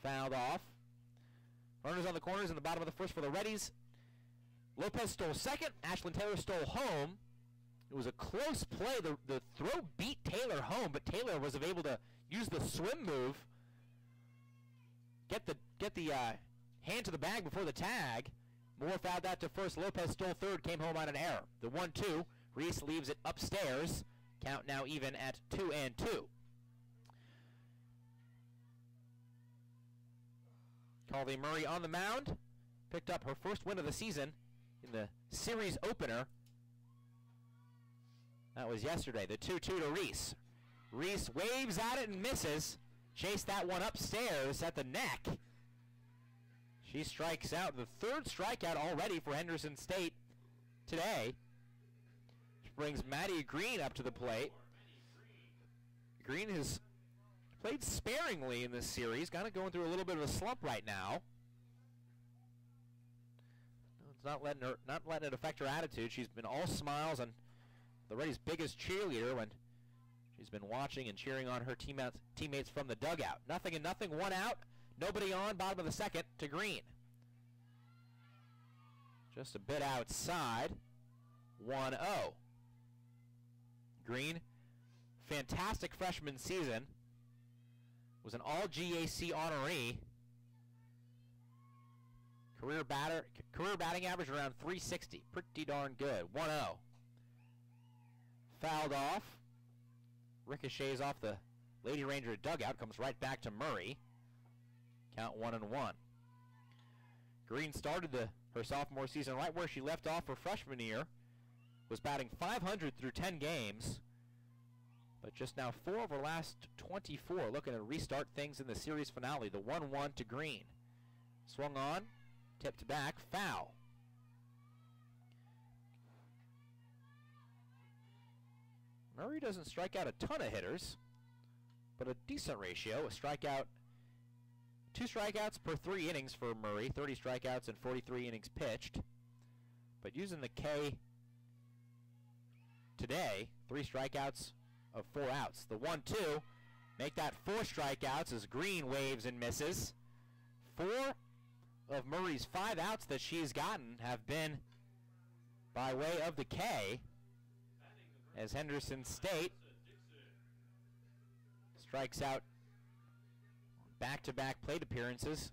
Fouled off. Runners on the corners in the bottom of the first for the Reddies. Lopez stole second. Ashlyn Taylor stole home. It was a close play. The, the throw beat Taylor home, but Taylor was able to use the swim move, get the get the uh, hand to the bag before the tag. Moore fouled that to first. Lopez stole third, came home on an error. The 1-2. Reese leaves it upstairs. Count now even at 2 and 2. Colby Murray on the mound. Picked up her first win of the season in the series opener. That was yesterday. The 2-2 to Reese. Reese waves at it and misses. Chased that one upstairs at the neck. She strikes out. The third strikeout already for Henderson State today. Which brings Maddie Green up to the plate. Green has played sparingly in this series. Kind of going through a little bit of a slump right now. It's not letting her, not letting it affect her attitude. She's been all smiles and the Reddies' biggest cheerleader when she's been watching and cheering on her teammates, teammates from the dugout. Nothing and nothing, one out. Nobody on, bottom of the second to Green. Just a bit outside. 1-0. Green, fantastic freshman season. Was an all-GAC honoree. Career batter, career batting average around 360. Pretty darn good. 1-0. Fouled off. Ricochets off the Lady Ranger dugout. Comes right back to Murray. Count one and one. Green started the, her sophomore season right where she left off her freshman year. Was batting 500 through 10 games. But just now four of her last 24 looking to restart things in the series finale. The 1-1 to Green. Swung on, tipped back, foul. Murray doesn't strike out a ton of hitters, but a decent ratio. A strikeout Two strikeouts per three innings for Murray, 30 strikeouts and 43 innings pitched. But using the K today, three strikeouts of four outs. The 1-2, make that four strikeouts as Green waves and misses. Four of Murray's five outs that she's gotten have been by way of the K as Henderson State strikes out back-to-back plate appearances.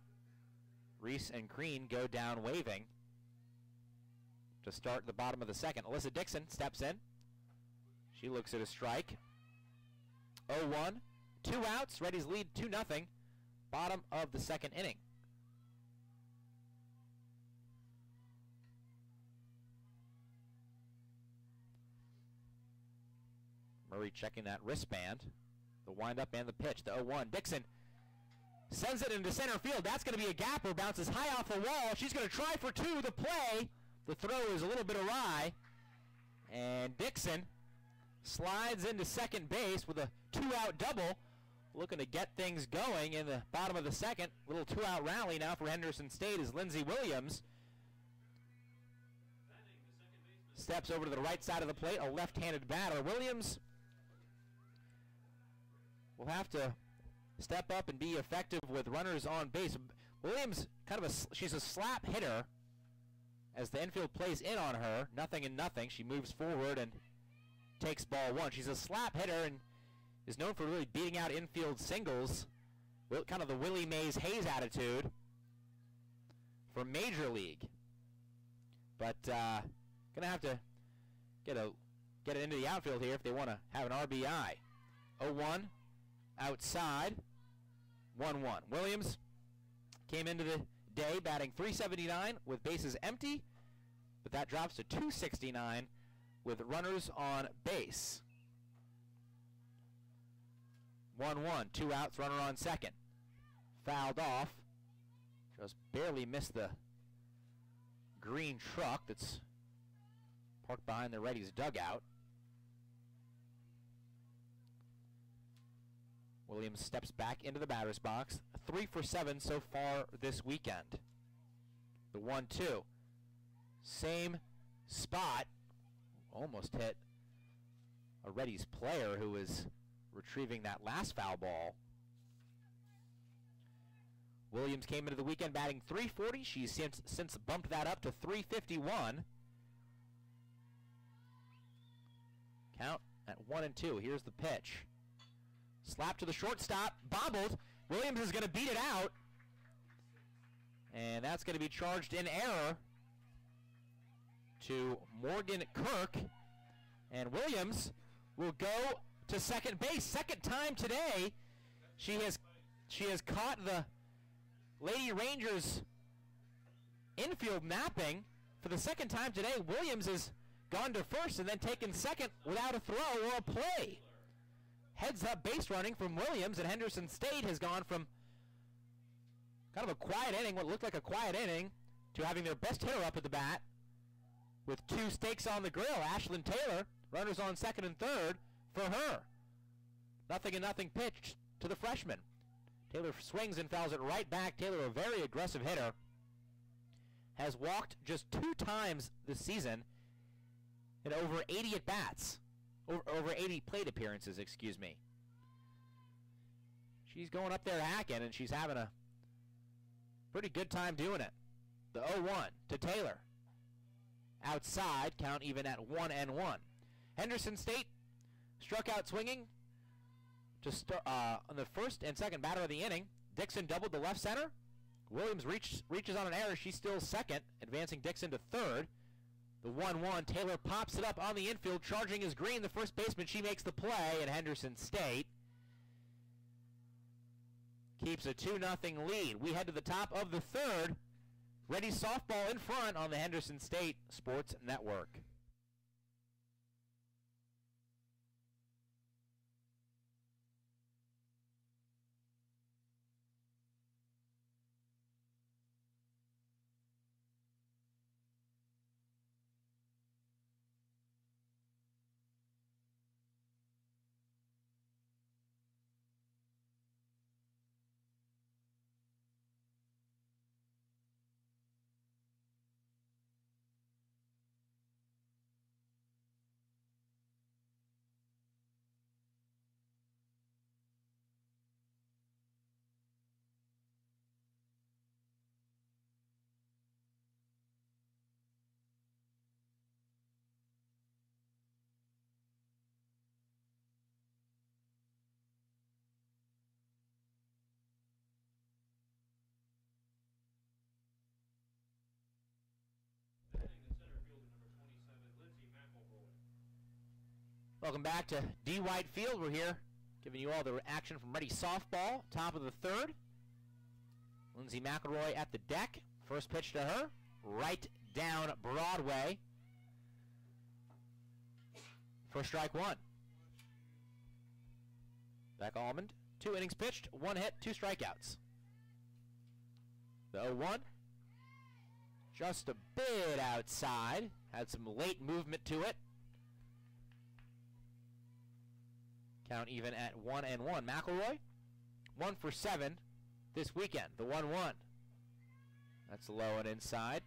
Reese and Green go down waving to start the bottom of the second. Alyssa Dixon steps in. She looks at a strike. 0-1. Two outs. Reddies lead 2-0. Bottom of the second inning. Murray checking that wristband. The windup and the pitch. The 0-1. Dixon Sends it into center field. That's going to be a gapper. Bounces high off the wall. She's going to try for two. The play. The throw is a little bit awry. And Dixon slides into second base with a two-out double. Looking to get things going in the bottom of the second. Little two-out rally now for Henderson State as Lindsey Williams steps over to the right side of the plate. A left-handed batter. Williams will have to step up and be effective with runners on base. Williams, kind of a, she's a slap hitter as the infield plays in on her. Nothing and nothing. She moves forward and takes ball one. She's a slap hitter and is known for really beating out infield singles. Kind of the Willie Mays Hayes attitude for Major League. But uh, gonna have to get a get it into the outfield here if they want to have an RBI. 0-1 outside. 1 1. Williams came into the day batting 379 with bases empty, but that drops to 269 with runners on base. 1 1, two outs, runner on second. Fouled off. Just barely missed the green truck that's parked behind the Reddies' dugout. Williams steps back into the batter's box. Three for seven so far this weekend. The one two. Same spot. Almost hit a Reddies player who was retrieving that last foul ball. Williams came into the weekend batting 340. She's since, since bumped that up to 351. Count at one and two. Here's the pitch. Slap to the shortstop, bobbled. Williams is going to beat it out. And that's going to be charged in error to Morgan Kirk. And Williams will go to second base. Second time today. She has she has caught the Lady Rangers infield mapping for the second time today. Williams has gone to first and then taken second without a throw or a play. Heads up base running from Williams, and Henderson State has gone from kind of a quiet inning, what looked like a quiet inning, to having their best hitter up at the bat with two steaks on the grill. Ashlyn Taylor, runners on second and third for her. Nothing and nothing pitched to the freshman. Taylor swings and fouls it right back. Taylor, a very aggressive hitter, has walked just two times this season in over 80 at bats, over, over 80 plate appearances, excuse me. She's going up there hacking, and she's having a pretty good time doing it. The 0-1 to Taylor. Outside, count even at 1 and 1. Henderson State struck out swinging to uh, on the first and second batter of the inning. Dixon doubled the left center. Williams reach, reaches on an error. She's still second, advancing Dixon to third. The 1-1, Taylor pops it up on the infield, charging his green. The first baseman, she makes the play at Henderson State. Keeps a 2-0 lead. We head to the top of the third. Reddie softball in front on the Henderson State Sports Network. Welcome back to D. White Field. We're here giving you all the action from Reddie Softball. Top of the third. Lindsay McElroy at the deck. First pitch to her. Right down Broadway. First strike one. Beck Almond. Two innings pitched. One hit. Two strikeouts. The 0-1. Just a bit outside. Had some late movement to it. Count even at one and one. McElroy, one for seven this weekend. The one-one. That's low and inside.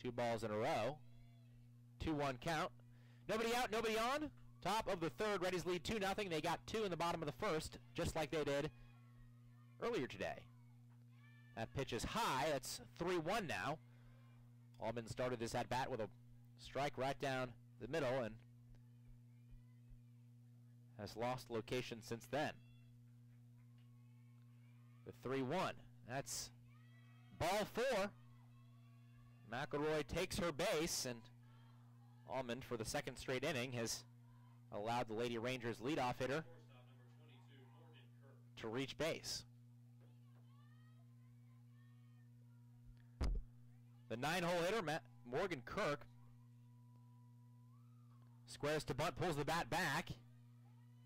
Two balls in a row. Two-one count. Nobody out, nobody on. Top of the third, Reddies lead 2 nothing. They got two in the bottom of the first, just like they did earlier today. That pitch is high. That's 3-1 now. Almond started this at bat with a strike right down the middle, and has lost location since then. The 3-1. That's ball four. McElroy takes her base, and Almond, for the second straight inning, has allowed the Lady Rangers leadoff hitter to reach base. The nine-hole hitter, Matt Morgan Kirk, squares to bunt, pulls the bat back.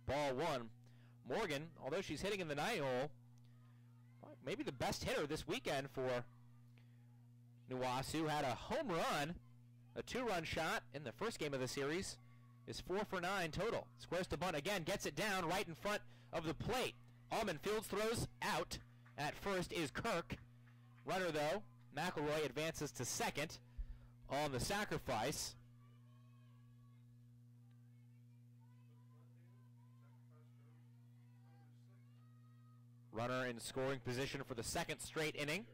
Ball one. Morgan, although she's hitting in the nine hole, maybe the best hitter this weekend for Nuwasu, had a home run, a two-run shot in the first game of the series, is four for nine total. Squares to bunt again, gets it down right in front of the plate. Almond fields throws out. At first is Kirk. Runner though, McElroy advances to second on the sacrifice. Runner in scoring position for the second straight inning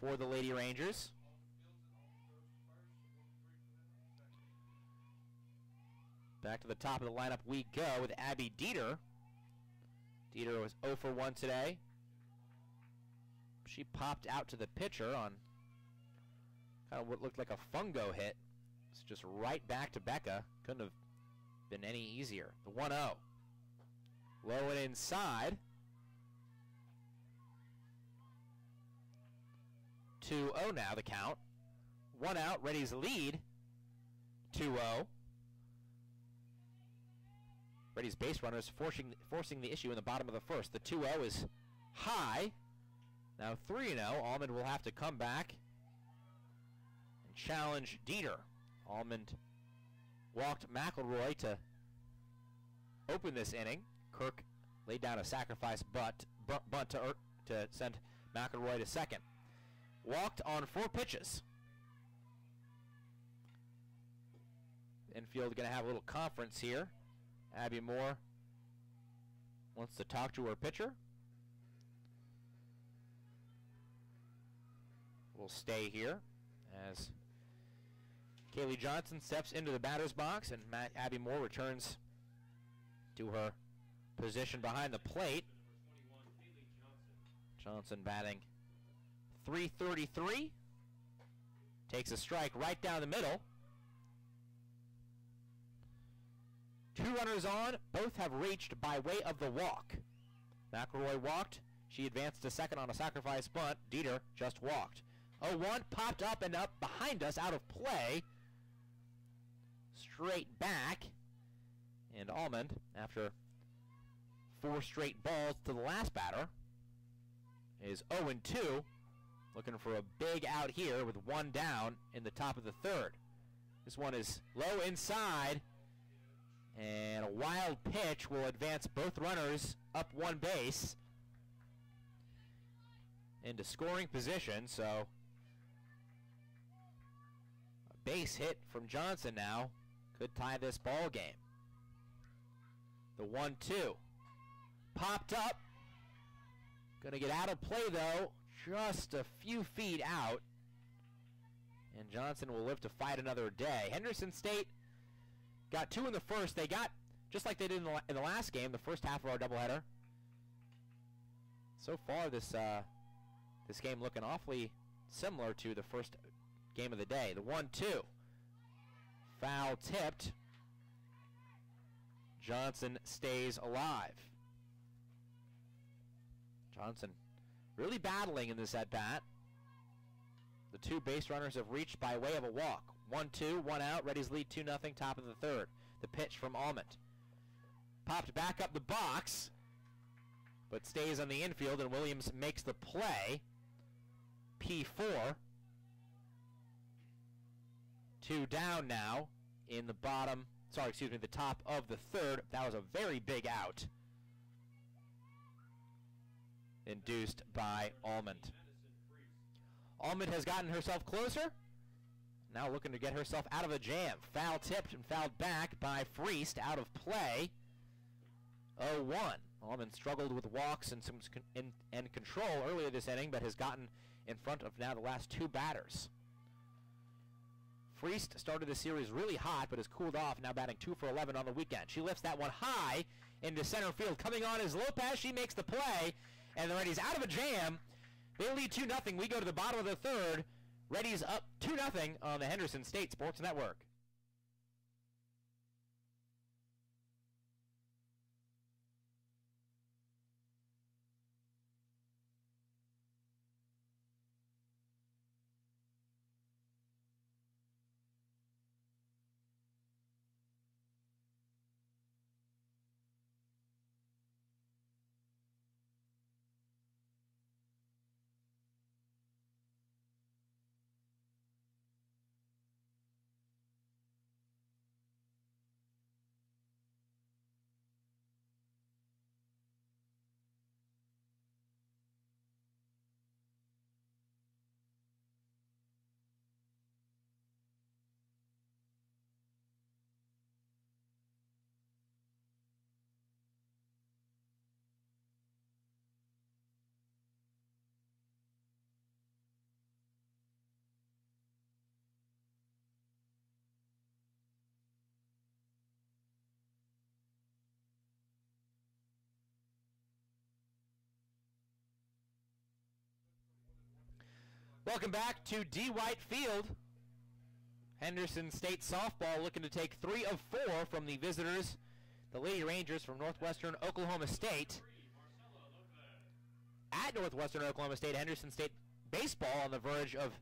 for the Lady Rangers. Back to the top of the lineup we go with Abby Dieter. Dieter was 0 for 1 today. She popped out to the pitcher on kind of what looked like a fungo hit. It's just right back to Becca. Couldn't have been any easier. The 1-0. Low and inside. 2-0 now the count. One out, Reddies lead. 2-0. Reddies' base runners forcing forcing the issue in the bottom of the first. The 2-0 is high. Now 3-0. Almond will have to come back and challenge Dieter. Almond walked McElroy to open this inning. Kirk laid down a sacrifice bunt, bunt to, to send McElroy to second. Walked on four pitches. Infield going to have a little conference here. Abby Moore wants to talk to her pitcher. We'll stay here as Kaylee Johnson steps into the batter's box and Matt Abby Moore returns to her position behind the plate. Johnson batting 333. Takes a strike right down the middle. Two runners on, both have reached by way of the walk. McElroy walked. She advanced to second on a sacrifice bunt. Dieter just walked. 0-1 popped up and up behind us out of play. Straight back. And Almond, after four straight balls to the last batter, is 0-2. Looking for a big out here with one down in the top of the third. This one is low inside. And a wild pitch will advance both runners up one base into scoring position. So a base hit from Johnson now could tie this ball game. The 1-2 popped up. Going to get out of play though, just a few feet out. And Johnson will live to fight another day. Henderson State Got two in the first. They got, just like they did in the, in the last game, the first half of our doubleheader. So far, this uh, this game looking awfully similar to the first game of the day. The 1-2. Foul tipped. Johnson stays alive. Johnson really battling in this at-bat. The two base runners have reached by way of a walk. One two, one out. Reddies lead two nothing. Top of the third. The pitch from Almond. Popped back up the box, but stays on the infield, and Williams makes the play. P4. Two down now in the bottom, sorry, excuse me, the top of the third. That was a very big out. Induced by Almond. Almond has gotten herself closer. Now looking to get herself out of a jam. Foul tipped and fouled back by Freest out of play. 0-1. Almond struggled with walks and some and control earlier this inning, but has gotten in front of now the last two batters. Freest started the series really hot, but has cooled off, now batting 2 for 11 on the weekend. She lifts that one high into center field. Coming on is Lopez. She makes the play, and the Reddies out of a jam. They lead 2-0. We go to the bottom of the third. Reddies up 2 0 on the Henderson State Sports Network. Welcome back to D. White Field. Henderson State softball looking to take three of four from the visitors, the Lady Rangers from Northwestern Oklahoma State. At Northwestern Oklahoma State, Henderson State baseball on the verge of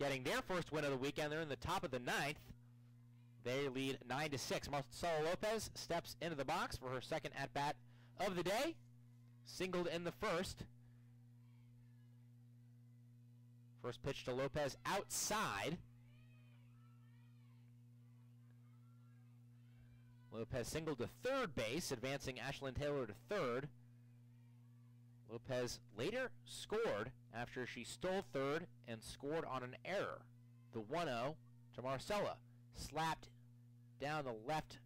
getting their first win of the weekend. They're in the top of the ninth. They lead 9 to 6. Marcella Lopez steps into the box for her second at bat of the day. Singled in the first. First pitch to Lopez outside. Lopez singled to third base, advancing Ashlyn Taylor to third. Lopez later scored after she stole third and scored on an error. The 1-0 to Marcella. Slapped down the left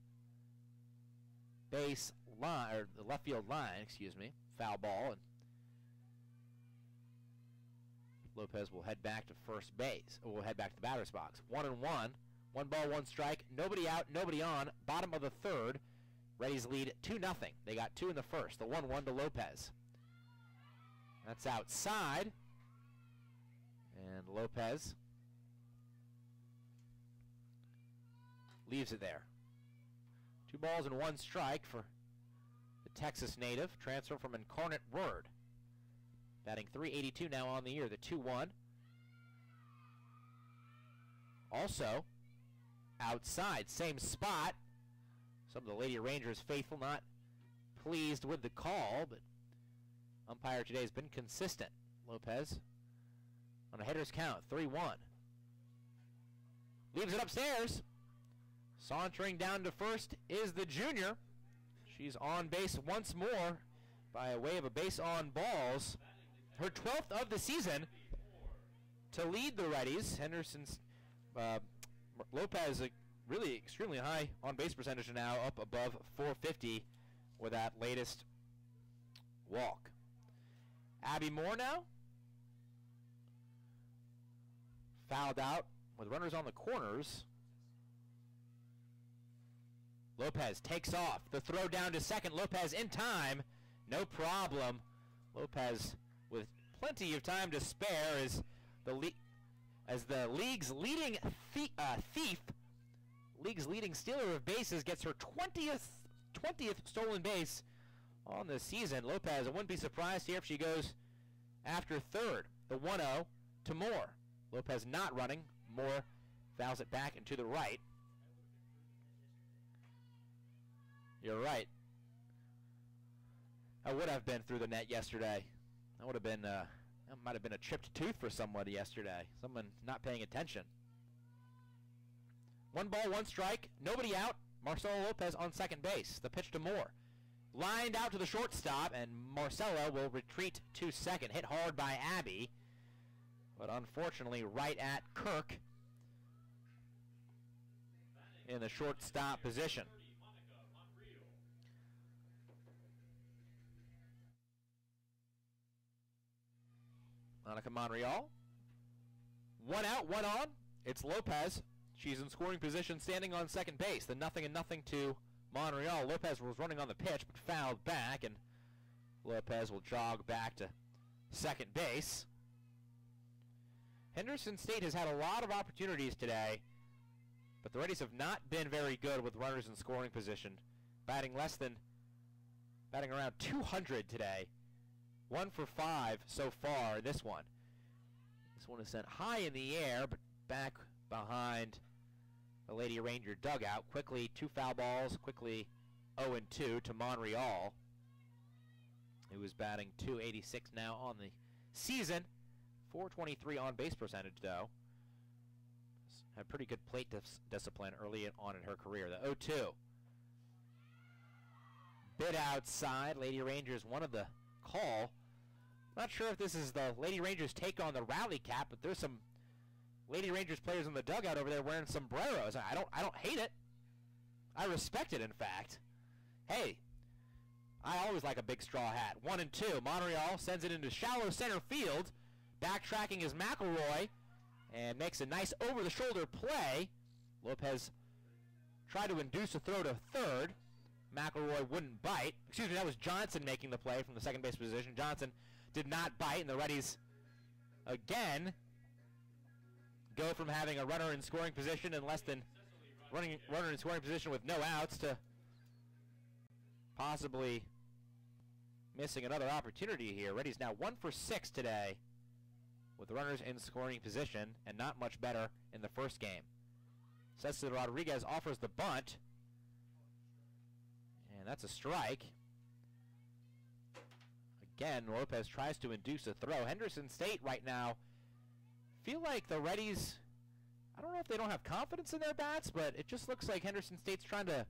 base line, or the left field line, excuse me. Foul ball. And Lopez will head back to first base, or will head back to the batter's box. One and one. One ball, one strike. Nobody out, nobody on. Bottom of the third. Reddies lead 2 nothing. They got two in the first. The 1-1 to Lopez. That's outside. And Lopez leaves it there. Two balls and one strike for the Texas native. Transfer from Incarnate Word. Batting 382 now on the year. The 2-1. Also, outside, same spot. Some of the Lady Rangers faithful not pleased with the call, but umpire today has been consistent. Lopez on a hitter's count, 3-1. Leaves it upstairs. Sauntering down to first is the junior. She's on base once more by a way of a base on balls. Her 12th of the season to lead the Reddies. Henderson's uh, Lopez really extremely high on base percentage now, up above 450 with that latest walk. Abby Moore now fouled out with runners on the corners. Lopez takes off. The throw down to second. Lopez in time. No problem. Lopez plenty of time to spare as the le as the league's leading uh, thief, league's leading stealer of bases gets her 20th 20th stolen base on the season. Lopez, I wouldn't be surprised here if she goes after third. The 1-0 to Moore. Lopez not running. Moore fouls it back and to the right. You're right. I would have been through the net yesterday. That would have been, uh, that might have been a chipped tooth for somebody yesterday. Someone not paying attention. One ball, one strike, nobody out. Marcella Lopez on second base. The pitch to Moore. Lined out to the shortstop, and Marcella will retreat to second. Hit hard by Abby, but unfortunately right at Kirk in the shortstop position. Monica Monreal. One out, one on. It's Lopez. She's in scoring position, standing on second base. The nothing and nothing to Monreal. Lopez was running on the pitch, but fouled back, and Lopez will jog back to second base. Henderson State has had a lot of opportunities today, but the Reddies have not been very good with runners in scoring position, batting less than, batting around 200 today. One for five so far, this one. This one is sent high in the air, but back behind the Lady Ranger dugout. Quickly, two foul balls, quickly 0-2 to Monreal, who is batting 286 now on the season. 423 on base percentage, though. Had pretty good plate dis discipline early on in her career. The 0-2. Bit outside. Lady Rangers one of the call. Not sure if this is the Lady Rangers take on the rally cap, but there's some Lady Rangers players in the dugout over there wearing sombreros. I don't I don't hate it. I respect it in fact. Hey, I always like a big straw hat. One and two. Monreal sends it into shallow center field. Backtracking is McElroy and makes a nice over-the-shoulder play. Lopez tried to induce a throw to third. McElroy wouldn't bite. Excuse me, that was Johnson making the play from the second base position. Johnson did not bite, and the Reddies again go from having a runner in scoring position in less than running runner in scoring position with no outs to possibly missing another opportunity here. Reddies now one for six today with runners in scoring position and not much better in the first game. Cecily Rodriguez offers the bunt. And that's a strike. Again, Lopez tries to induce a throw. Henderson State right now feel like the Reddies, I don't know if they don't have confidence in their bats, but it just looks like Henderson State's trying to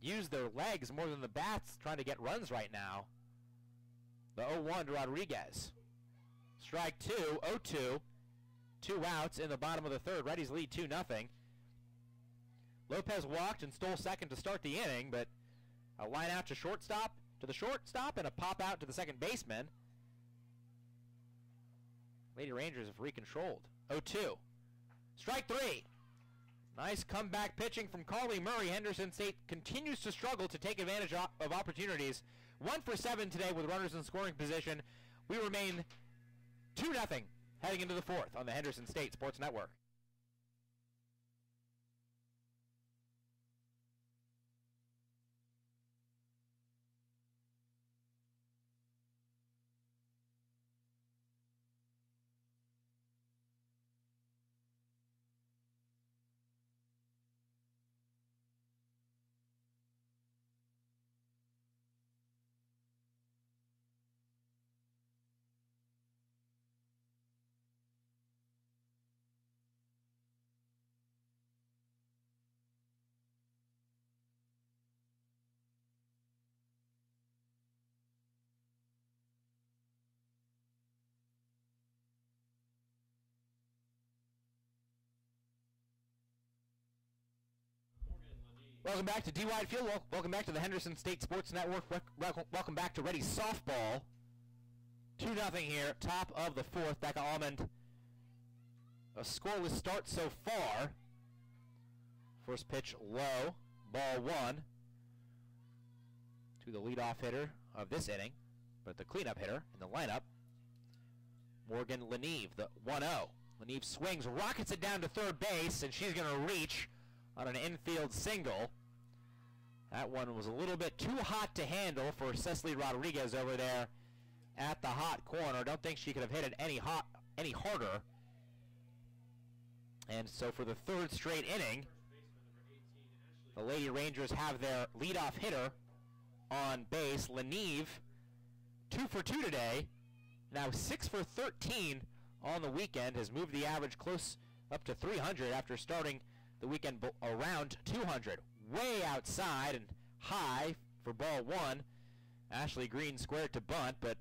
use their legs more than the bats trying to get runs right now. The 0-1 to Rodriguez. Strike two, 0-2. Two outs in the bottom of the third. Reddies lead 2 nothing. Lopez walked and stole second to start the inning, but a line out to shortstop, to the shortstop, and a pop out to the second baseman. Lady Rangers have recontrolled. 0-2. Strike three. Nice comeback pitching from Carly Murray. Henderson State continues to struggle to take advantage of opportunities. One for seven today with runners in scoring position. We remain 2 nothing heading into the fourth on the Henderson State Sports Network. Welcome back to D White Field. Welcome back to the Henderson State Sports Network. Welcome back to Reddie Softball. 2 nothing here, top of the fourth. Becca Almond. A scoreless start so far. First pitch low, ball one to the leadoff hitter of this inning, but the cleanup hitter in the lineup, Morgan Leneve, the 1-0. Leneve swings, rockets it down to third base, and she's going to reach on an infield single. That one was a little bit too hot to handle for Cecily Rodriguez over there at the hot corner. Don't think she could have hit it any hot, any harder. And so for the third straight inning, the Lady Rangers have their leadoff hitter on base, Leneve, two for two today. Now six for 13 on the weekend, has moved the average close up to 300 after starting the weekend around 200. Way outside and high for ball one. Ashley Green squared to bunt, but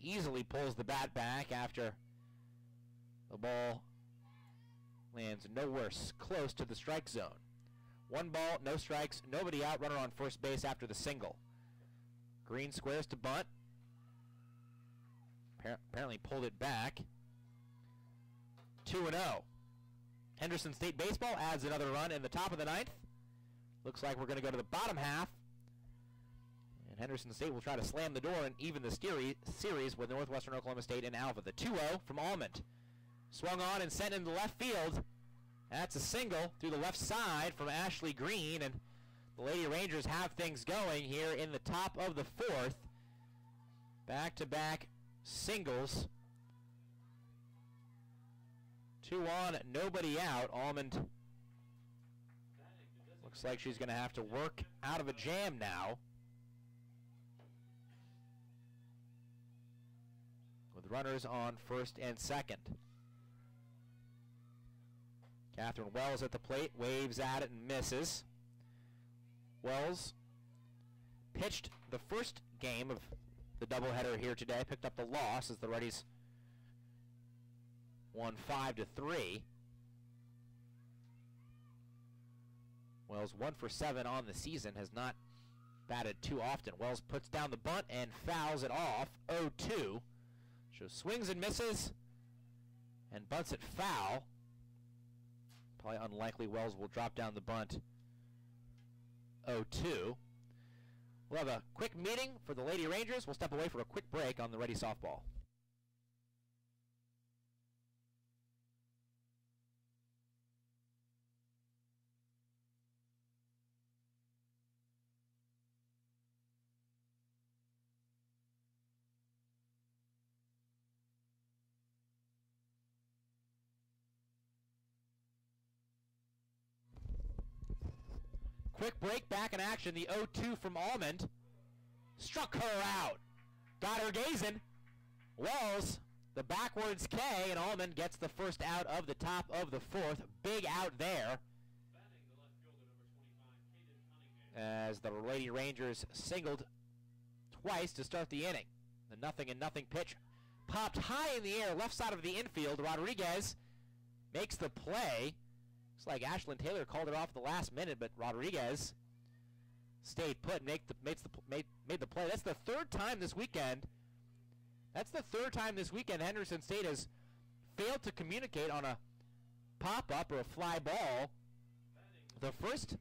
easily pulls the bat back after the ball lands nowhere close to the strike zone. One ball, no strikes, nobody out, runner on first base after the single. Green squares to bunt. Apparently pulled it back. 2 0. Henderson State Baseball adds another run in the top of the ninth. Looks like we're going to go to the bottom half. And Henderson State will try to slam the door and even the series with Northwestern Oklahoma State and Alva. The 2-0 from Almond. Swung on and sent into left field. That's a single through the left side from Ashley Green. And the Lady Rangers have things going here in the top of the fourth. Back-to-back -back singles Two on, nobody out. Almond looks like she's going to have to work out of a jam now. With runners on first and second. Catherine Wells at the plate, waves at it and misses. Wells pitched the first game of the doubleheader here today, picked up the loss as the Reddies won 5 to 3. Wells 1 for 7 on the season, has not batted too often. Wells puts down the bunt and fouls it off 0-2. So swings and misses and bunts it foul. Probably unlikely Wells will drop down the bunt 0-2. We'll have a quick meeting for the Lady Rangers. We'll step away for a quick break on the Reddie Softball. Quick break back in action. The 0-2 from Almond. Struck her out. Got her gazing. Wells, the backwards K, and Almond gets the first out of the top of the fourth. Big out there. As the Lady Rangers singled twice to start the inning. The nothing and nothing pitch popped high in the air, left side of the infield. Rodriguez makes the play. Looks like Ashlyn Taylor called it off the last minute, but Rodriguez stayed put, make the, makes the, made, made the play. That's the third time this weekend. That's the third time this weekend Henderson State has failed to communicate on a pop-up or a fly ball. The first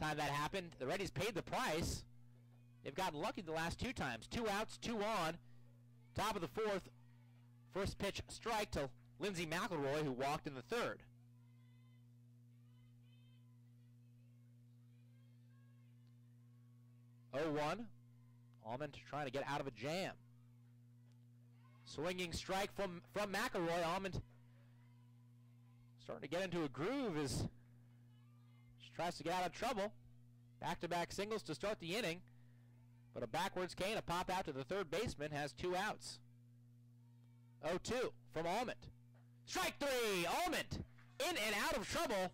time that happened, the Reddies paid the price. They've gotten lucky the last two times. Two outs, two on. Top of the fourth, first pitch strike to Lindsey McElroy, who walked in the third. Oh one, Almond trying to get out of a jam. Swinging strike from from McElroy. Almond starting to get into a groove as she tries to get out of trouble. Back-to-back singles to start the inning. But a backwards cane, a pop out to the third baseman has two outs. 0-2 from Almond. Strike three, Almond in and out of trouble.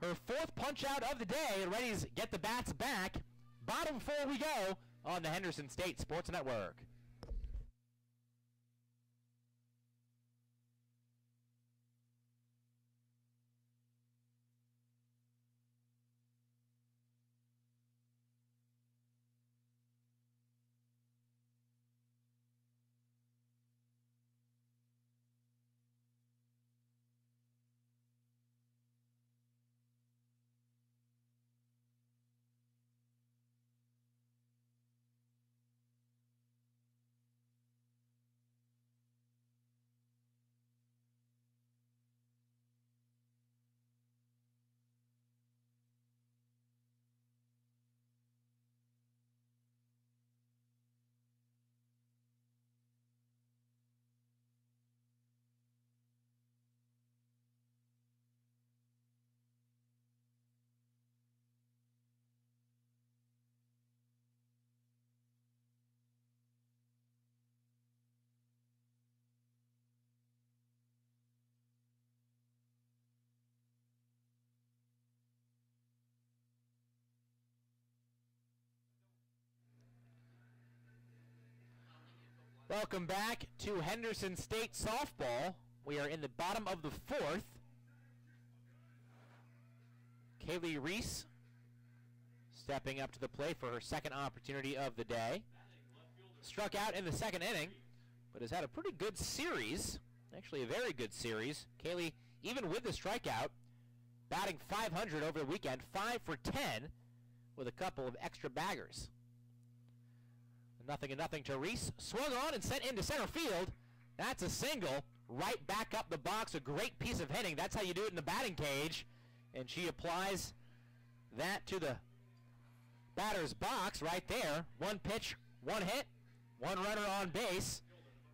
Her fourth punch out of the day. The Reddies get the bats back. Bottom four we go on the Henderson State Sports Network. Welcome back to Henderson State softball. We are in the bottom of the fourth. Kaylee Reese stepping up to the plate for her second opportunity of the day. Struck out in the second inning, but has had a pretty good series. Actually, a very good series. Kaylee, even with the strikeout, batting 500 over the weekend, 5 for 10 with a couple of extra baggers. Nothing and nothing to Reese. Swung on and sent into center field. That's a single. Right back up the box. A great piece of hitting. That's how you do it in the batting cage. And she applies that to the batter's box right there. One pitch, one hit, one runner on base.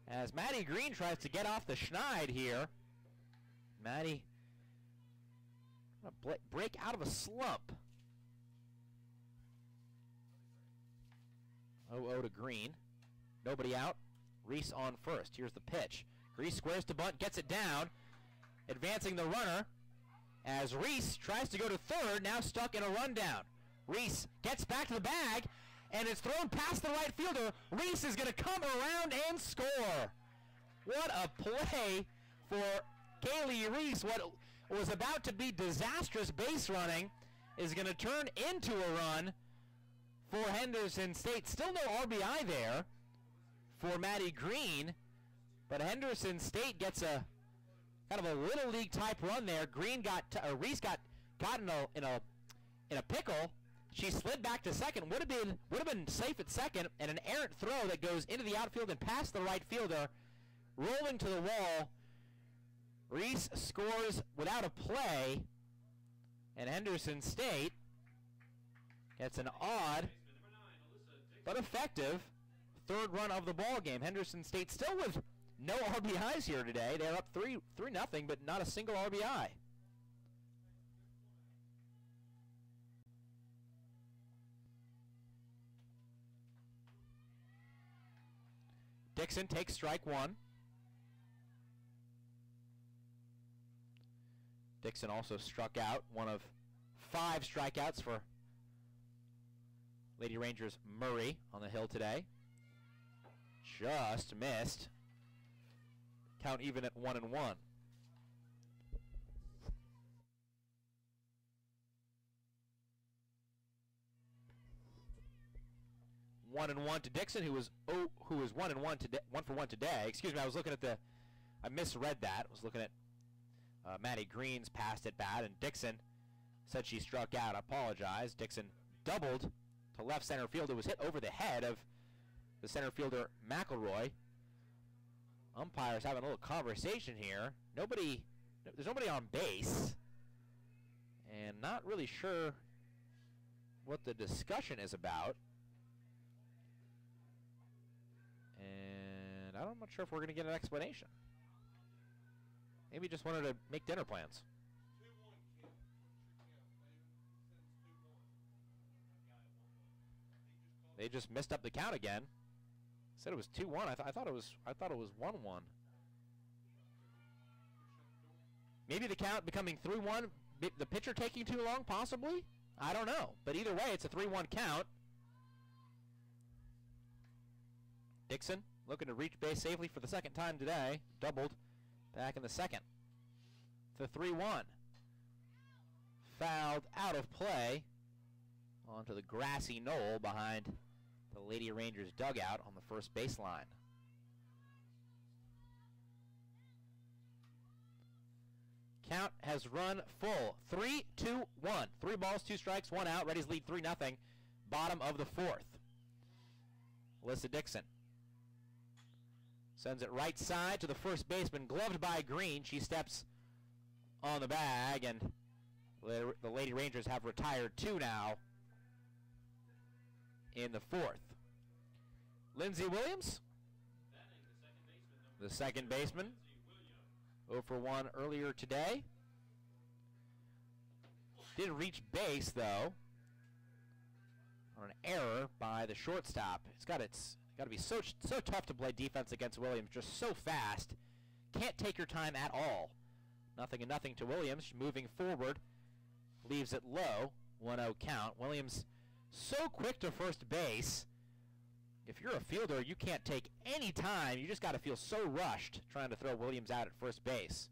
As Maddie Green tries to get off the schneid here. Maddie break out of a slump. 0-0 to Green. Nobody out. Reese on first. Here's the pitch. Reese squares to bunt, gets it down. Advancing the runner as Reese tries to go to third, now stuck in a rundown. Reese gets back to the bag, and it's thrown past the right fielder. Reese is going to come around and score. What a play for Kaylee Reese. What was about to be disastrous base running is going to turn into a run for Henderson State. Still no RBI there for Maddie Green, but Henderson State gets a kind of a little league type run there. Green got t- or Reese got got in a in a in a pickle. She slid back to second. Would have been would have been safe at second, and an errant throw that goes into the outfield and past the right fielder, rolling to the wall. Reese scores without a play, and Henderson State gets an odd but effective third run of the ball game. Henderson State still with no RBIs here today. They're up three three nothing, but not a single RBI. Dixon takes strike one. Dixon also struck out, one of five strikeouts for Lady Rangers Murray on the hill today. Just missed. Count even at one and one. One and one to Dixon, who was oh, who was one and one today, one for one today. Excuse me, I was looking at the, I misread that. I was looking at uh, Maddie Green's passed at bat, and Dixon said she struck out. I apologize. Dixon doubled to left center field. It was hit over the head of the center fielder McElroy. Umpires having a little conversation here. Nobody, there's nobody on base, and not really sure what the discussion is about. And I'm not sure if we're going to get an explanation. Maybe just wanted to make dinner plans. They just messed up the count again. Said it was 2-1. I, th I thought it was I thought it was 1-1. Maybe the count becoming 3-1, the pitcher taking too long possibly? I don't know. But either way, it's a 3-1 count. Dixon looking to reach base safely for the second time today. Doubled back in the second. The 3-1. Fouled out of play onto the grassy knoll behind the Lady Rangers dugout on the first baseline. Count has run full. Three, two, one. Three balls, two strikes, one out. Reddies lead 3 nothing. Bottom of the fourth. Alyssa Dixon sends it right side to the first baseman, gloved by Green. She steps on the bag, and the Lady Rangers have retired two now in the fourth. Lindsey Williams, the second baseman, 0 for 1 earlier today. Did reach base though on an error by the shortstop. It's got its got to be so so tough to play defense against Williams. Just so fast, can't take your time at all. Nothing and nothing to Williams. Moving forward, leaves it low. 1-0 count. Williams so quick to first base. If you're a fielder, you can't take any time. You just got to feel so rushed trying to throw Williams out at first base.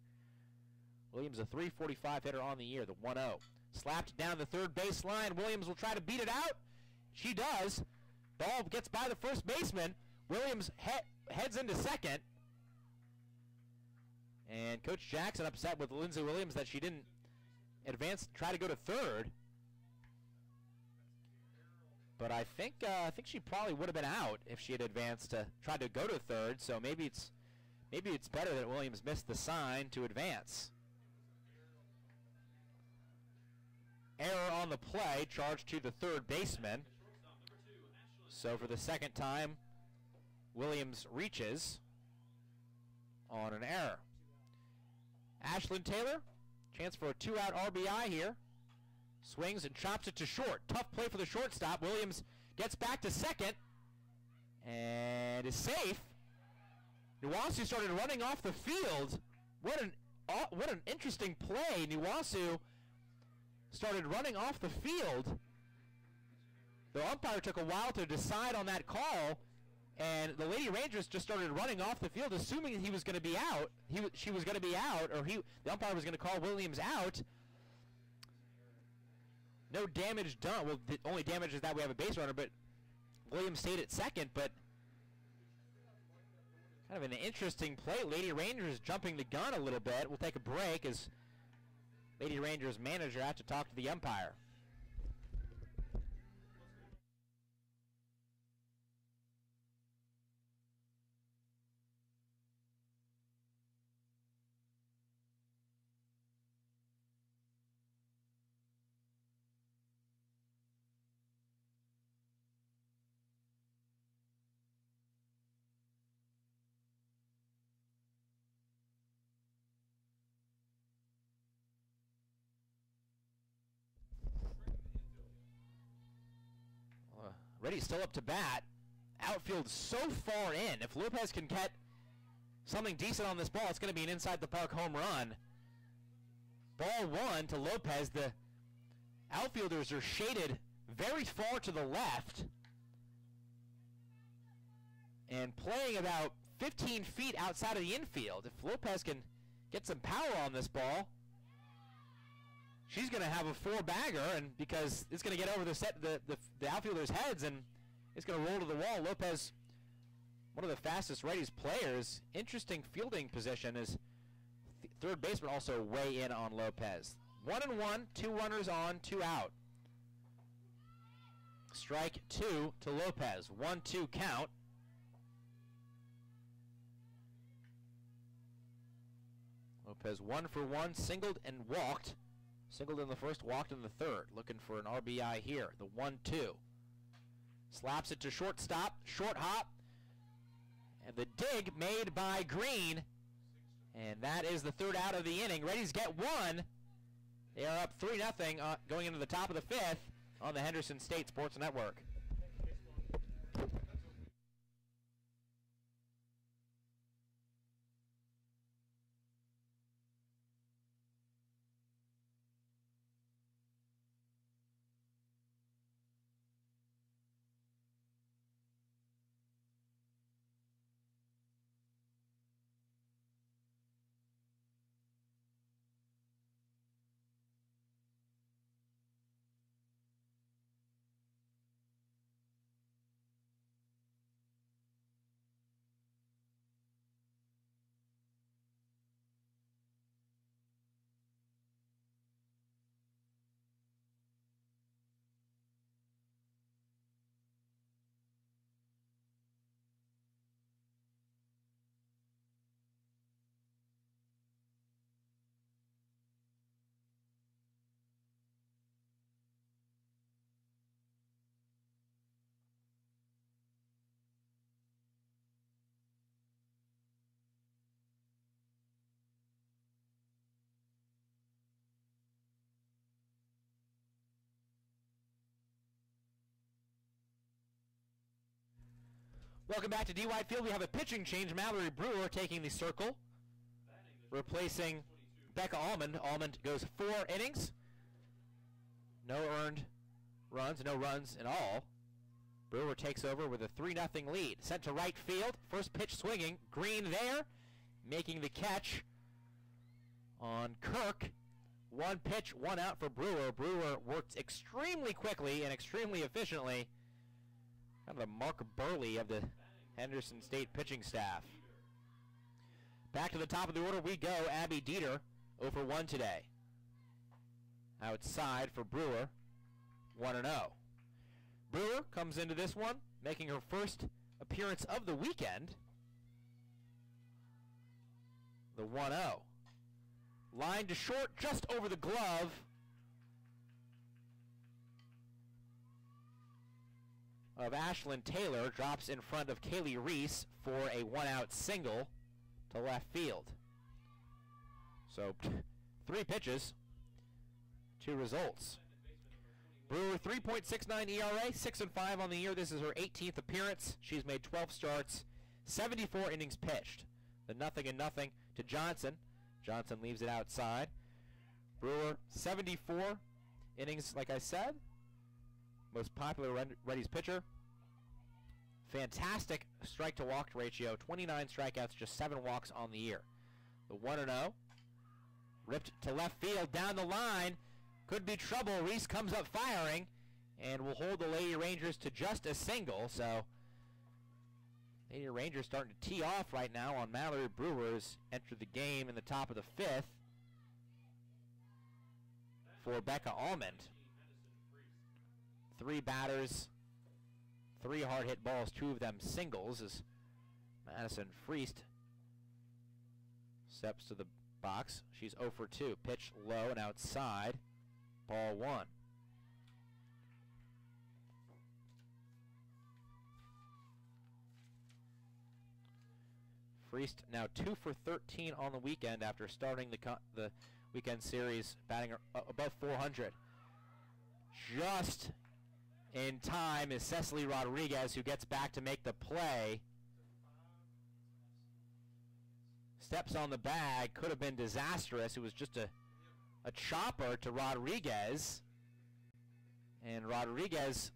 Williams a 345 hitter on the year, the 1-0. Slapped down the third base line. Williams will try to beat it out. She does. Ball gets by the first baseman. Williams he heads into second. And Coach Jackson upset with Lindsey Williams that she didn't advance, try to go to third. But I think uh, I think she probably would have been out if she had advanced to try to go to third. So maybe it's maybe it's better that Williams missed the sign to advance. Error on the play, charged to the third baseman. So for the second time, Williams reaches on an error. Ashlyn Taylor, chance for a two-out RBI here. Swings and chops it to short. Tough play for the shortstop. Williams gets back to second and is safe. Nuwasu started running off the field. What an uh, what an interesting play. Nuwasu started running off the field. The umpire took a while to decide on that call, and the Lady Rangers just started running off the field, assuming he was going to be out. He she was going to be out, or he the umpire was going to call Williams out. No damage done. Well, the only damage is that we have a base runner, but Williams stayed at second. But kind of an interesting play. Lady Rangers jumping the gun a little bit. We'll take a break as Lady Rangers manager had to talk to the umpire. Reddie still up to bat. outfield so far in. If Lopez can get something decent on this ball, it's going to be an inside the park home run. Ball one to Lopez. The outfielders are shaded very far to the left and playing about 15 feet outside of the infield. If Lopez can get some power on this ball, she's going to have a four bagger, and because it's going to get over the set the, the, the outfielders' heads and it's going to roll to the wall. Lopez, one of the fastest Reddies players, interesting fielding position is th third baseman also way in on Lopez. One and one, two runners on, two out. Strike two to Lopez. One two count. Lopez one for one, singled and walked. Singled in the first, walked in the third. Looking for an RBI here. The one two. Slaps it to shortstop. Short hop. And the dig made by Green. And that is the third out of the inning. Reddies get one. They are up 3 nothing uh, going into the top of the fifth on the Henderson State Sports Network. Welcome back to D. White Field. We have a pitching change. Mallory Brewer taking the circle, replacing Becca Almond. Almond goes four innings. No earned runs, no runs in all. Brewer takes over with a 3 0 lead. Sent to right field. First pitch swinging. Green there, making the catch on Kirk. One pitch, one out for Brewer. Brewer worked extremely quickly and extremely efficiently. Kind of the Mark Buehrle of the Henderson State pitching staff. Back to the top of the order we go. Abby Dieter over 1 today. Outside for Brewer, 1-0. Brewer comes into this one, making her first appearance of the weekend. The 1-0. Line to short, just over the glove. Of Ashlyn Taylor drops in front of Kaylee Reese for a one-out single to left field. So (laughs) three pitches, two results. Brewer 3.69 ERA, 6 and 5 on the year. This is her 18th appearance. She's made 12 starts, 74 innings pitched. The nothing and nothing to Johnson. Johnson leaves it outside. Brewer 74 innings, like I said, most popular Reddies' pitcher. Fantastic strike to walk ratio, 29 strikeouts, just 7 walks on the year. The 1 0. Ripped to left field down the line. Could be trouble. Reese comes up firing and will hold the Lady Rangers to just a single. So Lady Rangers starting to tee off right now on Mallory Brewers. Enter the game in the top of the fifth for Becca Almond three batters, three hard hit balls, two of them singles as Madison Freest steps to the box. She's 0 for 2. Pitch low and outside. Ball one. Freest now 2 for 13 on the weekend after starting the the weekend series batting above 400. Just in time is Cecily Rodriguez who gets back to make the play. Steps on the bag, could have been disastrous. It was just a, a chopper to Rodriguez. And Rodriguez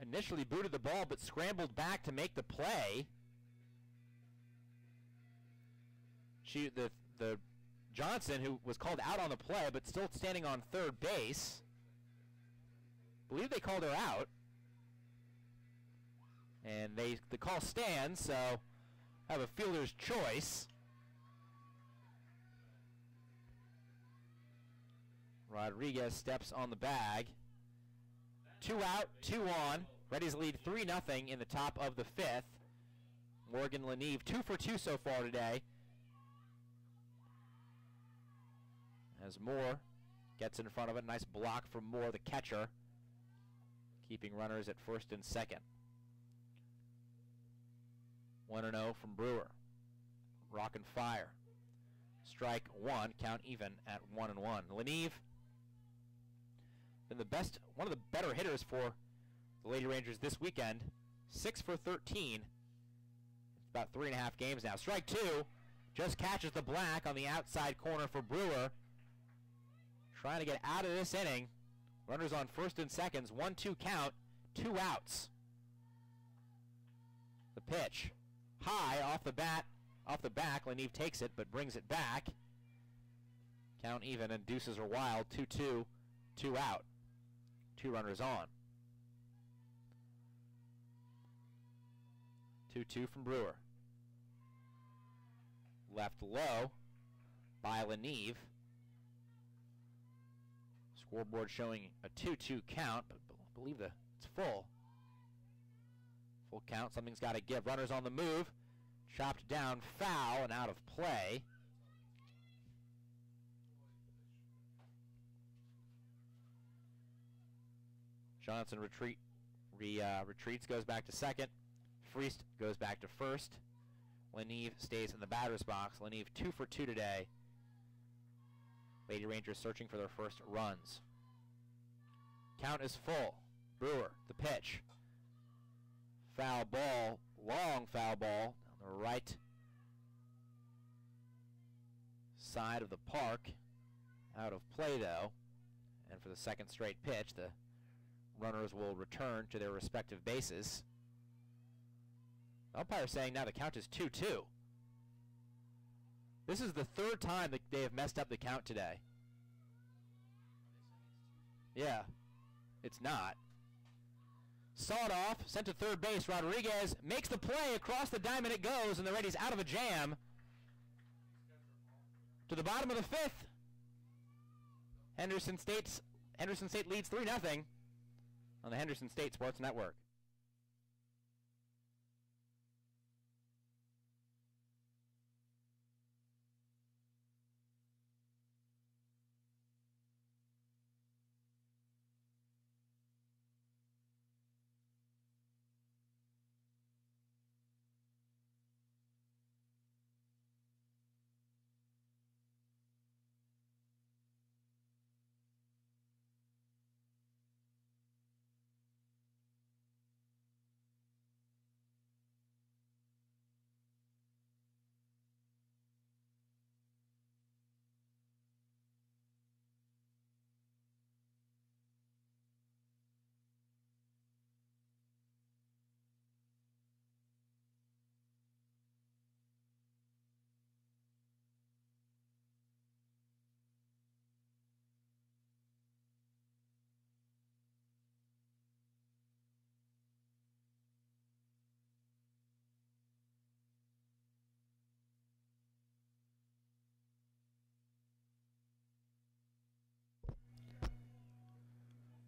initially booted the ball but scrambled back to make the play. She the the Johnson who was called out on the play but still standing on third base. Believe they called her out. And they the call stands, so I have a fielder's choice. Rodriguez steps on the bag. Two out, two on. Reddies lead 3 nothing in the top of the fifth. Morgan Leneve, two for two so far today. As Moore gets in front of it. Nice block from Moore, the catcher. Keeping runners at first and second. 1-0 from Brewer. Rock and fire. Strike one, count even at 1 and 1. Leneve been the best, one of the better hitters for the Lady Rangers this weekend. 6 for 13. It's about three and a half games now. Strike two. Just catches the black on the outside corner for Brewer. Trying to get out of this inning. Runners on first and seconds. 1-2 count. Two outs. The pitch. High off the bat. Off the back. Leneve takes it but brings it back. Count even and deuces are wild. 2-2. Two out. Two runners on. 2-2 from Brewer. Left low by Leneve. Scoreboard showing a 2-2 count, but I believe the, it's full. Full count, something's got to give. Runners on the move. Chopped down, foul, and out of play. Johnson retreat, re, uh, retreats, goes back to second. Freest goes back to first. Leneve stays in the batter's box. Leneve two for two today. Lady Rangers searching for their first runs. Count is full. Brewer, the pitch. Foul ball, long foul ball on the right side of the park. Out of play though. And for the second straight pitch, the runners will return to their respective bases. Umpire saying now the count is 2-2. This is the third time that they have messed up the count today. Yeah, it's not. Sawed off, sent to third base. Rodriguez makes the play across the diamond. It goes, and the Reddies out of a jam. To the bottom of the fifth. Henderson State's Henderson State leads 3 0 on the Henderson State Sports Network.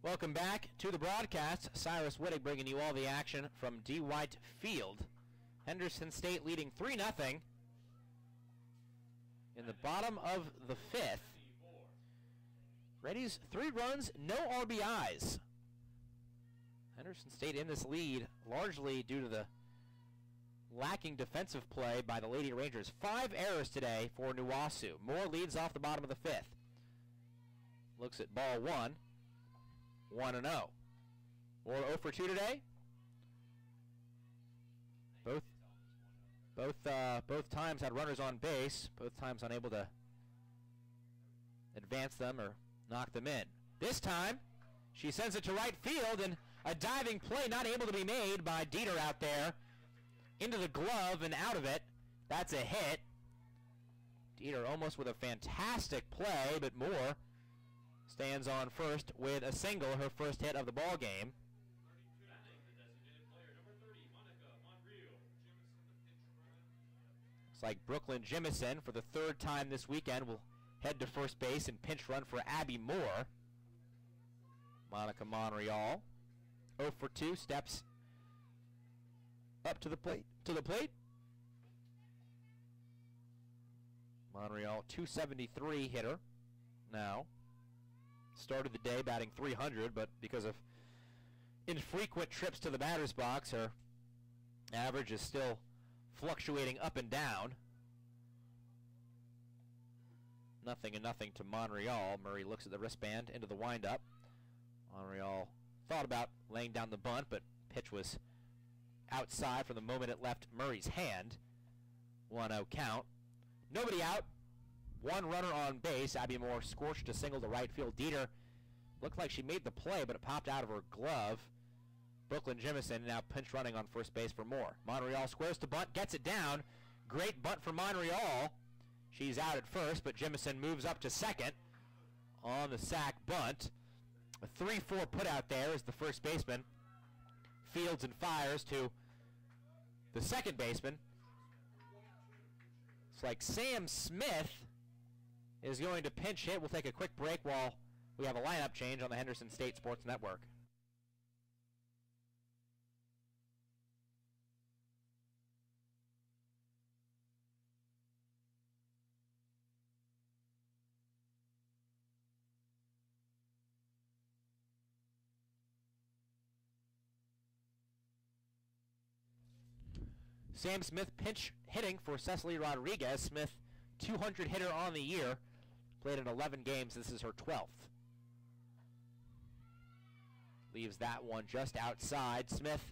Welcome back to the broadcast. Cyrus Wittig bringing you all the action from D. White Field. Henderson State leading 3 0 in the bottom of the fifth. Reddies three runs, no RBIs. Henderson State in this lead largely due to the lacking defensive play by the Lady Rangers. Five errors today for Nuwasu. Moore leads off the bottom of the fifth. Looks at ball one. 1 0. Or 0 for 2 today. Both both uh, both times had runners on base. Both times unable to advance them or knock them in. This time, she sends it to right field, and a diving play not able to be made by Dieter out there. Into the glove and out of it. That's a hit. Dieter almost with a fantastic play, but Moore stands on first with a single, her first hit of the ball game. It's like Brooklyn Jimison for the third time this weekend will head to first base and pinch run for Abby Moore. Monica Monreal, 0 for 2, steps up to the plate. To the plate. Monreal, 273 hitter now. Started the day batting 300, but because of infrequent trips to the batter's box, her average is still fluctuating up and down. Nothing and nothing to Monreal. Murray looks at the wristband into the windup. Monreal thought about laying down the bunt, but pitch was outside from the moment it left Murray's hand. 1-0 count. Nobody out. One runner on base. Abby Moore scorched a single to right field. Dieter looked like she made the play, but it popped out of her glove. Brooklyn Jimison now pinch running on first base for Moore. Monreal squares to bunt, gets it down. Great bunt for Monreal. She's out at first, but Jimison moves up to second on the sac bunt. A 3-4 put out there as the first baseman fields and fires to the second baseman. It's like Sam Smith is going to pinch hit. We'll take a quick break while we have a lineup change on the Henderson State Sports Network. Sam Smith pinch hitting for Cecily Rodriguez. Smith, 200 hitter on the year. Played in 11 games. This is her 12th. Leaves that one just outside. Smith,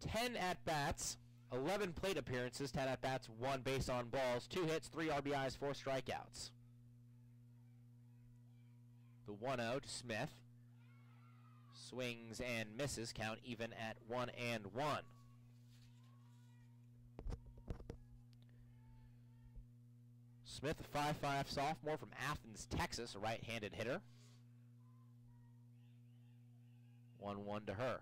10 at-bats, 11 plate appearances, 10 at-bats, 1 base on balls, 2 hits, 3 RBIs, 4 strikeouts. The 1-0 to Smith. Swings and misses count even at one and one. Smith, a 5'5 sophomore from Athens, Texas, a right-handed hitter. 1-1 to her.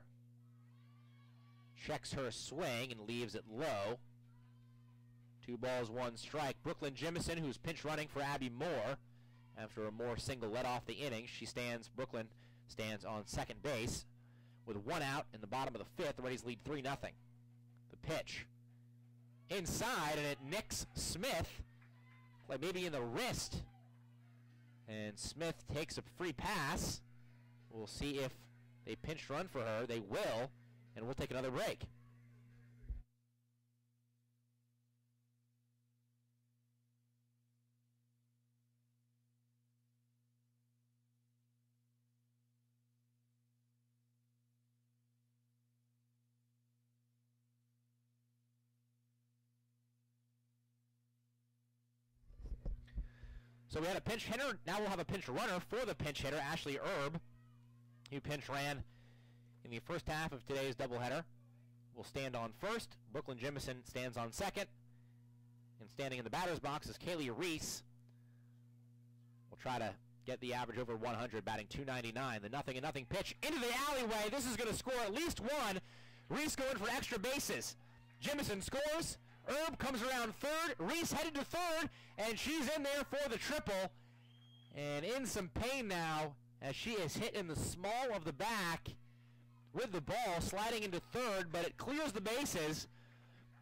Checks her swing and leaves it low. Two balls, one strike. Brooklyn Jimison, who's pinch running for Abby Moore. After a Moore single led off the inning, she stands, Brooklyn stands on second base with one out in the bottom of the fifth. The Reddies lead 3 0. The pitch inside, and it nicks Smith, like maybe in the wrist. And Smith takes a free pass. We'll see if they pinch run for her. They will, and we'll take another break. So we had a pinch hitter. Now we'll have a pinch runner for the pinch hitter, Ashley Erb, who pinch ran in the first half of today's doubleheader. Will stand on first. Brooklyn Jimison stands on second. And standing in the batter's box is Kaylee Reese. We'll try to get the average over 100, batting 299. The nothing and nothing pitch into the alleyway. This is going to score at least one. Reese going for extra bases. Jimison scores. Erb comes around third. Reese headed to third, and she's in there for the triple. And in some pain now as she is hit in the small of the back with the ball sliding into third, but it clears the bases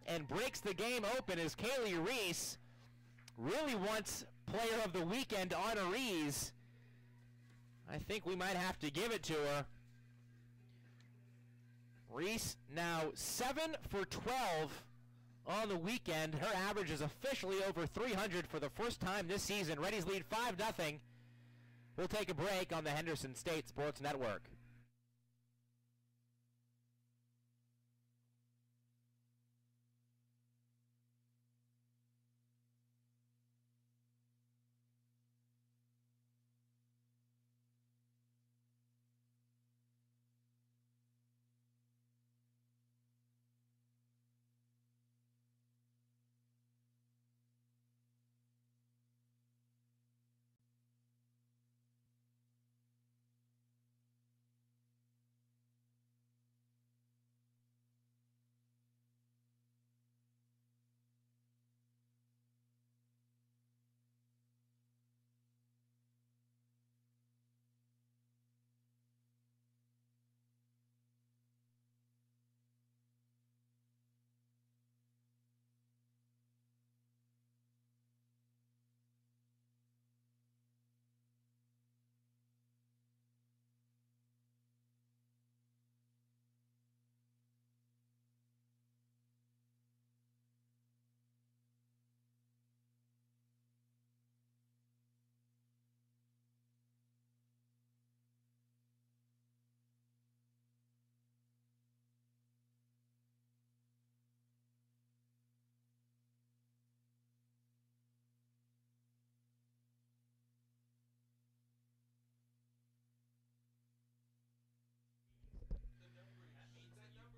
and breaks the game open as Kaylee Reese really wants player of the weekend honorees. I think we might have to give it to her. Reese now 7 for 12 on the weekend. Her average is officially over 300 for the first time this season. Reddies lead 5 0 We'll take a break on the Henderson State Sports Network.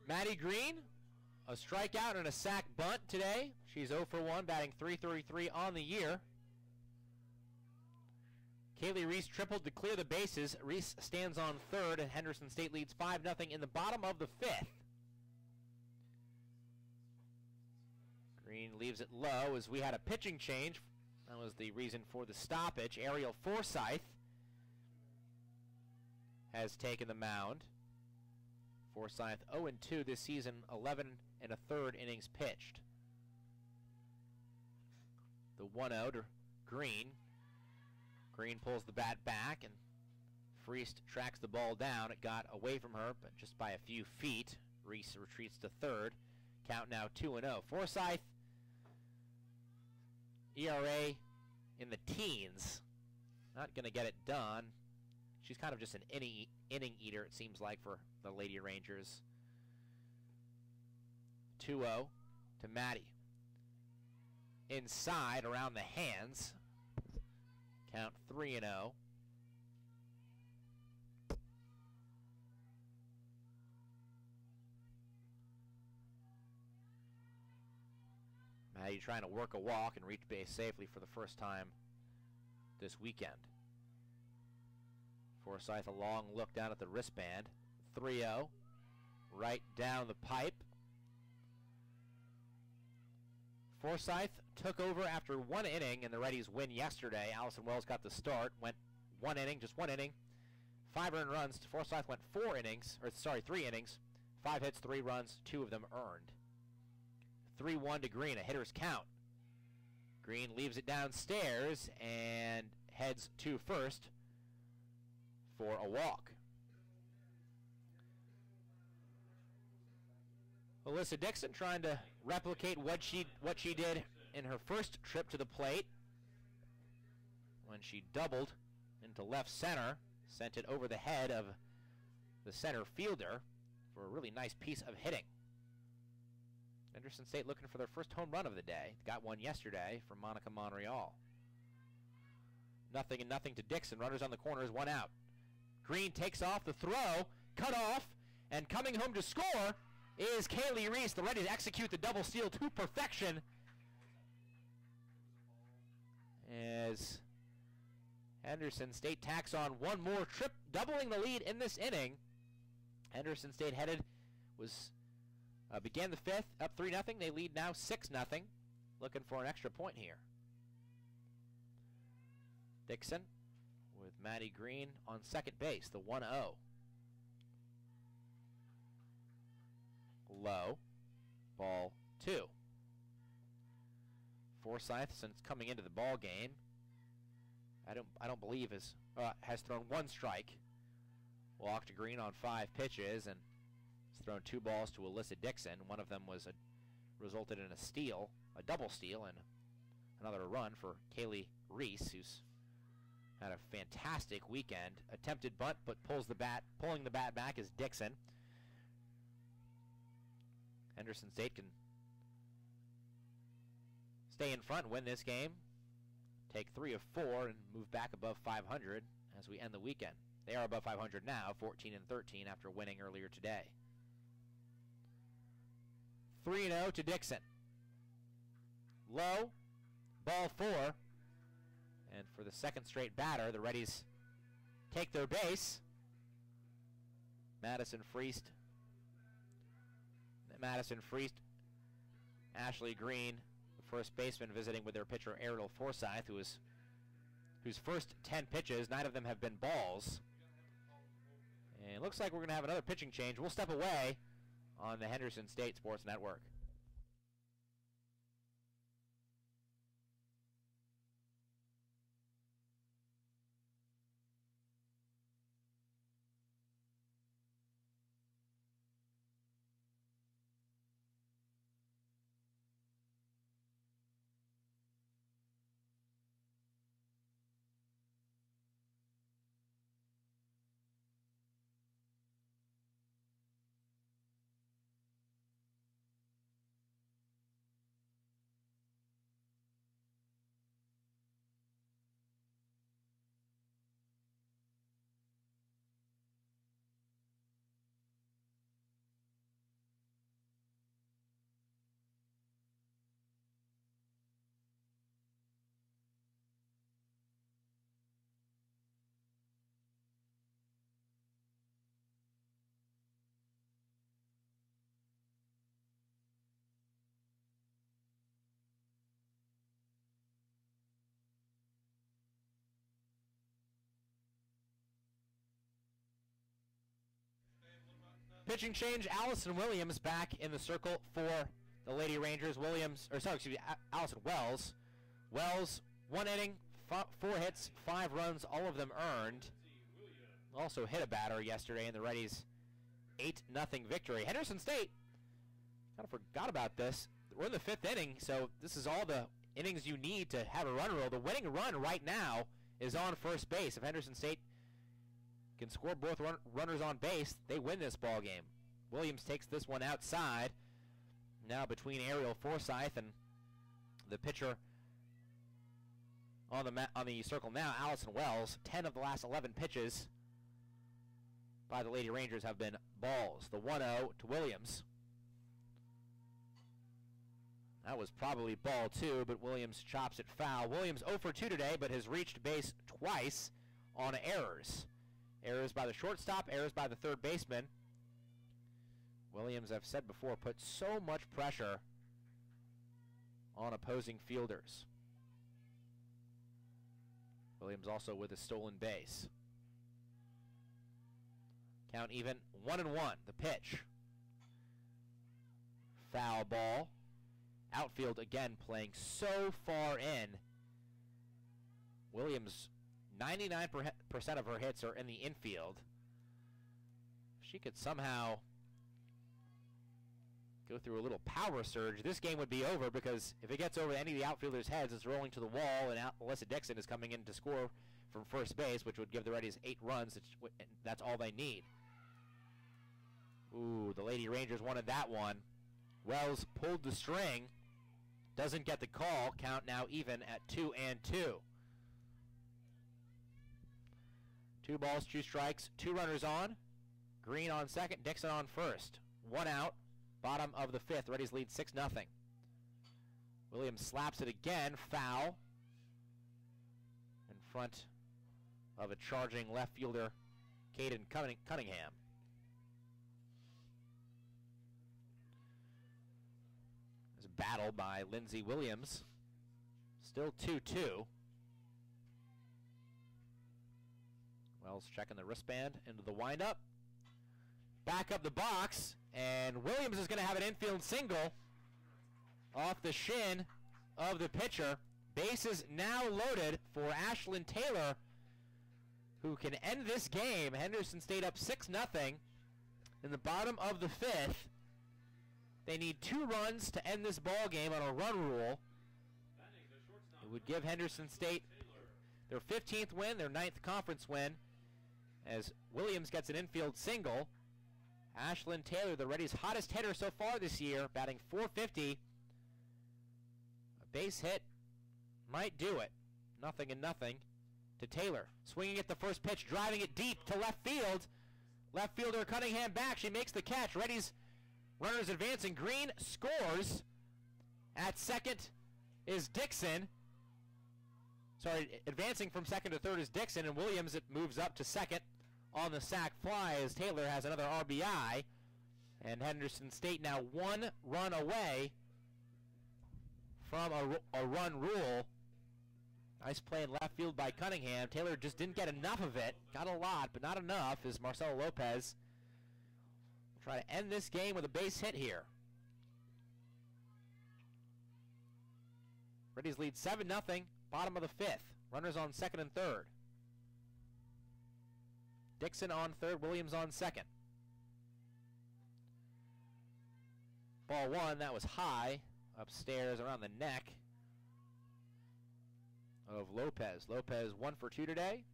Maddie Green, a strikeout and a sac bunt today. She's 0 for 1, batting 333 on the year. Kaylee Reese tripled to clear the bases. Reese stands on third, and Henderson State leads 5 0 in the bottom of the fifth. Green leaves it low as we had a pitching change. That was the reason for the stoppage. Ariel Forsyth has taken the mound. Forsyth 0-2 this season, 11 and a third innings pitched. The 1-0 to Green. Green pulls the bat back and Freest tracks the ball down. It got away from her, but just by a few feet. Reese retreats to third. Count now 2-0. Forsyth, ERA in the teens. Not going to get it done. She's kind of just an inning eater, it seems like, for the Lady Rangers. 2-0 to Maddie. Inside, around the hands. Count 3-0. Maddie trying to work a walk and reach base safely for the first time this weekend. Forsyth a long look down at the wristband. 3-0. Right down the pipe. Forsyth took over after one inning in the Reddies win yesterday. Allison Wells got the start. Went one inning, just one inning. Five earned runs. Forsyth went four innings, or sorry, three innings. Five hits, three runs, two of them earned. 3-1 to Green, a hitter's count. Green leaves it downstairs and heads to first for a walk. Alyssa Dixon trying to replicate what she what she did in her first trip to the plate when she doubled into left center, sent it over the head of the center fielder for a really nice piece of hitting. Henderson State looking for their first home run of the day. Got one yesterday from Monica Monreal. Nothing and nothing to Dixon. Runners on the corners, one out. Green takes off the throw, cut off, and coming home to score is Kaylee Reese. The ready to execute the double steal to perfection. As Henderson State tacks on one more trip, doubling the lead in this inning. Henderson State headed was uh, began the fifth up three nothing. They lead now six nothing. Looking for an extra point here. Dixon with Maddie Green on second base, the 1 Low. Ball two. Forsyth, since coming into the ball game, I don't I don't believe has uh, has thrown one strike. Walked Green on five pitches and has thrown two balls to Alyssa Dixon. One of them was a resulted in a steal, a double steal, and another run for Kaylee Reese, who's had a fantastic weekend. Attempted bunt, but pulls the bat, pulling the bat back is Dixon. Henderson State can stay in front win this game. Take three of four and move back above 500 as we end the weekend. They are above 500 now, 14 and 13 after winning earlier today. 3 0 to Dixon. Low, ball four. And for the second straight batter, the Reddies take their base. Madison Freest. Madison Freest. Ashley Green, the first baseman, visiting with their pitcher Ariel Forsyth, who is whose first 10 pitches, nine of them have been balls. And it looks like we're going to have another pitching change. We'll step away on the Henderson State Sports Network. Pitching change, Allison Williams back in the circle for the Lady Rangers. Williams, or sorry, excuse me, Allison Wells. Wells, one inning, four hits, five runs, all of them earned. Also hit a batter yesterday in the Reddies' 8 nothing victory. Henderson State, kind of forgot about this. We're in the fifth inning, so this is all the innings you need to have a run rule. The winning run right now is on first base. If Henderson State can score both run runners on base, they win this ball game. Williams takes this one outside. Now between Ariel Forsyth and the pitcher on the on the circle now, Allison Wells. 10 of the last 11 pitches by the Lady Rangers have been balls. The 1-0 to Williams. That was probably ball two, but Williams chops it foul. Williams 0 for 2 today, but has reached base twice on errors. Errors by the shortstop, errors by the third baseman. Williams, I've said before, puts so much pressure on opposing fielders. Williams also with a stolen base. Count even one and one. The pitch. Foul ball. Outfield again playing so far in. Williams 99% of her hits are in the infield. If she could somehow go through a little power surge, this game would be over because if it gets over any of the outfielders' heads, it's rolling to the wall, and Alyssa Dixon is coming in to score from first base, which would give the Reddies eight runs. That's all they need. Ooh, the Lady Rangers wanted that one. Wells pulled the string. Doesn't get the call. Count now even at two and two. Two balls, two strikes, two runners on. Green on second, Dixon on first. One out, bottom of the fifth. Reddies lead 6 nothing. Williams slaps it again, foul. In front of a charging left fielder, Caden Cunningham. There's a battle by Lindsey Williams. Still 2-2. Wells checking the wristband into the windup. Back up the box, and Williams is going to have an infield single off the shin of the pitcher. Bases now loaded for Ashlyn Taylor, who can end this game. Henderson stayed up 6 0 in the bottom of the fifth. They need two runs to end this ball game on a run rule. It would give Henderson State their 15th win, their ninth conference win, as Williams gets an infield single. Ashlyn Taylor, the Reddies' hottest hitter so far this year, batting 450. A base hit might do it. Nothing and nothing to Taylor. Swinging at the first pitch, driving it deep to left field. Left fielder Cunningham back. She makes the catch. Reddies' runners advancing. Green scores. At second is Dixon. Sorry, advancing from second to third is Dixon, and Williams it moves up to second on the sac fly as Taylor has another RBI. And Henderson State now one run away from a, a run rule. Nice play in left field by Cunningham. Taylor just didn't get enough of it. Got a lot, but not enough as Marcella Lopez will try to end this game with a base hit here. Reddies lead 7 0, bottom of the fifth. Runners on second and third. Dixon on third, Williams on second. Ball one, that was high, upstairs around the neck of Lopez. Lopez one for two today.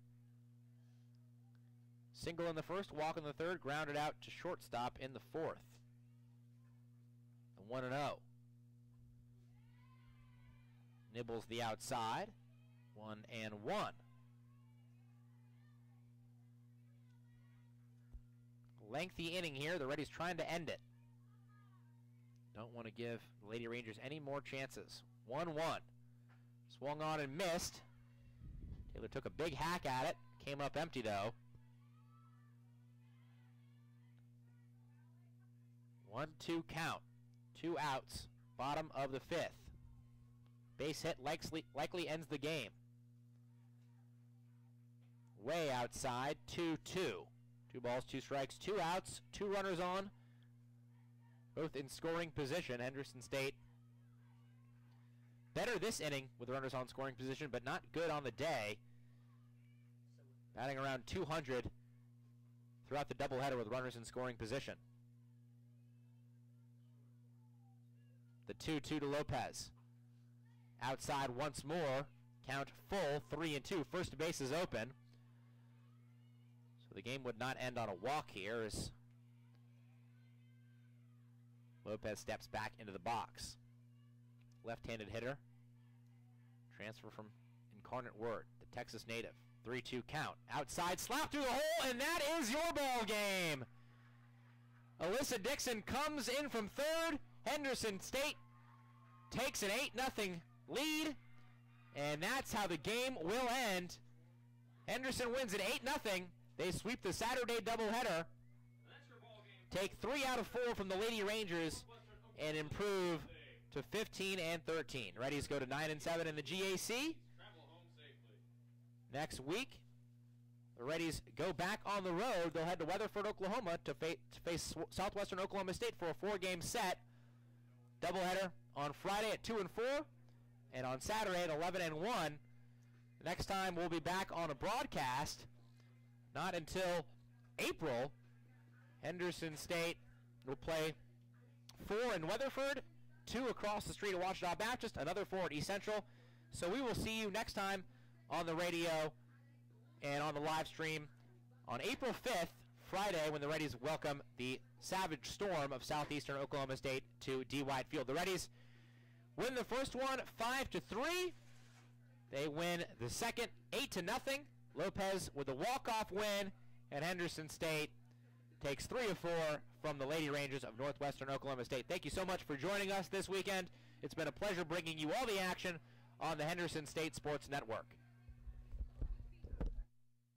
Single in the first, walk in the third, grounded out to shortstop in the fourth. The 1 and 0. Nibbles the outside. 1 and 1. Lengthy inning here. The Reddies trying to end it. Don't want to give the Lady Rangers any more chances. 1-1. Swung on and missed. Taylor took a big hack at it. Came up empty though. One, two count. Two outs. Bottom of the fifth. Base hit likely, likely ends the game. Way outside. 2-2. Two balls, two strikes, two outs, two runners on. Both in scoring position. Henderson State better this inning with runners on scoring position, but not good on the day. Batting around 200 throughout the doubleheader with runners in scoring position. The 2-2 to Lopez. Outside once more. Count full, 3 and 2. First base is open. The game would not end on a walk here as Lopez steps back into the box. Left-handed hitter. Transfer from Incarnate Word, the Texas native. 3-2 count. Outside, slap through the hole, and that is your ball game. Alyssa Dixon comes in from third. Henderson State takes an 8-0 lead, and that's how the game will end. Henderson wins at 8-0. They sweep the Saturday doubleheader, take three out of four from the Lady Rangers, and improve to 15 and 13. Reddies go to 9 and 7 in the GAC. Next week, the Reddies go back on the road. They'll head to Weatherford, Oklahoma to, fa to face Southwestern Oklahoma State for a four-game set. Doubleheader on Friday at 2 and 4, and on Saturday at 11 and 1. Next time we'll be back on a broadcast, not until April. Henderson State will play four in Weatherford, two across the street at Ouachita Baptist, another four at East Central. So we will see you next time on the radio and on the live stream on April 5th, Friday, when the Reddies welcome the Savage Storm of southeastern Oklahoma State to D. White Field. The Reddies win the first one 5 to 3. They win the second 8 to nothing. Lopez with a walk-off win, and Henderson State takes three of four from the Lady Rangers of Northwestern Oklahoma State. Thank you so much for joining us this weekend. It's been a pleasure bringing you all the action on the Henderson State Sports Network.